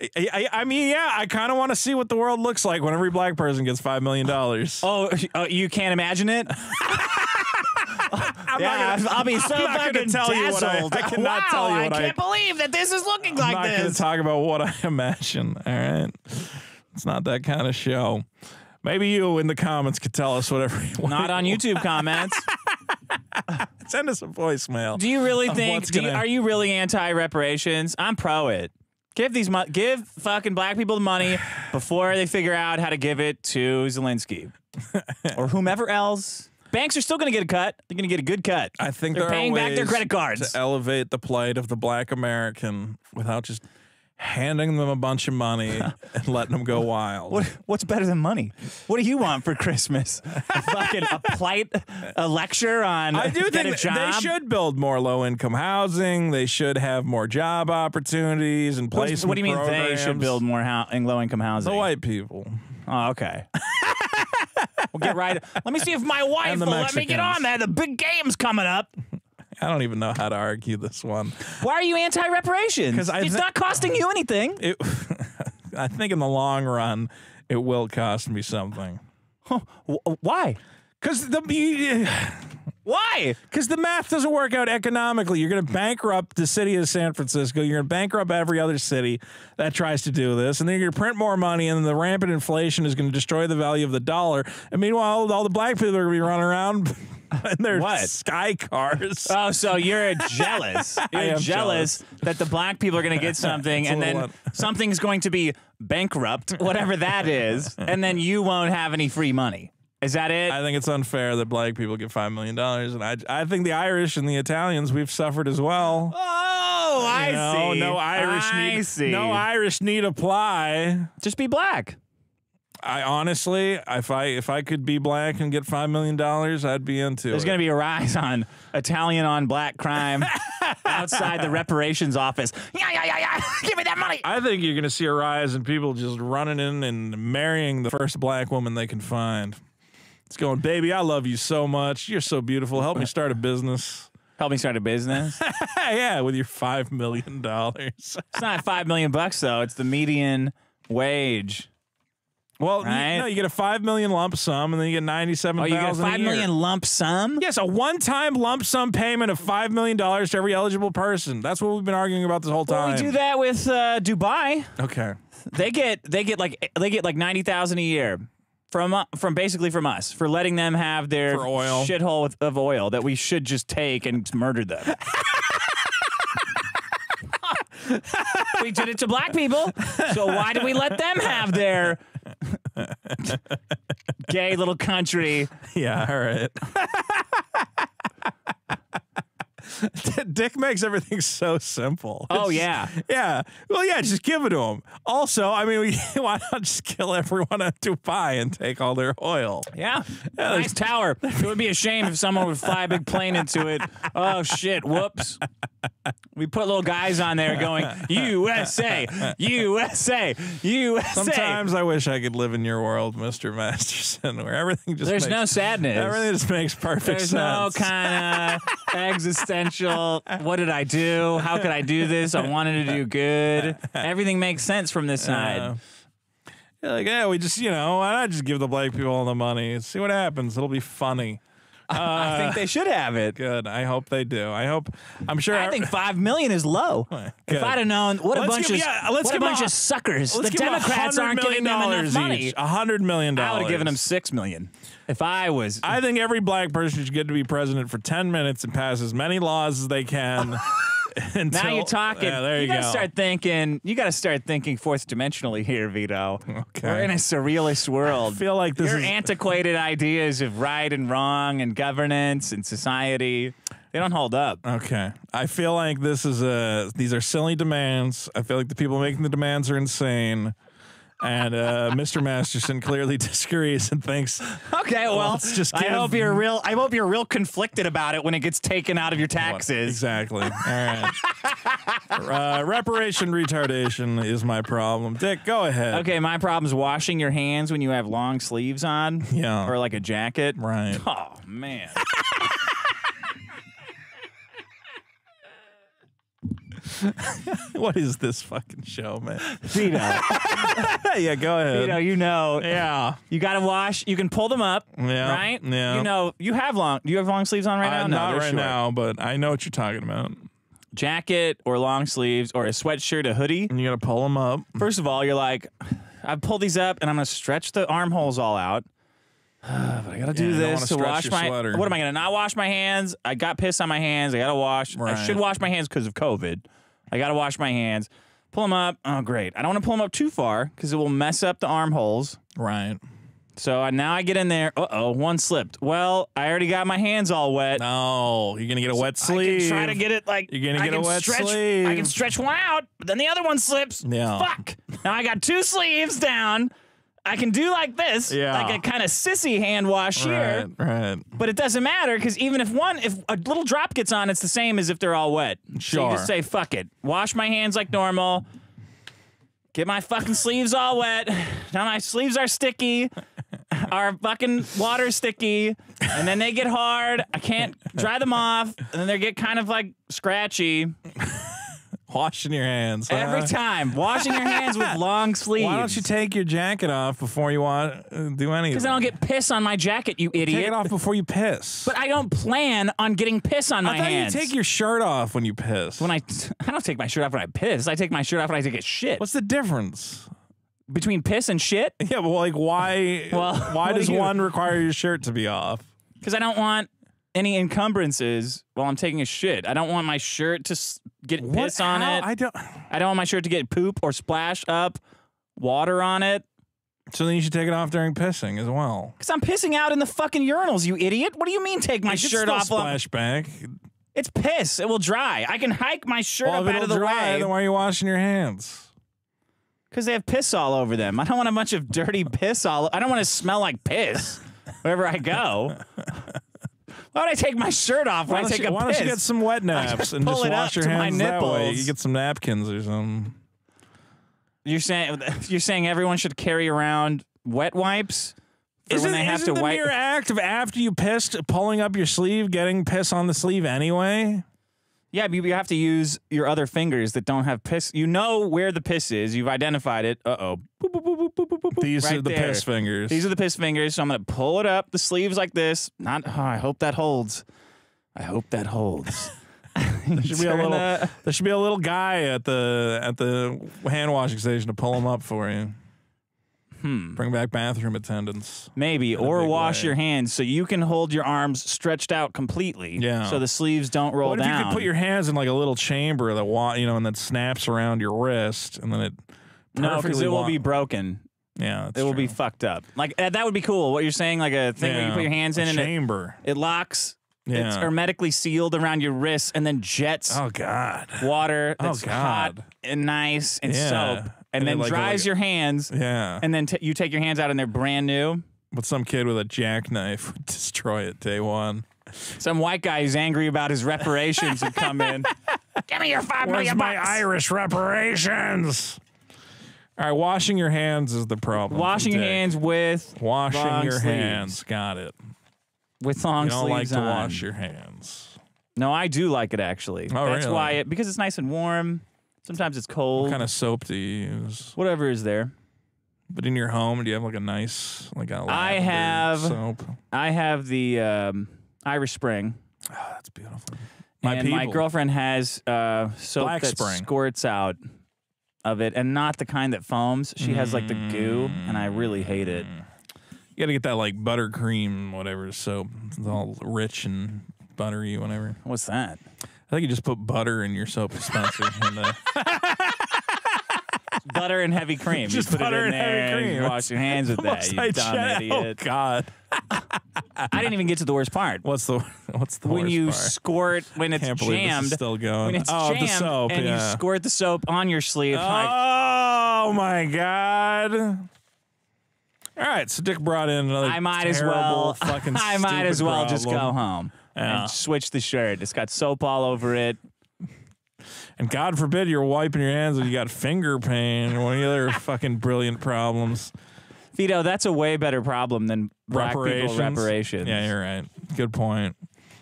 I, I, I mean, yeah, I kind of want to see what the world looks like when every black person gets five million dollars. Oh, uh, you can't imagine it? I'm yeah, not gonna, I'll be so I'm not gonna fucking tell you what I- I cannot wow, tell you I what I- can't believe that this is looking I'm like not going to talk about what I imagine. All right, it's not that kind of show. Maybe you in the comments could tell us whatever. You Not on YouTube comments. Send us a voicemail. Do you really think? Do you, gonna- are you really anti reparations? I'm pro it. Give these mo- give fucking black people the money before they figure out how to give it to Zelensky or whomever else. Banks are still going to get a cut. They're going to get a good cut. I think they're paying back their credit cards. to elevate the plight of the black American without just handing them a bunch of money and letting them go wild. What, what's better than money? What do you want for Christmas? A fucking a plight, a lecture on I do think they should build more low income housing. They should have more job opportunities and placement what do you mean they should build more hou- in low income housing? the white people? Oh, okay. we'll get right. Let me see if my wife will let me get on there. The big game's coming up. I don't even know how to argue this one. Why are you anti reparations? 'Cause I It's not costing you anything. It, I think in the long run, it will cost me something. Wh- Why? Because the Why? because the math doesn't work out economically. You're going to bankrupt the city of San Francisco. You're going to bankrupt every other city that tries to do this, and then you're going to print more money, and the rampant inflation is going to destroy the value of the dollar. And meanwhile, all the black people are going to be running around in their What? sky cars. Oh, so you're jealous. You're am jealous, that the black people are going to get something and then something's going to be bankrupt, whatever that is, and then you won't have any free money. Is that it? I think it's unfair that black people get five million dollars, and I, I think the Irish and the Italians we've suffered as well. oh, I You know, see. No Irish I need. see. No Irish need apply. Just be black. I honestly, if I if I could be black and get five million dollars, I'd be into There's it. There's going to be a rise on Italian on black crime outside the reparations office. Yeah, yeah, yeah, yeah. Give me that money. I think you're going to see a rise in people just running in and marrying the first black woman they can find. It's going, baby, I love you so much. You're so beautiful. Help me start a business. Help me start a business. yeah, with your five million dollars. It's not five million bucks though. It's the median wage. Well, you- Right. no, you get a five million lump sum, and then you get ninety-seven Oh, you get five million lump sum. Yes, a one-time lump sum payment of five million dollars to every eligible person. That's what we've been arguing about this whole Well, time. we do that with uh, Dubai. Okay. They get they get like they get like ninety thousand a year from uh, from basically from us for letting them have their For oil. shithole with, of oil that we should just take and murder them. we did it to black people, so why did we let them have their gay little country? Yeah. All right. Dick makes everything so simple. Oh It's- yeah, Yeah. Well, yeah, just give it to him. Also, I mean, we, why not just kill everyone at Dubai and take all their oil? yeah. there's- nice tower. It would be a shame if someone would fly a big plane into it. Oh shit! Whoops. We put little guys on there going USA, USA, USA. Sometimes I wish I could live in your world, Mr. Masterson, where everything just There's makes, no sadness. everything just makes perfect There's no kind of existential. What did I do? How could I do this? I wanted to do good. Everything makes sense from this side. Uh, You're like, yeah, we just, you know, why not just give the black people all the money? See what happens. It'll be funny. I think they should have it. Good. I hope they do. I hope. I'm sure. I think five million is low. Good. If I'd have known, what a bunch give- of yeah, let's what a bunch a- of suckers. The Democrats aren't giving them enough money. A hundred million dollars. I would have given them six million. If I was, I think every black person should get to be president for 10 minutes and pass as many laws as they can. until, now you're talking. Yeah, there you, you gotta go. start thinking. You got to start thinking fourth dimensionally here, Vito. Okay. We're in a surrealist world. I feel like this Your is antiquated ideas of right and wrong and governance and society, they don't hold up. okay. I feel like this is a. These are silly demands. I feel like the people making the demands are insane. And uh, Mr. Masterson clearly disagrees and thinks Okay, well, let's just I give- hope you're real. I hope you're real conflicted about it when it gets taken out of your taxes. Exactly. All right. uh, reparation retardation is my problem. Dick, go ahead. Okay, my problem's washing your hands when you have long sleeves on. Yeah. Or like a jacket. Right. Oh man. What is this fucking show, man? Vito. yeah, go ahead. Vito, you know yeah. you gotta wash you can pull them up. Yeah, Right? yeah. You know, you have long do you have long sleeves on right now? Uh, No, not right short. now, but I know what you're talking about. Jacket or long sleeves or a sweatshirt, a hoodie. And you got to pull them up. First of all, you're like, I pull these up and I'm gonna stretch the armholes all out. but I gotta do wanna this to wash my. sweater. What am I gonna not wash my hands? I got piss on my hands. I gotta wash. I should wash my hands because of COVID. I gotta wash my hands. Pull them up. Oh, great. I don't want to pull them up too far because it will mess up the armholes. Right. So I, now I get in there. Uh oh, one slipped. Well, I already got my hands all wet. No, you're gonna get a wet sleeve. I sleeve. can try to get it like You're gonna I get a wet stretch, I can stretch one out, but then the other one slips. Yeah. Fuck. Now I got two sleeves down. I can do like this, Yeah. like a kind of sissy hand wash here, Right. Right. but it doesn't matter because even if one, if a little drop gets on, it's the same as if they're all wet. So you just say fuck it, wash my hands like normal. Get my fucking sleeves all wet. Now my sleeves are sticky. Our fucking water sticky, and then they get hard. I can't dry them off, and then they get kind of like scratchy Washing your hands. huh? every time. Washing your hands with long sleeves. Why don't you take your jacket off before you want uh, do anything? Because I don't get piss on my jacket, you idiot. take it off before you piss. But I don't plan on getting piss on my I thought hands. you take your shirt off when you piss. when I I don't take my shirt off when I piss. I take my shirt off when I take a shit. What's the difference? between piss and shit? Yeah, but like why? Well, why does do one require your shirt to be off? Because I don't want any encumbrances while I'm taking a shit. I don't want my shirt to get piss on How? it. I don't. I don't want my shirt to get poop or splash up water on it. So then you should take it off during pissing as well. Because I'm pissing out in the fucking urinals, you idiot. What do you mean take my You shirt off? Splash back. It's piss. It will dry. I can hike my shirt Well, up out of the dry, way then why are you washing your hands? because they have piss all over them. I don't want a bunch of dirty piss all. I don't want to smell like piss wherever I go. Why would I take my shirt off Why when I don't, take you, a why piss? don't you get some wet naps and pull just it up wash your to my hands that way? nipples. You get some napkins or something. You're saying you're saying everyone should carry around wet wipes for Isn't, when they have isn't to the wipe. mere act of after you pissed, pulling up your sleeve, getting piss on the sleeve anyway? Yeah, but you have to use your other fingers that don't have piss. You know where the piss is. You've identified it. Uh oh. These Right are the there. piss fingers. These are the piss fingers. So I'm gonna pull it up the sleeves like this. Not. Oh, I hope that holds. I hope that holds. there should be a little. the- There should be a little guy at the at the hand washing station to pull them up for you. Hmm. Bring back bathroom attendants. Maybe, or wash way. your hands so you can hold your arms stretched out completely. Yeah. So the sleeves don't roll What if down. you could put your hands in like a little chamber that wa- you know, and that snaps around your wrist, and then it. no, because it will be broken. Yeah, It will be fucked up. Like uh, that would be cool. What you're saying, like a thing where you put your hands in and it, chamber. it locks. Yeah. It's hermetically sealed around your wrists and then jets Oh God. water Oh, that's hot and nice and Yeah. soap, and, And then like- dries like- your hands, Yeah. and then t- you take your hands out and they're brand new. But some kid with a jackknife would destroy it day one. Some white guy who's angry about his reparations would come in. Give me your five million bucks. My Irish reparations? All right, washing your hands is the problem. Washing your Dick. hands with Washing long your sleeves. hands. Got it. with long You don't like sleeves to on. wash your hands. No, I do like it actually. Oh, That's really? why it because it's nice and warm. Sometimes it's cold. What kind of soap do you use? Whatever is there. But in your home, do you have like a nice like a I lavender have- soap? I have the um, Irish Spring. Oh, that's beautiful. My and my people. girlfriend has uh, soap Black that Spring. squirts out of it, and not the kind that foams. She has like the goo, and I really hate it. You got to get that like buttercream, whatever soap. It's all rich and buttery, whatever. What's that? I think you just put butter in your soap dispenser. and, uh, Butter and heavy cream. Just you put butter it in and heavy there cream. And wash your hands with that. You dumb idiot. Oh God! I didn't even get to the worst part. What's the what's the when worst you part? squirt when it's Can't believe this is jammed, still going. when it's Oh, the jammed, soap, and you squirt the soap on your sleeve. like, Oh my God! All right, so Dick brought in another. I might as well. Fucking I might as well just go home Yeah. and switch the shirt. It's got soap all over it. And God forbid you're wiping your hands and you got finger pain or one of the other fucking brilliant problems. Vito, that's a way better problem than black people reparations. reparations. Yeah, you're right. Good point.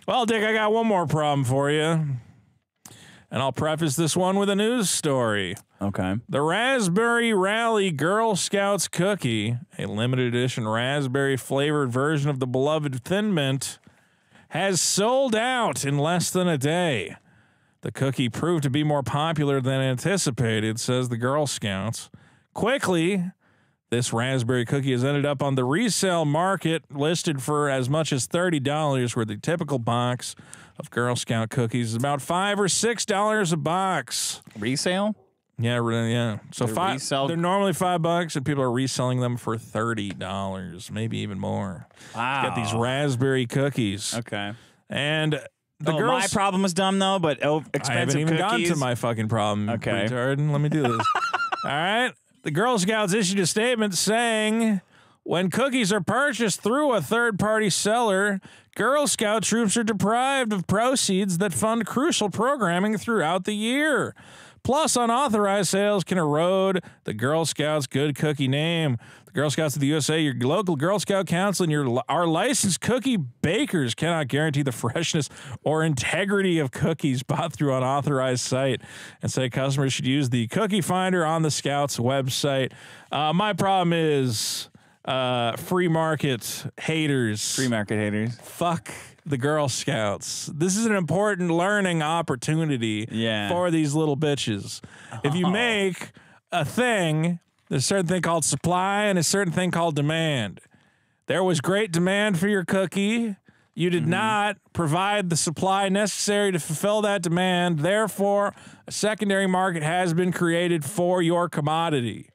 Well, Dick, I got one more problem for you. And I'll preface this one with a news story. Okay. The Raspberry Rally Girl Scouts cookie, a limited edition raspberry flavored version of the beloved Thin Mint, has sold out in less than a day. The cookie proved to be more popular than anticipated, says the Girl Scouts. Quickly, this raspberry cookie has ended up on the resale market, listed for as much as $30, where the typical box of Girl Scout cookies is about 5 or $6 a box. Resale? Yeah, really, yeah. So They're five. resell- They're normally five bucks, and people are reselling them for thirty dollars, maybe even more. Wow. Got these raspberry cookies, Okay. and the oh, girls. my problem was dumb though, but oh, I haven't even cookies. gotten to my fucking problem. Okay. retard. Let me do this. All right. The Girl Scouts issued a statement saying. When cookies are purchased through a third party seller, Girl Scout troops are deprived of proceeds that fund crucial programming throughout the year. Plus, unauthorized sales can erode the Girl Scouts good cookie name. The Girl Scouts of the USA, your local Girl Scout council, and your our licensed cookie bakers cannot guarantee the freshness or integrity of cookies bought through an authorized site, and say customers should use the cookie finder on the Scouts website. Uh, my problem is uh, free market haters. Free market haters. Fuck the Girl Scouts. This is an important learning opportunity Yeah. for these little bitches. If you make a thing, there's a certain thing called supply and a certain thing called demand. There was great demand for your cookie. You did mm-hmm. not provide the supply necessary to fulfill that demand. Therefore, a secondary market has been created for your commodity.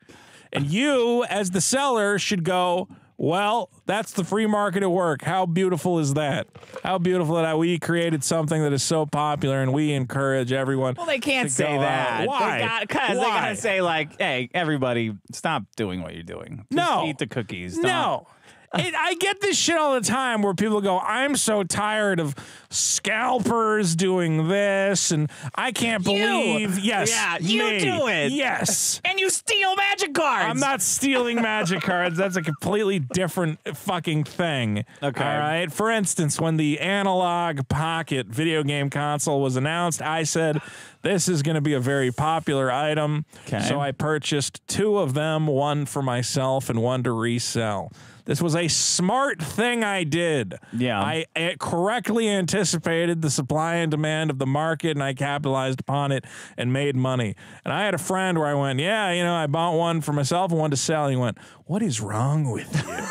And you, as the seller, should go, well, that's the free market at work. How beautiful is that? How beautiful that we created something that is so popular and we encourage everyone. Well, they can't to say go out. that. Why? Because they, Why? gotta say like, "Hey, everybody, stop doing what you're doing. Just No. eat the cookies. Don't- No. It, I get this shit all the time where people go, I'm so tired of scalpers doing this, and I can't You. believe. Yes. Yeah, you me. do it. Yes. And you steal magic cards. I'm not stealing magic cards. That's a completely different fucking thing. Okay. All right. For instance, when the Analogue Pocket video game console was announced, I said this is going to be a very popular item. Okay. So I purchased two of them, one for myself and one to resell. This was a smart thing I did. Yeah. I correctly anticipated the supply and demand of the market and I capitalized upon it and made money. And I had a friend where I went, Yeah, you know, I bought one for myself and one to sell. And he went, What is wrong with you? and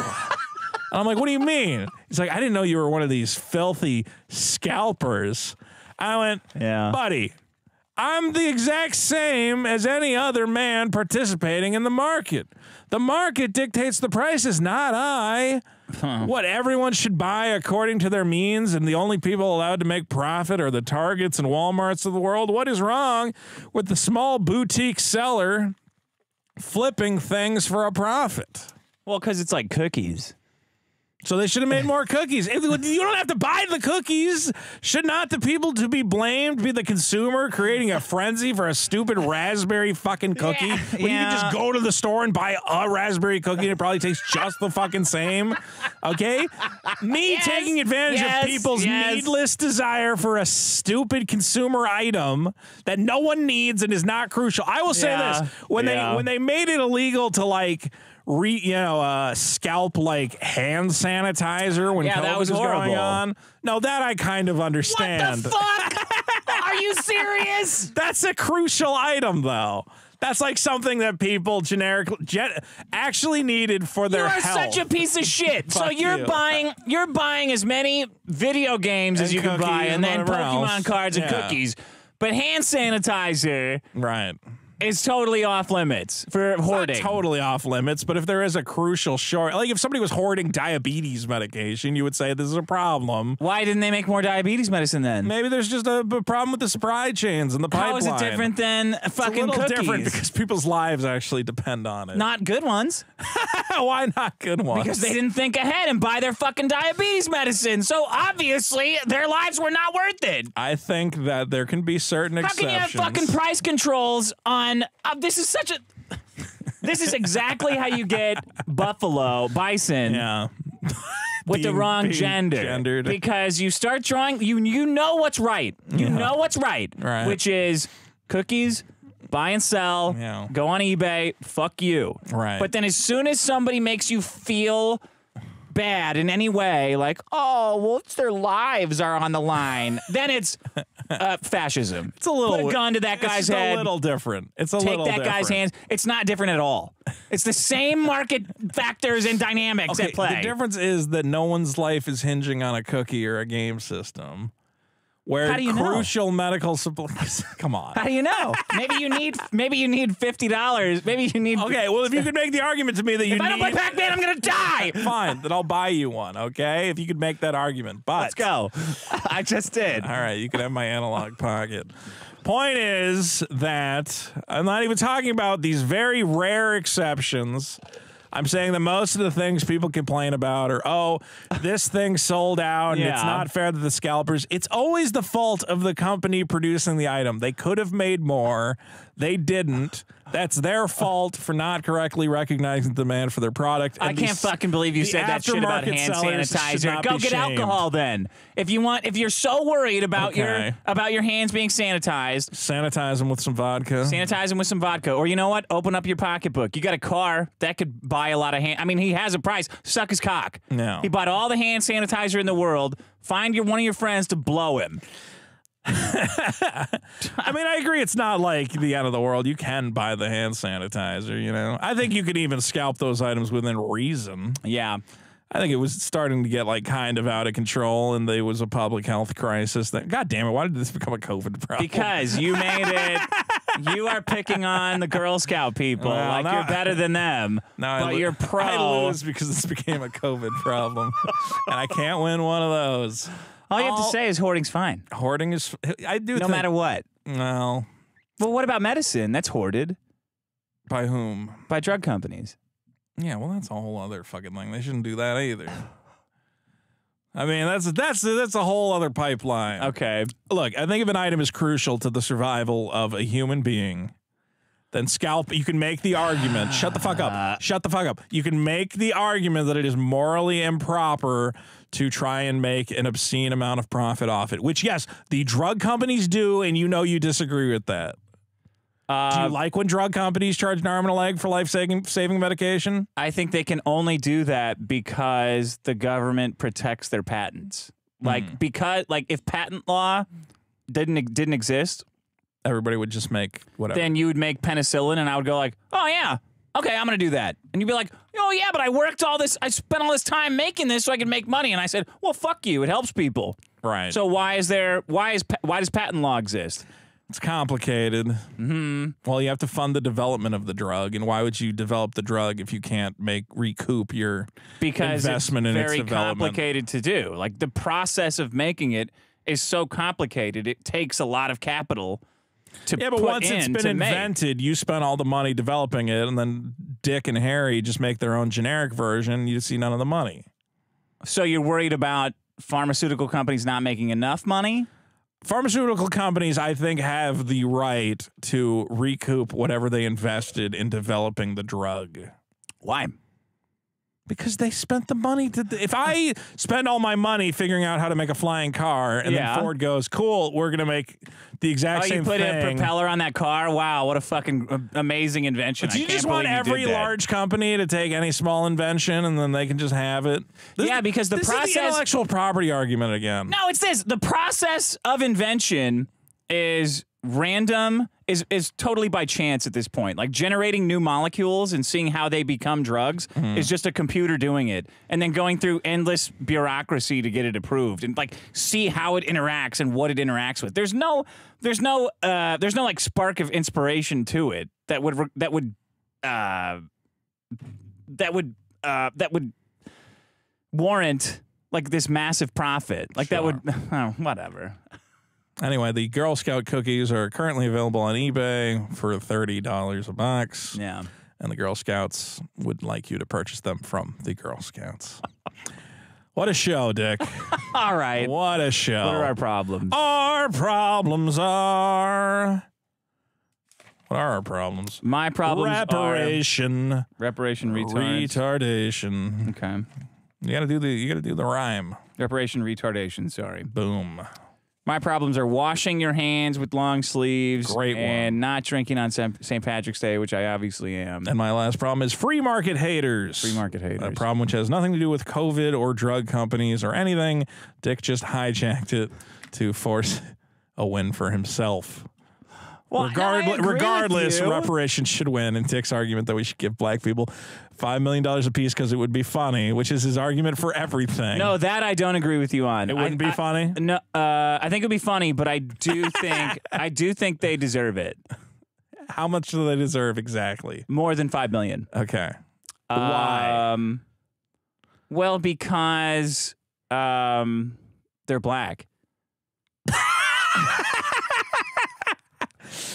I'm like, What do you mean? He's like, I didn't know you were one of these filthy scalpers. I went, Yeah. Buddy, I'm the exact same as any other man participating in the market. The market dictates the prices, not I. What everyone should buy according to their means, and the only people allowed to make profit are the Targets and Walmarts of the world. What is wrong with the small boutique seller flipping things for a profit? Well, because it's like cookies. So they should have made more cookies. If- You don't have to buy the cookies. Should not the people to be blamed be the consumer creating a frenzy for a stupid raspberry fucking cookie? Yeah, when you can just go to the store and buy a raspberry cookie and it probably tastes just the fucking same. Okay? Me Yes, taking advantage yes, of people's yes. needless desire for a stupid consumer item that no one needs and is not crucial. I will say Yeah, this. When yeah. they when they made it illegal to like re you know uh, scalp like hand sanitizer when Yeah, COVID that was going on. No, that I kind of understand. What the fuck? Are you serious? That's a crucial item, though. That's like something that people generic gen- actually needed for their. You are health. such a piece of shit. so you're you. buying you're buying as many video games as you can buy, and and then Pokemon else. cards and Yeah. cookies. But hand sanitizer right. Is totally off limits for hoarding. Totally off limits, but if there is a crucial short, like if somebody was hoarding diabetes medication, you would say this is a problem. Why didn't they make more diabetes medicine then? Maybe there's just a, a problem with the supply chains and the pipeline. How is it different than It's a fucking cookies? different because people's lives actually depend on it. Not good ones. Why not good ones? Because they didn't think ahead and buy their fucking diabetes medicine. So obviously their lives were not worth it. I think that there can be certain How can you have fucking price controls on? Uh, this is such a. This is exactly how you get buffalo, bison, yeah. with the being- wrong being gender. gendered. Because you start drawing, you you know what's right. You know what's right, Right. which is cookies. Buy and sell. Yeah. Go on eBay. Fuck you. Right. But then, as soon as somebody makes you feel bad in any way, like, oh, well, it's their lives are on the line, then it's uh, fascism. It's a little Put a gun to that guy's head. A little different. It's a Take that guy's hands. It's not different at all. It's the same market factors and dynamics Okay, at play. the difference is that no one's life is hinging on a cookie or a game system. Where How do you know? crucial medical supplies. Come on. How do you know? Maybe you need maybe you need fifty dollars. Maybe you need. Okay, well, if you could make the argument to me that you If I don't play Pac-Man, I'm gonna die. fine, then I'll buy you one. Okay, if you could make that argument. But Let's go. I just did. All right, you can have my Analogue Pocket. Point is that I'm not even talking about these very rare exceptions. I'm saying that most of the things people complain about are, oh, this thing sold out and it's not fair to the scalpers. It's always the fault of the company producing the item. They could have made more. They didn't. That's their fault for not correctly recognizing the demand for their product. I can't these- fucking believe you said that shit about hand sanitizer. Go get shamed. alcohol then. If you want, if you're so worried about your about your hands being sanitized, Sanitize them with some vodka. sanitize them with some vodka. Or you know what? Open up your pocketbook. You got a car that could buy a lot of hand. I mean, he has a price. Suck his cock. No. He bought all the hand sanitizer in the world. Find your one of your friends to blow him. I mean, I agree. It's not like the end of the world. You can buy the hand sanitizer. You know, I think you could even scalp those items within reason. Yeah. I think it was starting to get like kind of out of control, and there was a public health crisis. That God damn it! Why did this become a COVID problem? Because you made it. You are picking on the Girl Scout people. Well, like now- you're better than them. now I but lo- you're pro. I lose because this became a COVID problem, and I can't win one of those. All you have to All- say is hoarding's fine. Hoarding is. I do. No think- matter what. Well, Well, what about medicine? That's hoarded by whom? by drug companies. Yeah, well, that's a whole other fucking thing. They shouldn't do that either. I mean, that's that's that's a whole other pipeline. Okay. Look, I think if an item is crucial to the survival of a human being, then scalp. You can make the argument. shut the fuck up. Shut the fuck up. You can make the argument that it is morally improper to try and make an obscene amount of profit off it. Which, yes, the drug companies do, and you know you disagree with that. Do Uh, you like when drug companies charge an arm and a leg for life saving saving medication? I think they can only do that because the government protects their patents. Like because like if patent law didn't didn't exist, Everybody would just make whatever. then you would make penicillin and I would go like, "Oh yeah. Okay, I'm going to do that." And you'd be like, "Oh yeah, but I worked all this I spent all this time making this so I could make money." And I said, "Well, fuck you. It helps people." right. So why is there why is why does patent law exist? It's complicated. Mm-hmm. Well, you have to fund the development of the drug, and why would you develop the drug if you can't make recoup your because investment it's in its very development? complicated to do. Like the process of making it is so complicated. It takes a lot of capital Yeah, but put once it's been to make. invented, you spent all the money developing it, and then Dick and Harry just make their own generic version. You see none of the money. So you're worried about pharmaceutical companies not making enough money? Pharmaceutical companies, I think, have the right to recoup whatever they invested in developing the drug. Why? Because they spent the money to. If I spend all my money figuring out how to make a flying car, and Yeah. then Ford goes, "Cool, we're gonna make the exact same thing." Oh, same you put thing." a propeller on that car? Wow, what a fucking uh, amazing invention! Do I you can't just want believe you every that. large company to take any small invention and then they can just have it? This- Yeah, because the this is process- intellectual property argument again. No, it's this. The process of invention is random, is is totally by chance at this point. Like generating new molecules and seeing how they become drugs Mm-hmm. is just a computer doing it, and then going through endless bureaucracy to get it approved and like see how it interacts and what it interacts with. There's no, there's no, uh, there's no like spark of inspiration to it that would re- that would, uh, that would, uh, that would warrant like this massive profit. Like that would, oh, whatever. Anyway, the Girl Scout cookies are currently available on eBay for thirty dollars a box. Yeah. and the Girl Scouts would like you to purchase them from the Girl Scouts. what a show, Dick! All right. What a show! What are our problems? Our problems are. What are our problems? My problems Reparation, are reparation retards. retardation. okay. You gotta do the. You gotta do the rhyme. Reparation retardation. Sorry. Boom. My problems are washing your hands with long sleeves Great one. and not drinking on St. St. Patrick's Day, which I obviously am. And my last problem is free market haters. Free market haters. A problem which has nothing to do with COVID or drug companies or anything. Dick just hijacked it to force a win for himself. Well, Regardless, regardless, reparations should win. And Dick's argument that we should give black people five million dollars apiece because it would be funny, which is his argument for everything. No, that I don't agree with you on. it wouldn't I- be I- funny. No, uh, I think it'd be funny, but I do think I do think they deserve it How much do they deserve exactly? more than 5 million. Okay. Why? Um, well, because um, they're black.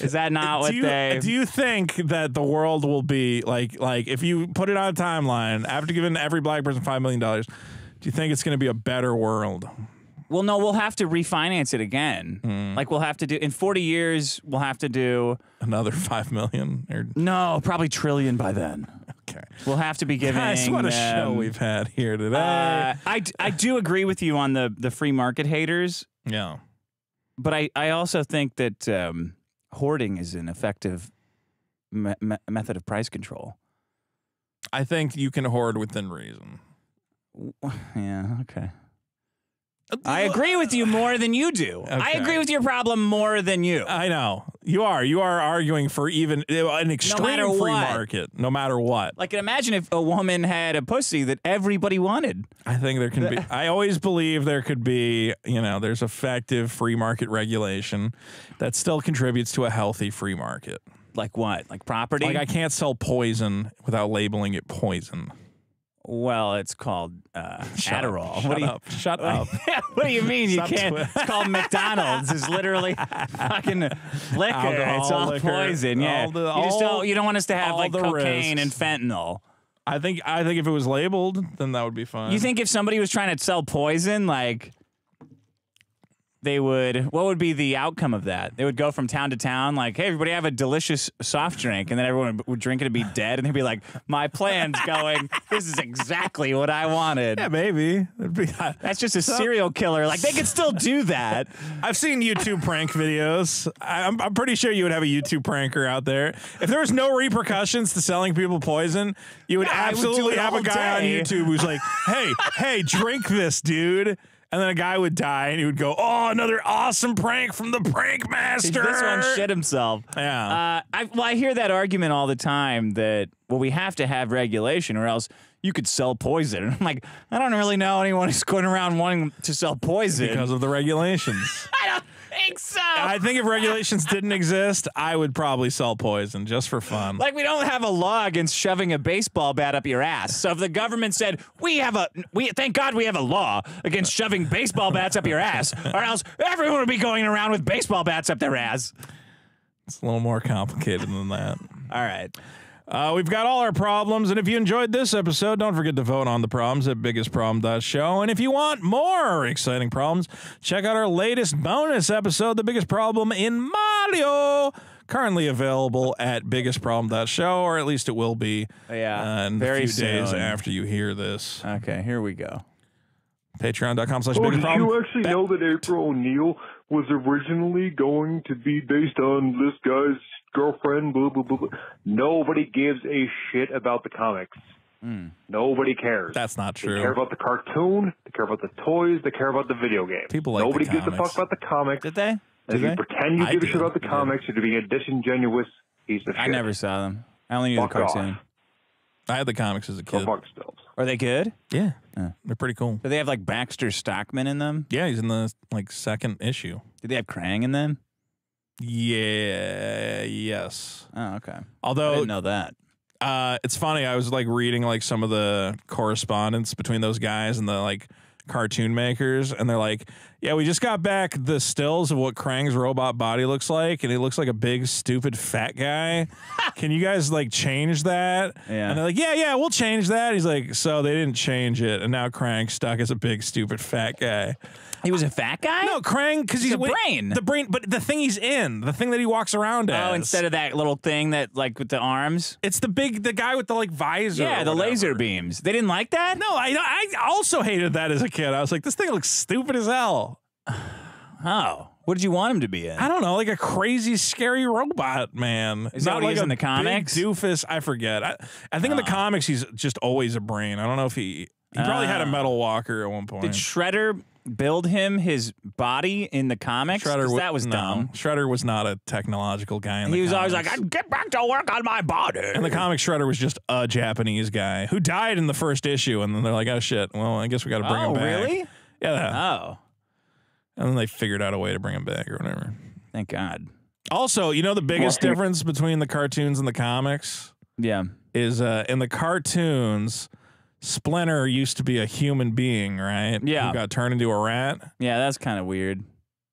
Is that not what do you, they? do you think that the world will be like like if you put it on a timeline after giving every black person five million dollars? Do you think it's going to be a better world? well, no, we'll have to refinance it again. Hmm. Like we'll have to do in forty years. We'll have to do Another five million? Or, no, probably trillion by then. okay. We'll have to be giving. Guys, what a show we've had here today. Uh, I, I do agree with you on the the free market haters, yeah. but I, I also think that um, hoarding is an effective me- me- method of price control. I think you can hoard within reason. Yeah, okay. I agree with you more than you do. I agree with your problem more than you. I know you are. You are arguing for even uh, an extreme matter free what. market, no matter what. like, imagine if a woman had a pussy that everybody wanted. I think there can be. I always believe there could be. You know, there's effective free market regulation that still contributes to a healthy free market. Like what? Like property? Like I can't sell poison without labeling it poison. Well, it's called uh, Shut up. Adderall. Shut what do you? up. Shut up. what do you mean you can't? It's called McDonald's. It's literally fucking liquor. Alcohol, it's all liquor, poison. Yeah, all the- you just don't. You don't want us to have like cocaine risks. and fentanyl. I think. I think if it was labeled, then that would be fine. You think if somebody was trying to sell poison, like they would, what would be the outcome of that? They would go from town to town, like, hey, everybody have a delicious soft drink. And then everyone would drink it and be dead. And they'd be like, my plan's going, this is exactly what I wanted. Yeah, maybe. It'd be, That's just a serial killer. Like, they could still do that. I've seen YouTube prank videos. I- I'm, I'm pretty sure you would have a YouTube pranker out there. If there was no repercussions to selling people poison, you would Yeah, I would absolutely have a guy day. on YouTube who's like, "Hey, hey, drink this, dude." And then a guy would die, and he would go, "Oh, another awesome prank from the prank master." This one shit himself. Yeah. Uh, I, well, I hear that argument all the time that, well, we have to have regulation or else you could sell poison. And I'm like, I don't really know anyone who's going around wanting to sell poison. because of the regulations. I don't think so. I think if regulations didn't exist, I would probably sell poison just for fun. like we don't have a law against shoving a baseball bat up your ass. So if the government said we have a we thank God we have a law against shoving baseball bats up your ass, or else everyone would be going around with baseball bats up their ass. it's a little more complicated than that. All right. Uh, we've got all our problems, and if you enjoyed this episode, don't forget to vote on the problems at biggestproblem.show. And if you want more exciting problems, check out our latest bonus episode, The Biggest Problem in Mario, currently available at biggestproblem.show, or at least it will be Yeah, uh, in very a few days soon. after you hear this. Okay, here we go. Patreon.com slash Oh, biggest did problem. you actually know that April O'Neil was originally going to be based on this guy's girlfriend? Blah, blah, blah, blah. Nobody gives a shit about the comics. Nobody cares. That's not true. They care about the cartoon. They care about the toys. They care about the video game. People like the Nobody gives a fuck about the comics. Did they? And Do if they? you pretend you I give a shit about the Yeah. comics, you're being a disingenuous piece of shit. I never saw them. I only knew Fuck the off. cartoon. I had the comics as a Go kid. fuck yourselves. Are they good? Yeah, Uh. they're pretty cool. Do they have like Baxter Stockman in them? Yeah, he's in the like second issue. Do they have Krang in them? Yeah, yes. Oh, okay. Although I didn't know that. uh, it's funny, I was like reading like some of the correspondence between those guys and the like cartoon makers, and they're like, "Yeah, we just got back the stills of what Krang's robot body looks like, and he looks like a big, stupid, fat guy. Can you guys like change that?" Yeah. And they're like, "Yeah, yeah, we'll change that." He's like, "So they didn't change it, and now Krang's stuck as a big, stupid, fat guy." He was a fat guy? No, Krang, because he's The wait, brain. the brain, but the thing he's in, the thing that he walks around oh, as. Oh, instead of that little thing that like with the arms? It's the big, the guy with the like visor. Yeah, the laser beams. They didn't like that? No, I I also hated that as a kid. I was like, this thing looks stupid as hell. Oh. What did you want him to be in? I don't know, like a crazy, scary robot man. Is that Not what he like a in the comics? doofus. I forget. I, I think in the Oh. comics he's just always a brain. I don't know if he he probably had a Oh. metal walker at one point. Did Shredder build him his body in the comics? 'Cause wa- that was no, dumb. Shredder was not a technological guy. In the He was always like, comics. I'd get back to work on my body. In the comic, Shredder was just a Japanese guy who died in the first issue, and then they're like, "Oh shit! Well, I guess we got to bring oh, him back." really? Yeah. Oh, and then they figured out a way to bring him back or whatever. thank God. Also, you know the biggest difference between the cartoons and the comics Yeah. is uh, in the cartoons, Splinter used to be a human being, right? Yeah. Who got turned into a rat. Yeah, that's kind of weird.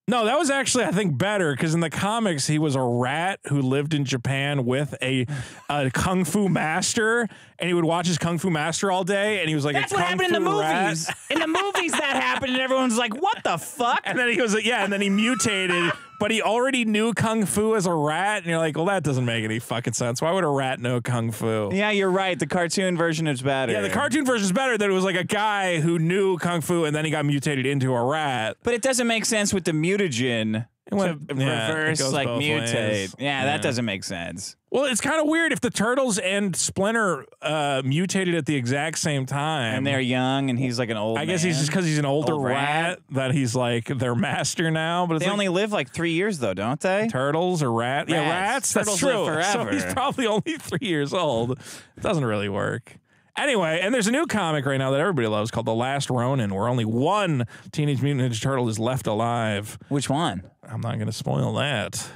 No, that was actually I think better because in the comics he was a rat who lived in Japan with a, a kung fu master, and he would watch his kung fu master all day, and he was like That's a what kung happened in the fu rat. movies. In the movies, that happened, and everyone's like, "What the fuck?" And then he was yeah, and then he mutated, but he already knew kung fu as a rat, and you're like, well, that doesn't make any fucking sense. Why would a rat know kung fu? Yeah, you're right. The cartoon version is better. Yeah, the cartoon version is better. That it was like a guy who knew kung fu, and then he got mutated into a rat. but it doesn't make sense with the mutagen. It went- to yeah, reverse, like mutate. ways. Yeah, Yeah. that doesn't make sense. Well, it's kind of weird if the turtles and Splinter uh, mutated at the exact same time. And they're young, and he's like an old. I guess he's just because he's an older Old rat, rat. that he's like their master now. But They like only live like three years, though, don't they? turtles or rat. Yeah, Rats. rats. That's Turtles true. live So he's probably only three years old. It doesn't really work. Anyway, and there's a new comic right now that everybody loves called The Last Ronin, where only one Teenage Mutant Ninja Turtle is left alive. Which one? I'm not going to spoil that.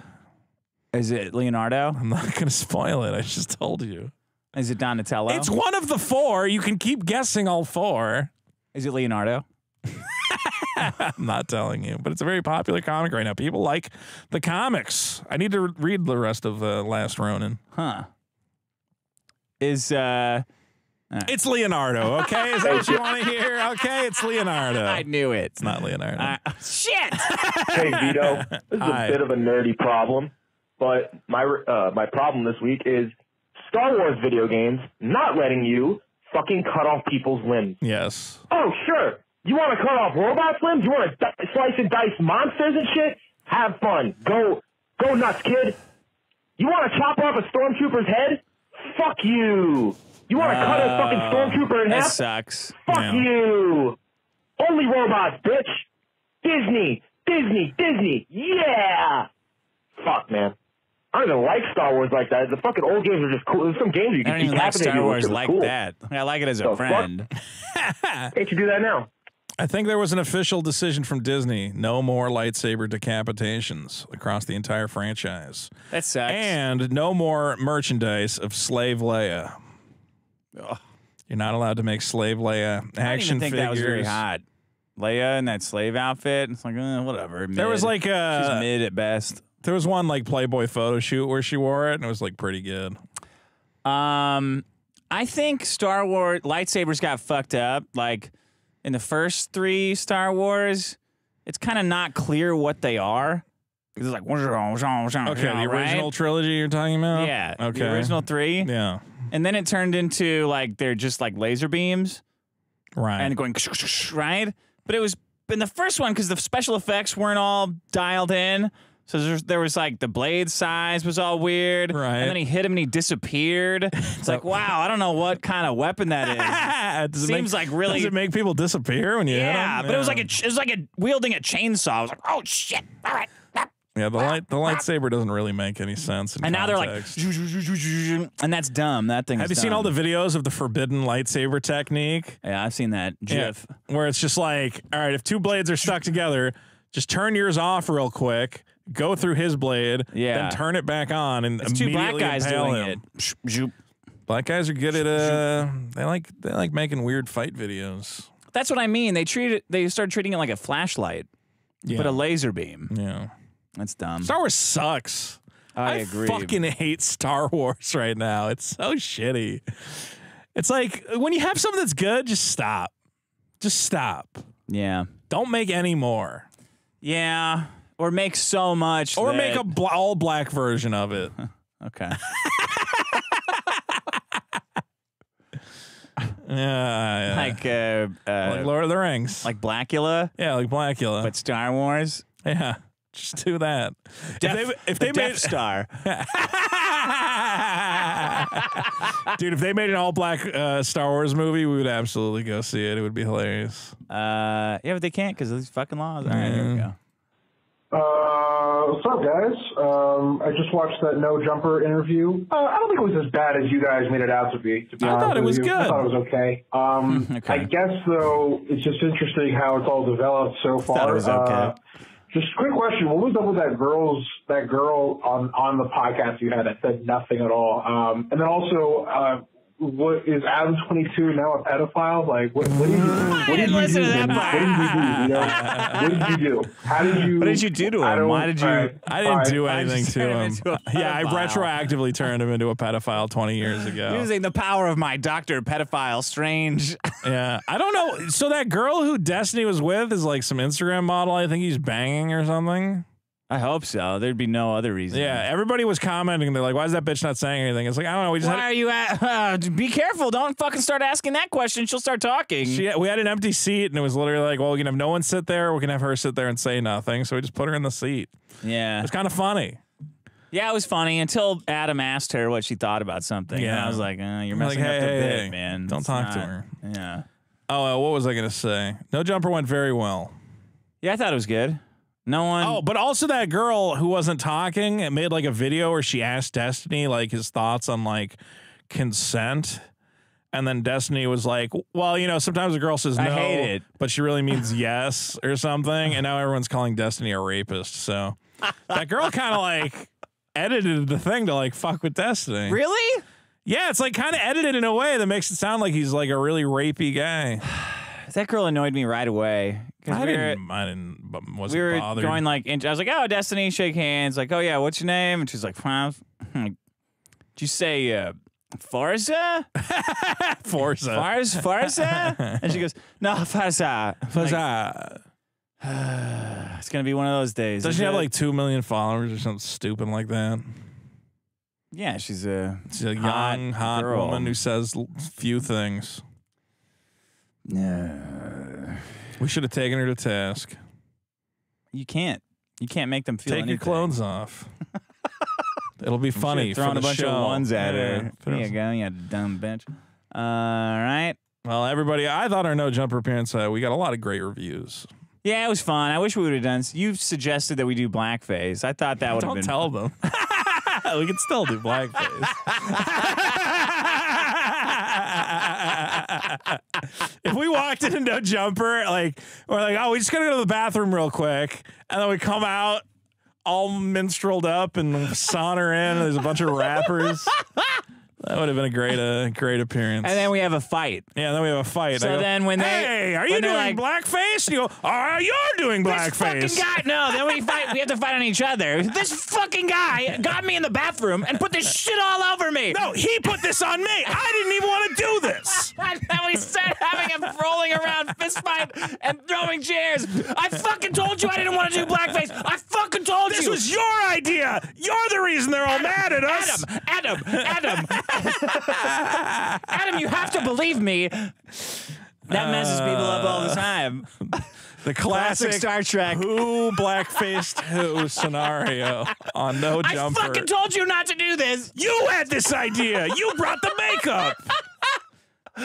Is it Leonardo? I'm not going to spoil it. I just told you. Is it Donatello? It's one of the four. You can keep guessing all four. Is it Leonardo? I'm not telling you, but it's a very popular comic right now. People like the comics. I need to re- read the rest of uh, Last Ronin. Huh. Is uh It's Leonardo, okay? Is that what you want to hear? Okay, it's Leonardo. I knew it. It's not Leonardo. I- shit. Hey Vito, this is Hi. a bit of a nerdy problem, but my uh, my problem this week is Star Wars video games not letting you fucking cut off people's limbs. yes. Oh sure, you want to cut off robots' limbs? You want to di- slice and dice monsters and shit? Have fun. Go go nuts, kid. You want to chop off a stormtrooper's head? Fuck you. You want to cut a fucking uh, stormtrooper in half? That sucks. Fuck Yeah. you! Only robots, bitch! Disney! Disney! Disney! Yeah! Fuck, man. I don't even like Star Wars like that. The fucking old games are just cool. There's some games you I can don't keep even like happening to Star you, Wars like cool. that. I like it as a The fuck? friend. Can't you do that now? I think there was an official decision from Disney no more lightsaber decapitations across the entire franchise. That sucks. And no more merchandise of Slave Leia. You're not allowed to make Slave Leia I didn't action even think figures. that was very hot. Leia in that slave outfit. It's like, uh, whatever. There was like a She's mid at best. there was one like Playboy photo shoot where she wore it and it was like pretty good. Um, I think Star Wars lightsabers got fucked up. Like in the first three Star Wars, it's kind of not clear what they are. It's like okay, the original trilogy you're talking about? Yeah, Okay. the original three. Yeah. And then it turned into like they're just like laser beams Right. and going right. But it was in the first one because the special effects weren't all dialed in. So there was like the blade size was all weird, Right. And then he hit him and he disappeared. It's like wow, I don't know what kind of weapon that is. It Seems make- like really Does it make people disappear when you hit yeah, them? but it was like a it was like a wielding a chainsaw. I was like, oh shit! All right. Yeah, the light the lightsaber doesn't really make any sense. In And now they're like, context. and that's dumb. That thing. Have you seen all the videos of the forbidden lightsaber technique? Yeah, I've seen that Yeah, where it's just like, all right, if two blades are stuck together, just turn yours off real quick, go through his blade, Yeah. then turn it back on, and It's two black immediately guys doing him. it. Black guys are good at uh, they like they like making weird fight videos. That's what I mean. They treat it. They started treating it like a flashlight, Yeah. but a laser beam. Yeah, That's dumb. Star Wars sucks. I agree. I fucking hate Star Wars right now. It's so shitty. It's like when you have something that's good, just stop. Just stop. yeah, Don't make any more. yeah. Or make so much. Or that- make a bl- all black version of it. okay. Yeah, yeah. like uh, uh, like Lord of the Rings. like Blackula, yeah, like Blackula. but Star Wars. yeah, just do that. Death, if they, if the they Death made Star. dude, if they made an all black uh, Star Wars movie, we would absolutely go see it. It would be hilarious. Uh, yeah, but they can't because of these fucking laws. All right, here we go. Uh, what's up, guys? Um, I just watched that No Jumper interview. Uh, I don't think it was as bad as you guys made it out to be. To be I thought it was you. good. I thought it was okay. Um, Okay. I guess though, it's just interesting how it's all developed so far. Thought it was okay. Uh, just a quick question: What was up with that girl's that girl on on the podcast you had that said nothing at all? Um, and then also, uh, what is Adam twenty two now a pedophile? Like, what, what did you what did you do? to that. What did you do? You know, what did you do? How did you? What did you do to him? Why did you- all right, I didn't all right. do anything to him him. yeah, I retroactively turned him into a pedophile 20 years ago. Using the power of my doctor, pedophile, strange. Yeah, I don't know. So that girl who Destiny was with is like some Instagram model. I think he's banging or something. I hope so. There'd be no other reason. Yeah, everybody was commenting. They're like, "Why is that bitch not saying anything?" It's like I don't know. We just Why had, are you at? Uh, be careful. Don't fucking start asking that question. She'll start talking. she, we had an empty seat, and it was literally like, "Well, we can have no one sit there. We can have her sit there and say nothing." So we just put her in the seat. yeah. It's kind of funny. Yeah, it was funny until Adam asked her what she thought about something. And Yeah. I was like, uh, you're messing like, up the hey, bit, hey, man. don't It's talk to her. Yeah. Oh, uh, what was I gonna say? No jumper went very well. Yeah, I thought it was good. No one. Oh, but also that girl who wasn't talking it made like a video where she asked Destiny like his thoughts on like consent. And then Destiny was like, "Well, you know, sometimes a girl says no, I it. but she really means yes or something." And now everyone's calling Destiny a rapist. So that girl kind of like edited the thing to like fuck with Destiny. really? Yeah, it's like kind of edited in a way that makes it sound like he's like a really rapey guy. That girl annoyed me right away. I we didn't, I didn't, but wasn't we were bothered. going like, I was like, oh, Destiny, shake hands. Like, oh yeah, what's your name? And she's like, like, Did you say uh, Forza? Forza. Fars, Farza? and she goes, no, Farza. I'm like, Forza. it's gonna be one of those days. Doesn't is she have it?" like two million followers or something stupid like that? Yeah, she's a She's a hot young, hot girl. woman who says few things. No, We should have taken her to task. you can't. You can't make them feel Take your anything. clothes off. It'll be funny. Throwing a bunch show. of ones at Yeah. her. There you go, you dumb bitch. All right. Well, everybody, I thought our no jumper appearance. Uh, we got a lot of great reviews. Yeah, it was fun. I wish we would have done. You suggested that we do blackface. I thought that would have been. Don't tell them. we can still do blackface. if we walked in no jumper, like we're like, oh, we just gotta go to the bathroom real quick, and then we come out all minstreled up and saunter in. And there's a bunch of rappers. That would have been a great, uh, great appearance. And then we have a fight. yeah, then we have a fight. So go, then when they- hey, are you doing like- blackface? And you go, oh, you're doing blackface. This fucking guy. No, then we fight. We have to fight on each other. This fucking guy got me in the bathroom and put this shit all over me. No, he put this on me. I didn't even want to do this. and then we start having a rolling around fist fight and throwing chairs. I fucking told you I didn't want to do blackface. I fucking told This you. This was your idea. You're the reason they're all mad at us. Adam, Adam, Adam. Adam, you have to believe me. That messes people up all the time. The Classic classic Star Trek. Who blackfaced who scenario on No I Jumper. fucking told you not to do this. you had this idea. You brought the makeup. All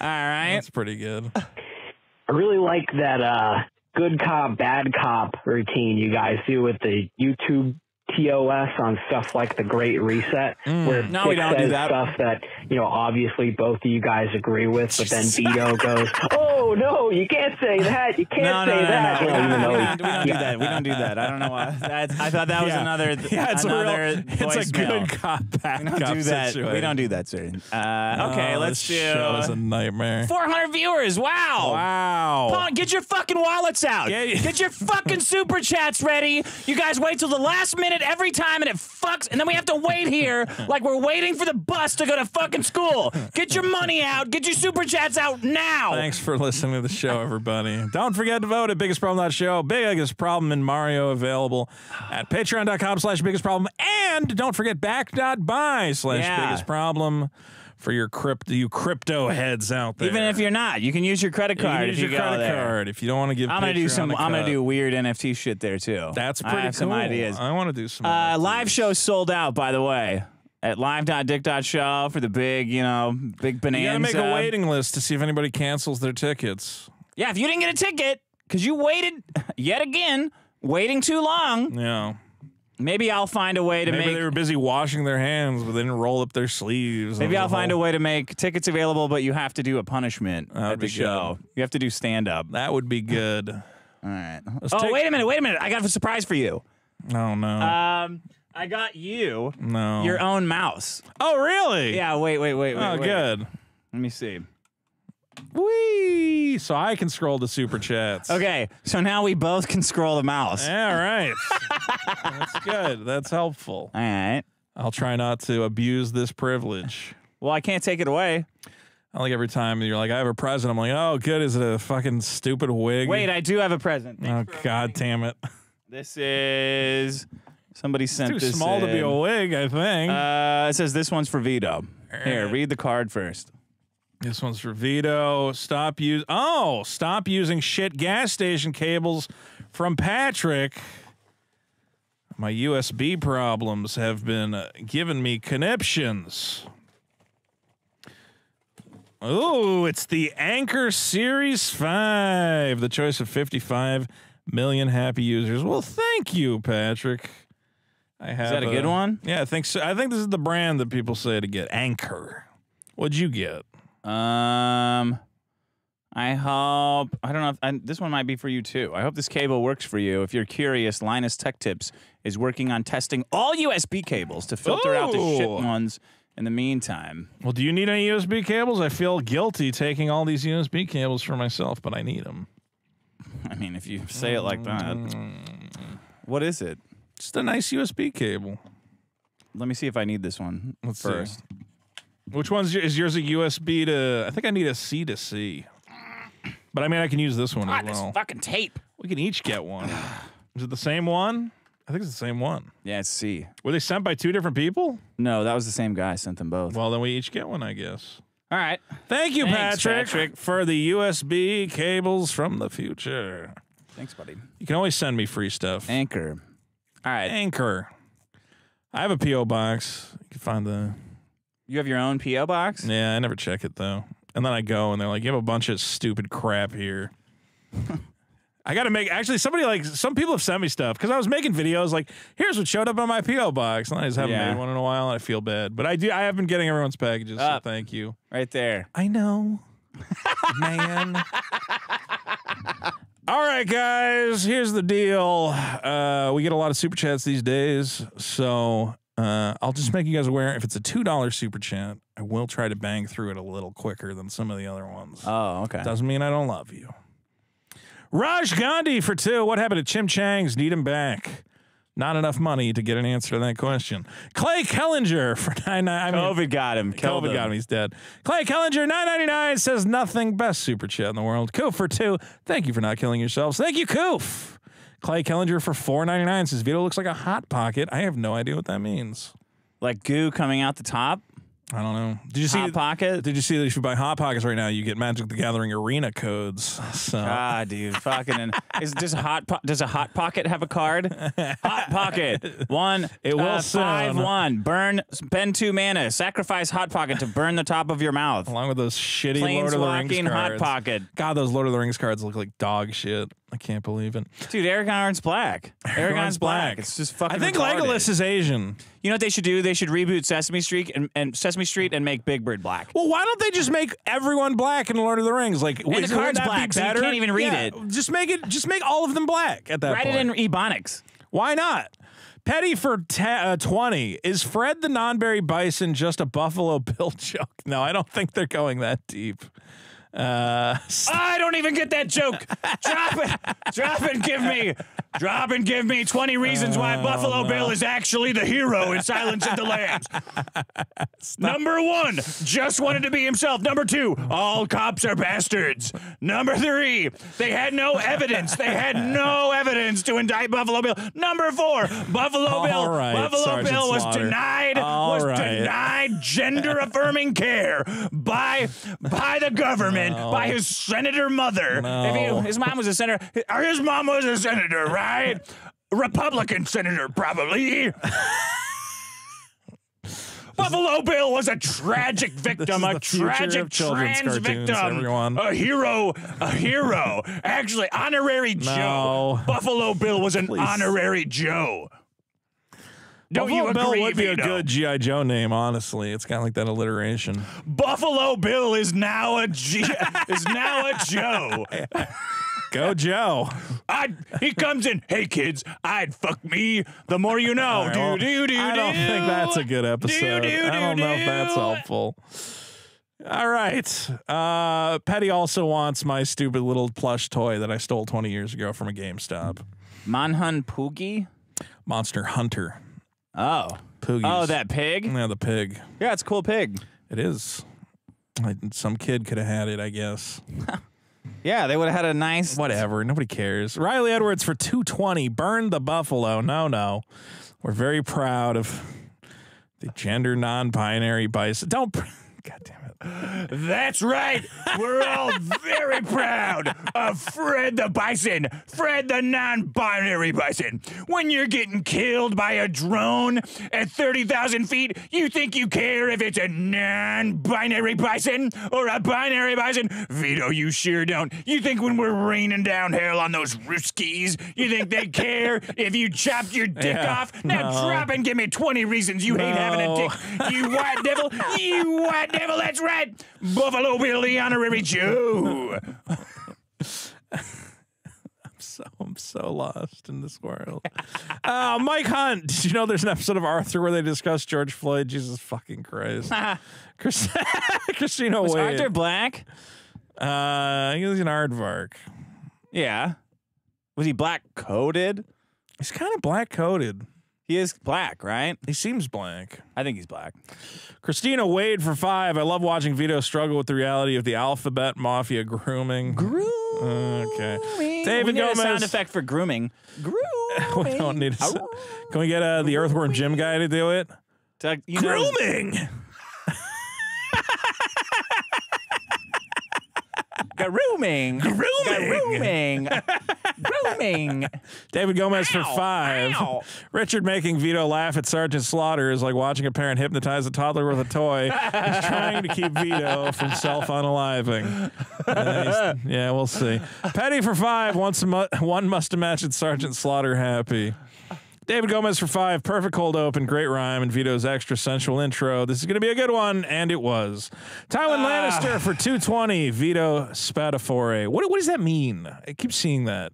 right. That's pretty good. I really like that uh, good cop, bad cop routine you guys do with the YouTube TOS on stuff like the Great Reset, where Mm. No, we Dick don't do says that. stuff that you know obviously both of you guys agree with, but then Vito goes, "Oh no, you can't say that. You can't No, no, say no, that." no, You know, no, even no, though we don't, we don't do that. We don't do that. I don't know why. That's, I thought that was Yeah. another. Yeah, it's a real- another it's a good cop, bad We don't cop do that. We don't do that, sir. Uh, okay, Oh, let's this show is a nightmare. 400 viewers. Wow. Wow. Come on, get your fucking wallets out. Yeah, yeah. Get your fucking super chats ready. You guys wait till the last minute every time and it fucks, and then we have to wait here like we're waiting for the bus to go to fucking school. Get your money out. Get your super chats out now. Thanks for listening to the show, everybody. Don't forget to vote at Biggest Problem Show. Biggest Problem in Mario available at patreon.com slash biggest problem. And don't forget back.buy slash biggest problem for your crypto you crypto heads out there. Even if you're not, you can use your credit You can card. use if you your go credit there. card if you don't want to give I'm gonna do some. I'm gonna do weird NFT shit there too. That's pretty I have cool. some ideas. I want to do some Uh, live show sold out, by the way, at live.dick.show for the big, you know, big bonanza. You gotta make a waiting list to see if anybody cancels their tickets. Yeah, if you didn't get a ticket because you waited yet again, waiting too long, Yeah. Maybe I'll find a way to Maybe make. they were busy washing their hands, but they didn't roll up their sleeves. Maybe I'll find a way to make tickets available, but you have to do a punishment That would at the show. You have to do stand up. That would be good. All right. Let's oh, take- wait a minute. Wait a minute. I got a surprise for you. Oh no. Um, I got you no. your own mouse. oh really? Yeah. Wait. Wait. Wait. Wait. Oh, wait. good. Let me see. Wee. So I can scroll to super chats. Okay, so now we both can scroll the mouse. Yeah, All right. That's good. That's helpful. All right. I'll try not to abuse this privilege. Well, I can't take it away. I like every time you're like, I have a present. I'm like, oh, good. Is it a fucking stupid wig? Wait, I do have a present. Oh, god damn it. This is somebody sent Too this small to be a wig, I think. Uh, it says this one's for Vito. Here, read the card first. This one's for Vito. Stop use. Oh, stop using shit gas station cables from Patrick. My USB problems have been uh, giving me conniptions. Oh, it's the Anker Series 5, the choice of 55 million happy users. Well, thank you, Patrick. I have that a good one? Yeah, I think so. I think this is the brand that people say to get. Anker. What'd you get? Um, I hope I don't know if I, this one might be for you too. I hope this cable works for you. If you're curious, Linus Tech Tips is working on testing all USB cables to filter out the shit Ooh. ones. In the meantime, Well, do you need any USB cables? I feel guilty taking all these USB cables for myself, but I need them. I mean, if you say it like that, what is it? Just a nice USB cable. Let me see if I need this one Let's see. first. Which one's your, is yours a USB to? I think I need a C to C. But I mean, I can use this one God, as this fucking tape. We can each get one. Is it the same one? I think it's the same one. Yeah, it's C. Were they sent by two different people? No, that was the same guy. Sent them both. Well, then we each get one, I guess. All right. Thank you, Thanks, Patrick, Patrick. for the USB cables from the future. Thanks, buddy. You can always send me free stuff. Anker. All right. Anker. I have a PO box. You can find the. You have your own PO box. Yeah, I never check it though. And then I go and they're like, "You have a bunch of stupid crap here." I got to make. Actually, somebody like some people have sent me stuff because I was making videos like, "Here's what showed up on my PO box," and I just haven't Yeah. made one in a while, and I feel bad. But I do. I have been getting everyone's packages. Up. So thank you. Right there. I know, man. All right, guys. Here's the deal. Uh, we get a lot of super chats these days, so uh, I'll just make you guys aware. If it's a two dollar super chat, I will try to bang through it a little quicker than some of the other ones. Oh, okay. Doesn't mean I don't love you. Raj Gandhi for two. What happened to Chim Chang's? Need him back. Not enough money to get an answer to that question. Clay Kellinger for nine. I mean, COVID got him. Killed COVID him. got him. He's dead. Clay Kellinger, nine ninety nine says nothing. Best super chat in the world. Koof for two. Thank you for not killing yourselves. Thank you, Koof. Clay Kellinger for four ninety nine says Vito looks like a hot pocket. I have no idea what that means. Like goo coming out the top. I don't know. Did you see Hot pocket. Did you see that if you buy hot pockets right now, you get Magic the Gathering arena codes? So God, dude, fucking. And is does hot po- does a hot pocket have a card? hot pocket one. It will uh, five soon. one. Burn spend two mana. Sacrifice hot pocket to burn the top of your mouth. along with those shitty Lord of the Rings Planeswalking hot pocket. God, those Lord of the Rings cards look like dog shit. I can't believe it. Dude, Aragorn's black. Aragorn's black. black. It's just fucking. I think retarded. Legolas is Asian. You know what they should do? They should reboot Sesame Street and, and Sesame Street and make Big Bird black. Well, why don't they just make everyone black in Lord of the Rings? Like, the wouldn't card's that be black, so you can't even read Yeah, it. Just make it. Just make all of them black at that Write point. it in Ebonics. Why not? Petty for uh, 20. Is Fred the non-binary Bison just a Buffalo Bill joke? No, I don't think they're going that deep. Uh, I don't even get that joke. Drop it. Drop and give me. Drop and give me 20 reasons why Buffalo Bill is actually the hero in Silence of the Lambs. Number one, just wanted to be himself. Number two, all cops are bastards. Number three, they had no evidence. They had no evidence to indict Buffalo Bill. Number four, Buffalo All Bill. right, Buffalo Sergeant Bill was Slaughter. denied All was right. denied gender affirming care by by the government, No. by his senator mother. No. If he, his mom was a senator, or his mom was a senator, right? Republican senator, probably. Buffalo Bill was a tragic victim, a tragic trans cartoons, victim, everyone. a hero, a hero. Actually, honorary Joe. Buffalo Bill was an Please. honorary Joe. Don't Buffalo you Bill agree, would be a good GI Joe name, honestly. It's kind of like that alliteration. Buffalo Bill is now a G- is now a Joe. Go Joe. I he comes in. Hey kids, I'd fuck me. The more you know. All right, do well, do do. I don't do. think that's a good episode. do, I don't know if that's helpful. All right. Uh, Petty also wants my stupid little plush toy that I stole 20 years ago from a GameStop. Manhun Poogie. Monster Hunter. Oh. Poogies. Oh, that pig. Yeah, the pig. Yeah, it's a cool pig. It is. I, some kid could have had it, I guess. Yeah, they would have had a nice. Whatever. Nobody cares. Riley Edwards for 220. Burned the Buffalo. No, no. We're very proud of the gender non binary bison. Don't. God damn it. That's right. We're all very proud of Fred the Bison, Fred the non binary bison. When you're getting killed by a drone at 30,000 feet, you think you care if it's a non binary bison or a binary bison? Vito, you sure don't. You think when we're raining down hell on those Ruskies, you think they care if you chopped your dick Yeah, off? Now no. drop and give me 20 reasons you hate having a dick. You white devil. You white devil. That's right. Buffalo Bill, the honorary Joe. So I'm so lost in this world. uh, Mike Hunt, did you know there's an episode of Arthur where they discuss George Floyd? Jesus fucking Christ. Chris- Christina Was Wade. Arthur black? Uh, he was an aardvark. Yeah. Was he black coated? He's kind of black coated. He is black, right? He seems black. I think he's black. Christina Wade for five. I love watching Vito struggle with the reality of the alphabet mafia grooming. Grooming. Okay. we need Gomez. a sound effect for grooming. Grooming. we don't need a, Can we get uh, the Earthworm Jim guy to do it? To- you know- Grooming. Grooming. Grooming. Grooming. Grooming. David Gomez for five. ow. Richard making Vito laugh at Sergeant Slaughter is like watching a parent hypnotize a toddler with a toy. he's trying to keep Vito from self unaliving. yeah, we'll see. Petty for five. Once mu- one must imagine Sergeant Slaughter happy. David Gomez for five. Perfect cold open. Great rhyme. And Vito's extra sensual intro. This is going to be a good one. And it was. Tywin Ah. Lannister for 220. Vito Spatafore. What, what does that mean? I keep seeing that.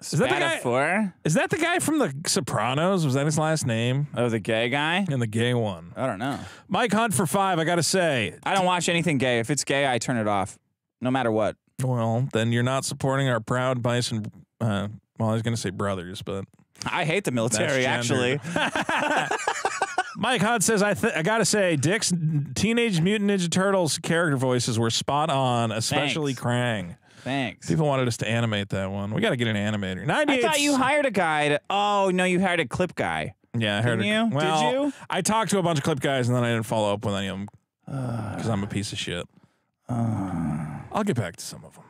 Is that the guy? Is that the guy from The Sopranos? Was that his last name? Oh, the gay guy? And the gay one. I don't know. Mike Hunt for five. I got to say, I don't watch anything gay. If it's gay, I turn it off. No matter what. Well, then you're not supporting our proud bison. Uh, well, I was going to say brothers, but I hate the military, actually. Mike Hunt says, I, th- I got to say, Dick's Teenage Mutant Ninja Turtles character voices were spot on, especially Krang. Thanks. People wanted us to animate that one. We got to get an animator. I 98 thought you hired a guy. To, oh no, you hired a clip guy. Yeah, I heard Didn't it. you? Did you? I talked to a bunch of clip guys and then I didn't follow up with any of them because uh. I'm a piece of shit. Uh. I'll get back to some of them.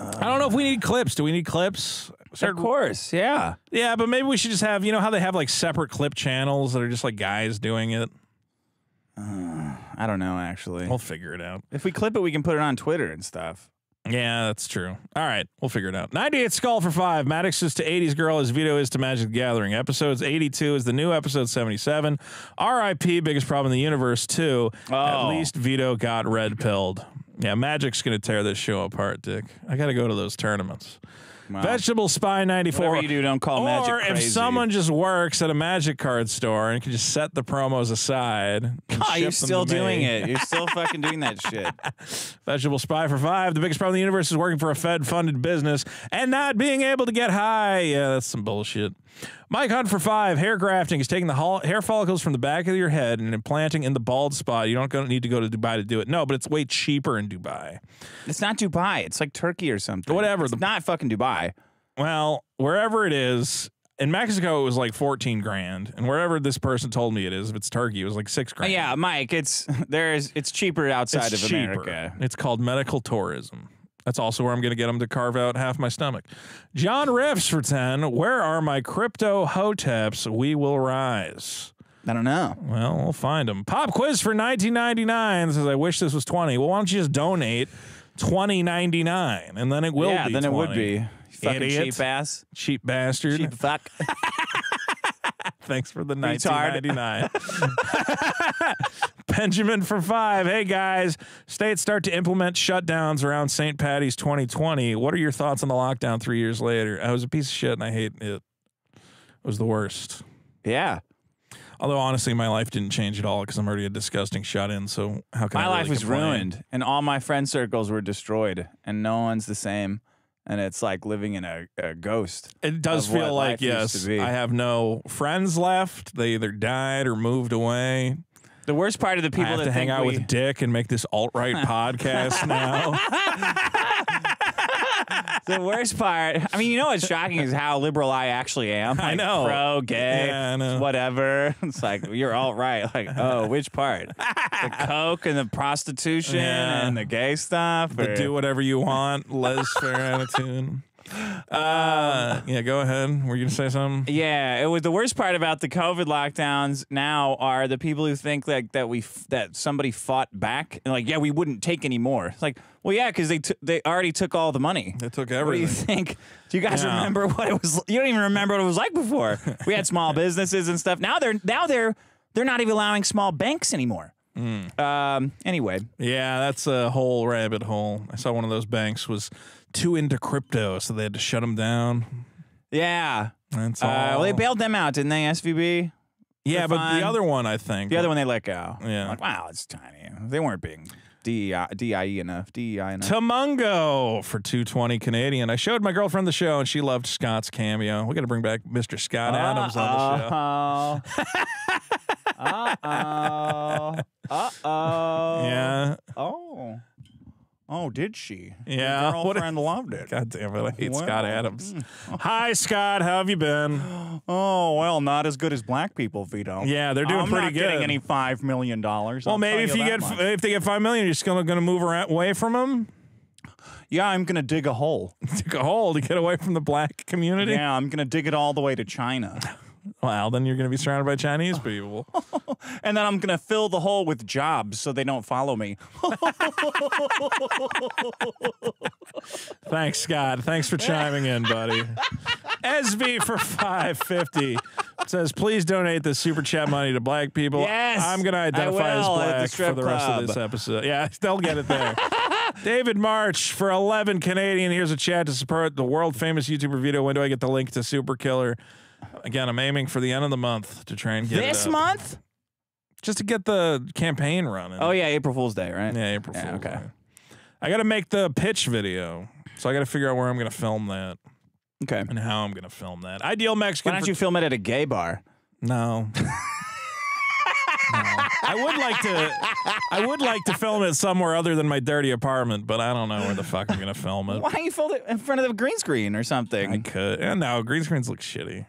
I don't know if we need clips. Do we need clips? Of course, yeah. Yeah, but maybe we should just have, you know how they have like separate clip channels that are just like guys doing it? Uh, I don't know actually. We'll figure it out. If we clip it, we can put it on Twitter and stuff. Yeah, that's true. All right, we'll figure it out. 98 Skull for five. Maddox is to 80s Girl as Vito is to Magic the Gathering. Episodes 82 is the new episode 77. RIP, biggest problem in the universe, too. At Oh. least Vito got red pilled. Yeah, Magic's going to tear this show apart, Dick. I got to go to those tournaments. Wow. Vegetable Spy 94. Whatever you do, don't call or Magic if someone just works at a Magic card store and can just set the promos aside. Ah, you're still me. doing it. You're still fucking doing that shit. Vegetable Spy for five. The biggest problem in the universe is working for a Fed funded business and not being able to get high. Yeah, that's some bullshit. Mike Hunt for five. Hair grafting is taking the hair follicles from the back of your head and implanting in the bald spot. You don't need to go to Dubai to do it. No, but it's way cheaper in Dubai. It's not Dubai. It's like Turkey or something. Whatever. It's not fucking Dubai. Well, wherever it is. In Mexico, it was like 14 grand. And wherever this person told me it is, if it's Turkey, it was like six Uh, grand. yeah, Mike. It's there's it's cheaper outside it's of cheaper. America. It's called medical tourism. That's also where I'm going to get them to carve out half my stomach. John Riffs for 10. Where are my crypto hoteps? We will rise. I don't know. Well, we'll find them. Pop quiz for 1999 says, I wish this was 20. Well, why don't you just donate 20.99 and then it will yeah, be then it would be. You Fucking Idiot. cheap ass. Cheap bastard. Cheap fuck. Thanks for the Retard. 1999. Benjamin for five. Hey guys, states start to implement shutdowns around St. Patty's 2020. What are your thoughts on the lockdown three years later? I was a piece of shit and I hate it. It was the worst. Yeah. Although honestly, my life didn't change at all because I'm already a disgusting shut in. So how can I My really life was complain? ruined, and all my friend circles were destroyed, and no one's the same. And it's like living in a, a ghost. It does feel like yes. I have no friends left. They either died or moved away. The worst part of the people I have that to hang out we, with Dick and make this alt right podcast now. the worst part. I mean, you know what's shocking is how liberal I actually am. I know. pro, gay, Yeah, I know. whatever. It's like you're all right. Like, oh, which part? the coke and the prostitution Yeah. and the gay stuff. the or- do whatever you want, laissez faire attitude. Uh, yeah, go ahead. Were you gonna say something? Yeah, it was the worst part about the COVID lockdowns. Now are the people who think like that we f- that somebody fought back and like yeah we wouldn't take any more. It's like well yeah because they t- they already took all the money. They took What do you think? Do you guys Yeah. remember what it was? You don't even remember what it was like before. We had small businesses and stuff. Now they're now they're they're not even allowing small banks anymore. Hmm. Um. Anyway, Yeah, that's a whole rabbit hole. I saw one of those banks was too into crypto, so they had to shut them down. yeah. That's Uh, all. well, they bailed them out, didn't they? SVB. yeah, but fine. the other one, I think. The other one they let go. Yeah. Like wow, it's tiny. They weren't being DEI, DIE enough. DEI enough. Tamungo for 220 Canadian. I showed my girlfriend the show and she loved Scott's cameo. We got to bring back Mr. Scott Adams on the show. Uh oh. Uh oh. Yeah. Oh. Oh, did she? Yeah, Your what a- girlfriend loved it. God damn it. I hate Well, Scott mm. Adams. Hi, Scott. How have you been? Oh well, not as good as black people, Vito. Yeah, they're doing I'm pretty not good. Getting any five million dollars? Well, maybe if you get if they get five million, you're just gonna gonna move away from them. yeah, I'm gonna dig a hole. Take a hole to get away from the black community. yeah, I'm gonna dig it all the way to China, Well, then you're gonna be surrounded by Chinese people. and then I'm gonna fill the hole with jobs so they don't follow me. Thanks, Scott. Thanks for chiming in, buddy. SV for 550 says, please donate the super chat money to black people. Yes, I'm going to identify as at the black for the rest club. of this episode. Yeah, they'll get it there. David March for 11 Canadian. Here's a chat to support the world famous YouTuber Vito. When do I get the link to Super Killer? Again, I'm aiming for the end of the month to try and get this month? Just to get the campaign running. Oh yeah, April Fool's Day, right? Yeah, April Yeah, Fool's okay. Day. I got to make the pitch video, so I got to figure out where I'm going to film that Okay. and how I'm going to film that. Ideal Mexican. Why don't you film it at a gay bar? No. no. I would like to. I would like to film it somewhere other than my dirty apartment, but I don't know where the fuck I'm gonna film it. Why don't you film it in front of the green screen or something? I could. And no, green screens look shitty.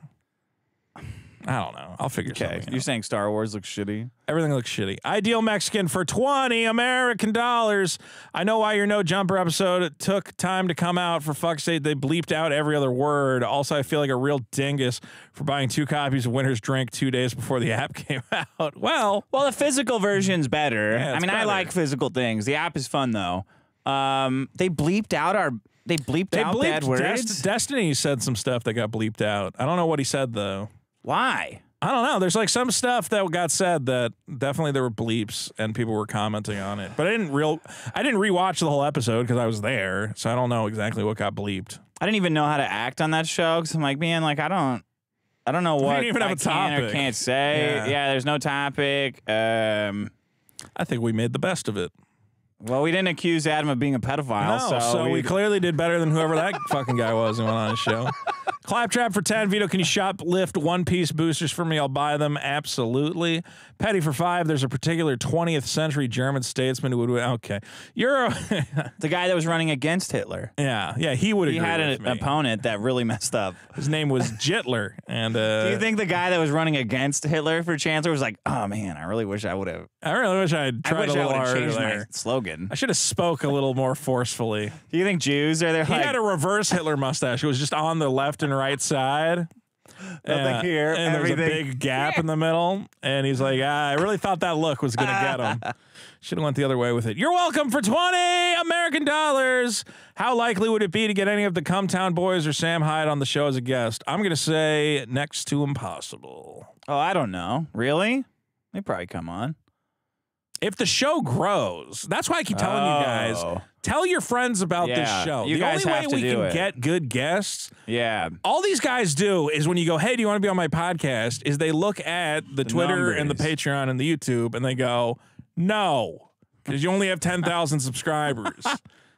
I don't know. I'll figure okay. something. You're out. saying Star Wars looks shitty? Everything looks shitty. Ideal Mexican for 20 American dollars. I know why your no jumper episode took time to come out. For fuck's sake, they bleeped out every other word. Also, I feel like a real dingus for buying two copies of Winter's Drink two days before the app came out. Well, Well, the physical version's better. Yeah, I mean, I like physical things. The app is fun though. Um, they bleeped out our. They bleeped they out bad words. Dest- Destiny said some stuff that got bleeped out. I don't know what he said though. Why? I don't know. There's like some stuff that got said that definitely there were bleeps and people were commenting on it. But I didn't real I didn't rewatch the whole episode because I was there, so I don't know exactly what got bleeped. I didn't even know how to act on that show because I'm like, man, like I don't, I don't know what even have I a can or topic. can't say. Yeah. Yeah. there's no topic. Um, I think we made the best of it. well, we didn't accuse Adam of being a pedophile, No, so, we, we clearly did better than whoever that fucking guy was who went on his show. Claptrap for 10. Vito, can you shoplift one piece boosters for me? I'll buy them. Absolutely. Petty for five. There's a particular 20th century German statesman who would. Okay. You're a. the guy that was running against Hitler. yeah. Yeah. He would He had an me. opponent that really messed up. His name was Jitler. And uh, Do you think the guy that was running against Hitler for chancellor was like, oh man, I really wish I would have. I really wish I had I tried wish a I little have harder changed my there. slogan. I should have spoke a little more forcefully. Do you think Jews are there? He like, had a reverse Hitler mustache. It was just on the left and right side. Nothing here, And there's a big gap in the middle. And he's like, ah, I really thought that look was going to get him. Should have went the other way with it. You're welcome for 20 American dollars. How likely would it be to get any of the Cumtown boys or Sam Hyde on the show as a guest? I'm going to say next to impossible. oh, I don't know. Really? They probably come on. If the show grows, that's why I keep telling you guys, Oh. Tell your friends about Yeah, this show. you the guys only way to we do can it. get good guests Yeah. all these guys do is when you go, hey, do you want to be on my podcast? Is they look at the, Twitter and the. Patreon and the YouTube and they go, no, because you only have 10,000 subscribers.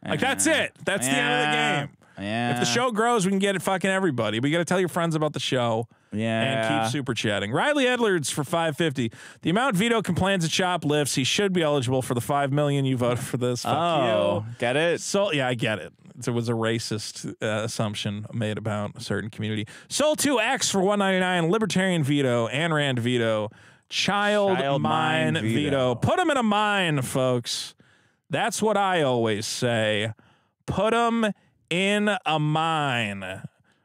like, that's it. That's the end of the game. Yeah. If the show grows, we can get it fucking everybody. But you got to tell your friends about the show Yeah. and keep super chatting. Riley Edwards for 550. The amount Vito complains at shoplifts, he should be eligible for the 5 million you voted for this. Fuck Oh, you. get it? So yeah, I get it. It was a racist uh, assumption made about a certain community. Soul 2X for 199, Libertarian veto, and Rand veto, Child, Child Mine veto. Put them in a mine, folks. That's what I always say. Put them in a mine.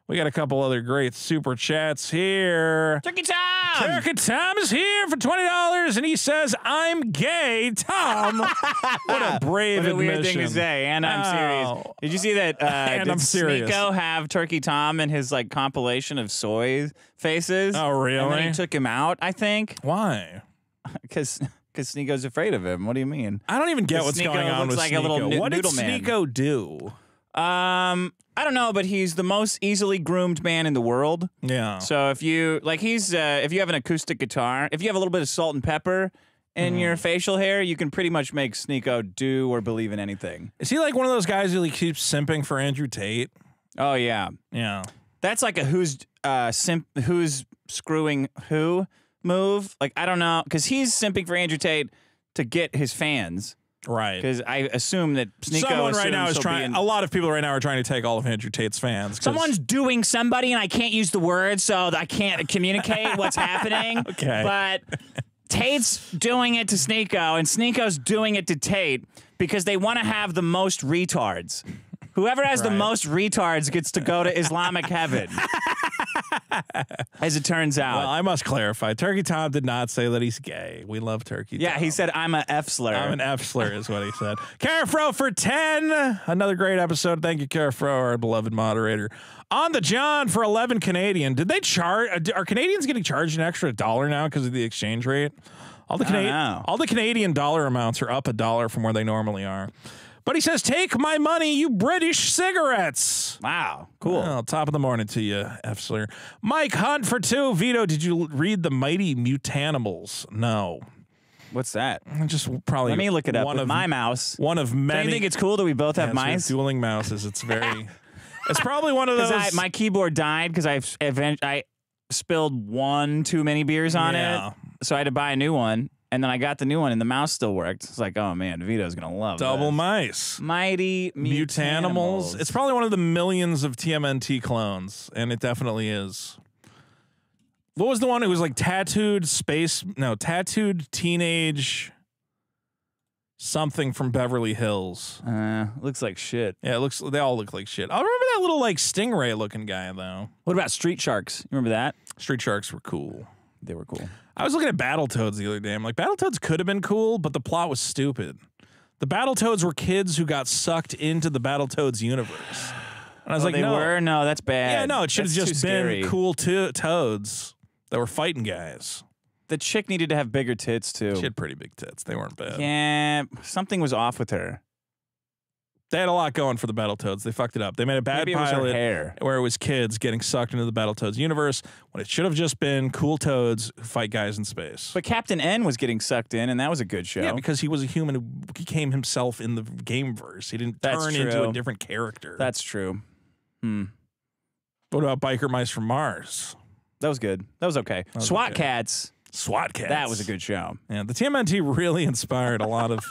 We got a couple other great super chats here. Turkey Tom! Turkey Tom is here for twenty dollars, and he says, "I'm gay." Tom, what a brave What a weird thing to admission. say, and I'm serious. Oh. Did you see that? Uh, And I'm serious. Sneako have Turkey Tom in his like compilation of soy faces? Oh, really? And he took him out. I think Why? because because Sneako's afraid of him. What do you mean? I don't even get what's Sneako going on looks with like a Sneako. little noo- what did. Sneako do? Um, I don't know, but he's the most easily groomed man in the world. Yeah. So if you like, he's uh, if you have an acoustic guitar, if you have a little bit of salt and pepper in Mm-hmm. your facial hair, you can pretty much make Sneako do or believe in anything. Is he like one of those guys who like keeps simping for Andrew Tate? Oh yeah, Yeah. that's like a who's uh simp who's screwing who move. Like I don't know, because he's simping for Andrew Tate to get his fans. Right. Because I assume that Sneako Someone right now is trying. in- A lot of people right now are trying to take all of Andrew Tate's fans. Someone's doing somebody, and I can't use the word, so I can't communicate what's happening. Okay. But Tate's doing it to Sneako, and Sneako's doing it to Tate because they want to have the most retards. Whoever has the most retards gets to go to Islamic heaven. As it turns out. Well, I must clarify. Turkey Tom did not say that he's gay. We love Turkey. yeah, Tom. he said, I'm a F slur. I'm an F slur, is what he said. Carafro for 10. Another great episode. Thank you, Carafro, our beloved moderator. On the John for 11 Canadian. Did they charge? Uh, are Canadians getting charged an extra dollar now because of the exchange rate? All the, Canadian, all the Canadian dollar amounts are up a dollar from where they normally are. But he says, Take my money, you British cigarettes. wow, cool. Well, top of the morning to you, F slur. Mike Hunt for two. Vito, did you read The Mighty Mutanimals? No. What's that? Just probably. Let me look it up One of my mouse. One of many. Do you think it's cool that we both have Yeah, mice? dueling mouses. It's very. it's probably one of those. Because my keyboard died because I event- I spilled one too many beers on Yeah. it, so I had to buy a new one. And then I got the new one, and the mouse still worked. It's like, oh man, Vito's gonna love Double this. mice. Mighty Mutanimals. It's probably one of the millions of TMNT clones, and it definitely is. What was the one? It was like tattooed space. No, tattooed teenage something from Beverly Hills. Uh, looks like shit. Yeah, it looks. They all look like shit. I remember that little like stingray looking guy though. What about Street Sharks? You remember that? Street Sharks were cool. They were cool. I was looking at Battletoads the other day. I'm like, Battletoads could have been cool, but the plot was stupid. The Battletoads were kids who got sucked into the Battletoads universe. And I was Oh, like, they no. were? No, that's bad. Yeah, no, it should have just been scary. cool to- toads that were fighting guys. The chick needed to have bigger tits too. She had pretty big tits. They weren't bad. Yeah, something was off with her. They had a lot going for the Battletoads. They fucked it up. They made a bad Maybe it was her pilot hair. where it was kids getting sucked into the Battletoads universe when it should have just been cool toads who fight guys in space. But Captain N was getting sucked in, and that was a good show. Yeah, because he was a human who became himself in the game verse. He didn't That's turn into a different character. That's true. Hmm. what about Biker Mice from Mars? That was good. That was okay. was SWAT okay. Cats. SWAT Kats. That was a good show. Yeah, the TMNT really inspired a lot of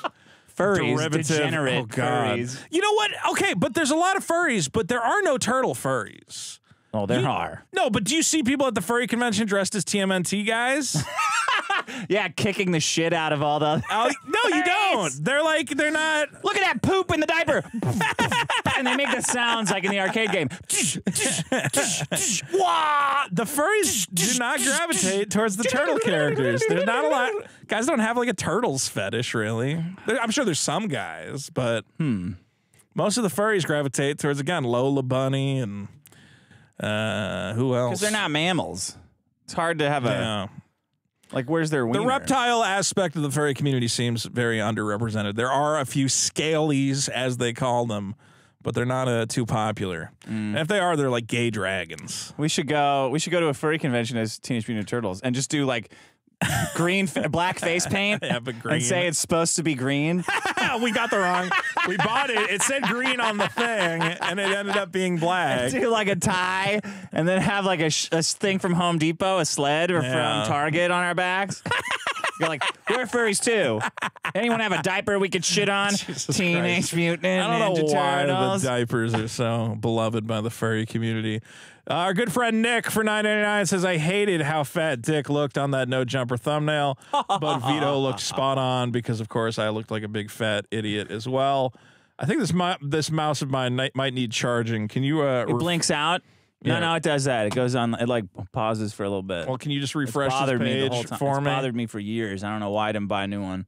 Furries, derivative. degenerate oh God. furries. You know what? Okay, but there's a lot of furries, but there are no turtle furries. Oh, there You- are. No, but do you see people at the furry convention dressed as TMNT guys? Yeah, kicking the shit out of all the. Oh, no, you don't. They're like they're not. Look at that poop in the diaper. and they make the sounds like in the arcade game. Wah! The furries do not gravitate towards the turtle characters. There's not a lot. Guys don't have like a turtles fetish, really. There- I'm sure there's some guys, but Hmm. most of the furries gravitate towards again Lola Bunny and uh, who else? Because they're not mammals. It's hard to have a. Yeah. Like, where's their wiener? The reptile aspect of the furry community seems very underrepresented. There are a few scalies, as they call them, but they're not uh, too popular. And if they are, they're like gay dragons. We should go. We should go to a furry convention as Teenage Mutant Turtles and just do like green, black face paint, Yeah, but green. and say it's supposed to be green. we got the wrong. We bought it. It said green on the thing, and it ended up being black. do like a tie, and then have like a, a thing from Home Depot, a sled, or Yeah. from Target on our backs. You're like, we're furries too. Anyone have a diaper we could shit on? Jesus Teenage Christ. Mutant I don't know Ninja why Turtles. the diapers are so beloved by the furry community. Our good friend Nick for nine ninety nine says, "I hated how fat Dick looked on that no jumper thumbnail, but Vito looked spot on because, of course, I looked like a big fat idiot as well." I think this mi- this mouse of mine might, might need charging. Can you? Uh, it ref- blinks out. No, Yeah. no, it does that. It goes on. It like pauses for a little bit. well, can you just refresh this bothered me page the whole time. for it's me? bothered me for years. I don't know why I didn't buy a new one.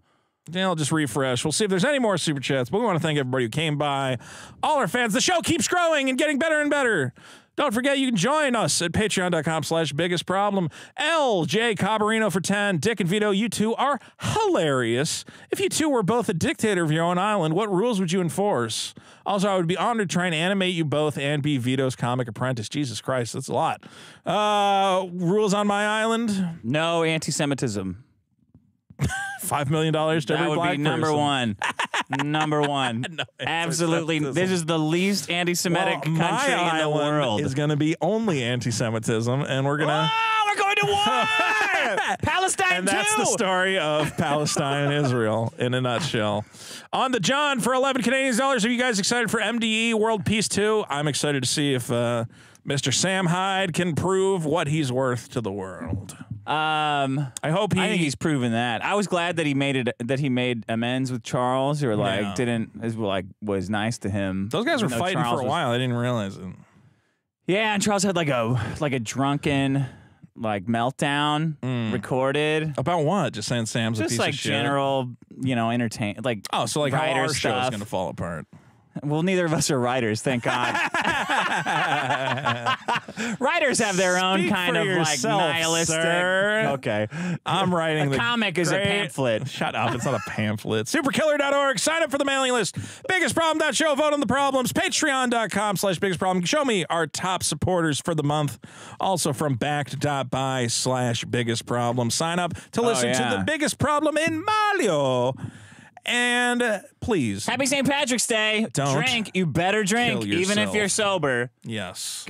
Yeah, I'll just refresh. We'll see if there's any more super chats. But we want to thank everybody who came by, all our fans. The show keeps growing and getting better and better. Don't forget you can join us at patreon.com slash biggest problem. LJ Cabarino for 10. Dick and Vito, you two are hilarious. If you two were both a dictator of your own island, what rules would you enforce? Also, I would be honored to try and animate you both and be Vito's comic apprentice. Jesus Christ, that's a lot. Uh, rules on my island? No anti-Semitism. $5 million to every That would black be number person. one. number one. Absolutely. anti-Semitism. This is the least anti-Semitic Well, country in the world. is going to be only anti-Semitism, and we're gonna. Oh, we're going to war! Palestine And that's the story of Palestine and Israel in a nutshell. On the John for 11 Canadian dollars. Are you guys excited for MDE World Peace 2? I'm excited to see if uh, Mr. Sam Hyde can prove what he's worth to the world. Um, I hope he. I think he's proven that. I was glad that he made it. That he made amends with Charles, or like Yeah. didn't is like was nice to him. those guys were even though fighting Charles for a was- while. I didn't realize it. Yeah, and Charles had like a like a drunken like meltdown recorded. About what? Just saying Sam's a Just piece like of shit. general, you know, entertain like Oh, so like how writer our show's stuff. to fall apart. Well, neither of us are writers, thank God. writers have their own Speak kind for of yourself, like nihilistic. sir. Okay. I'm writing the comic is a great- pamphlet. Shut up. It's not a pamphlet. Superkiller.org. Sign up for the mailing list. Biggestproblem.show. Vote on the problems. Patreon.com slash biggest problem. Show me our top supporters for the month. Also from backed.by slash biggest problem. Sign up to oh, listen to Oh, yeah. the biggest problem in Mario. And uh, please, Happy St. Patrick's Day. Don't drink. You better drink, kill even if yourself. you're sober. yes.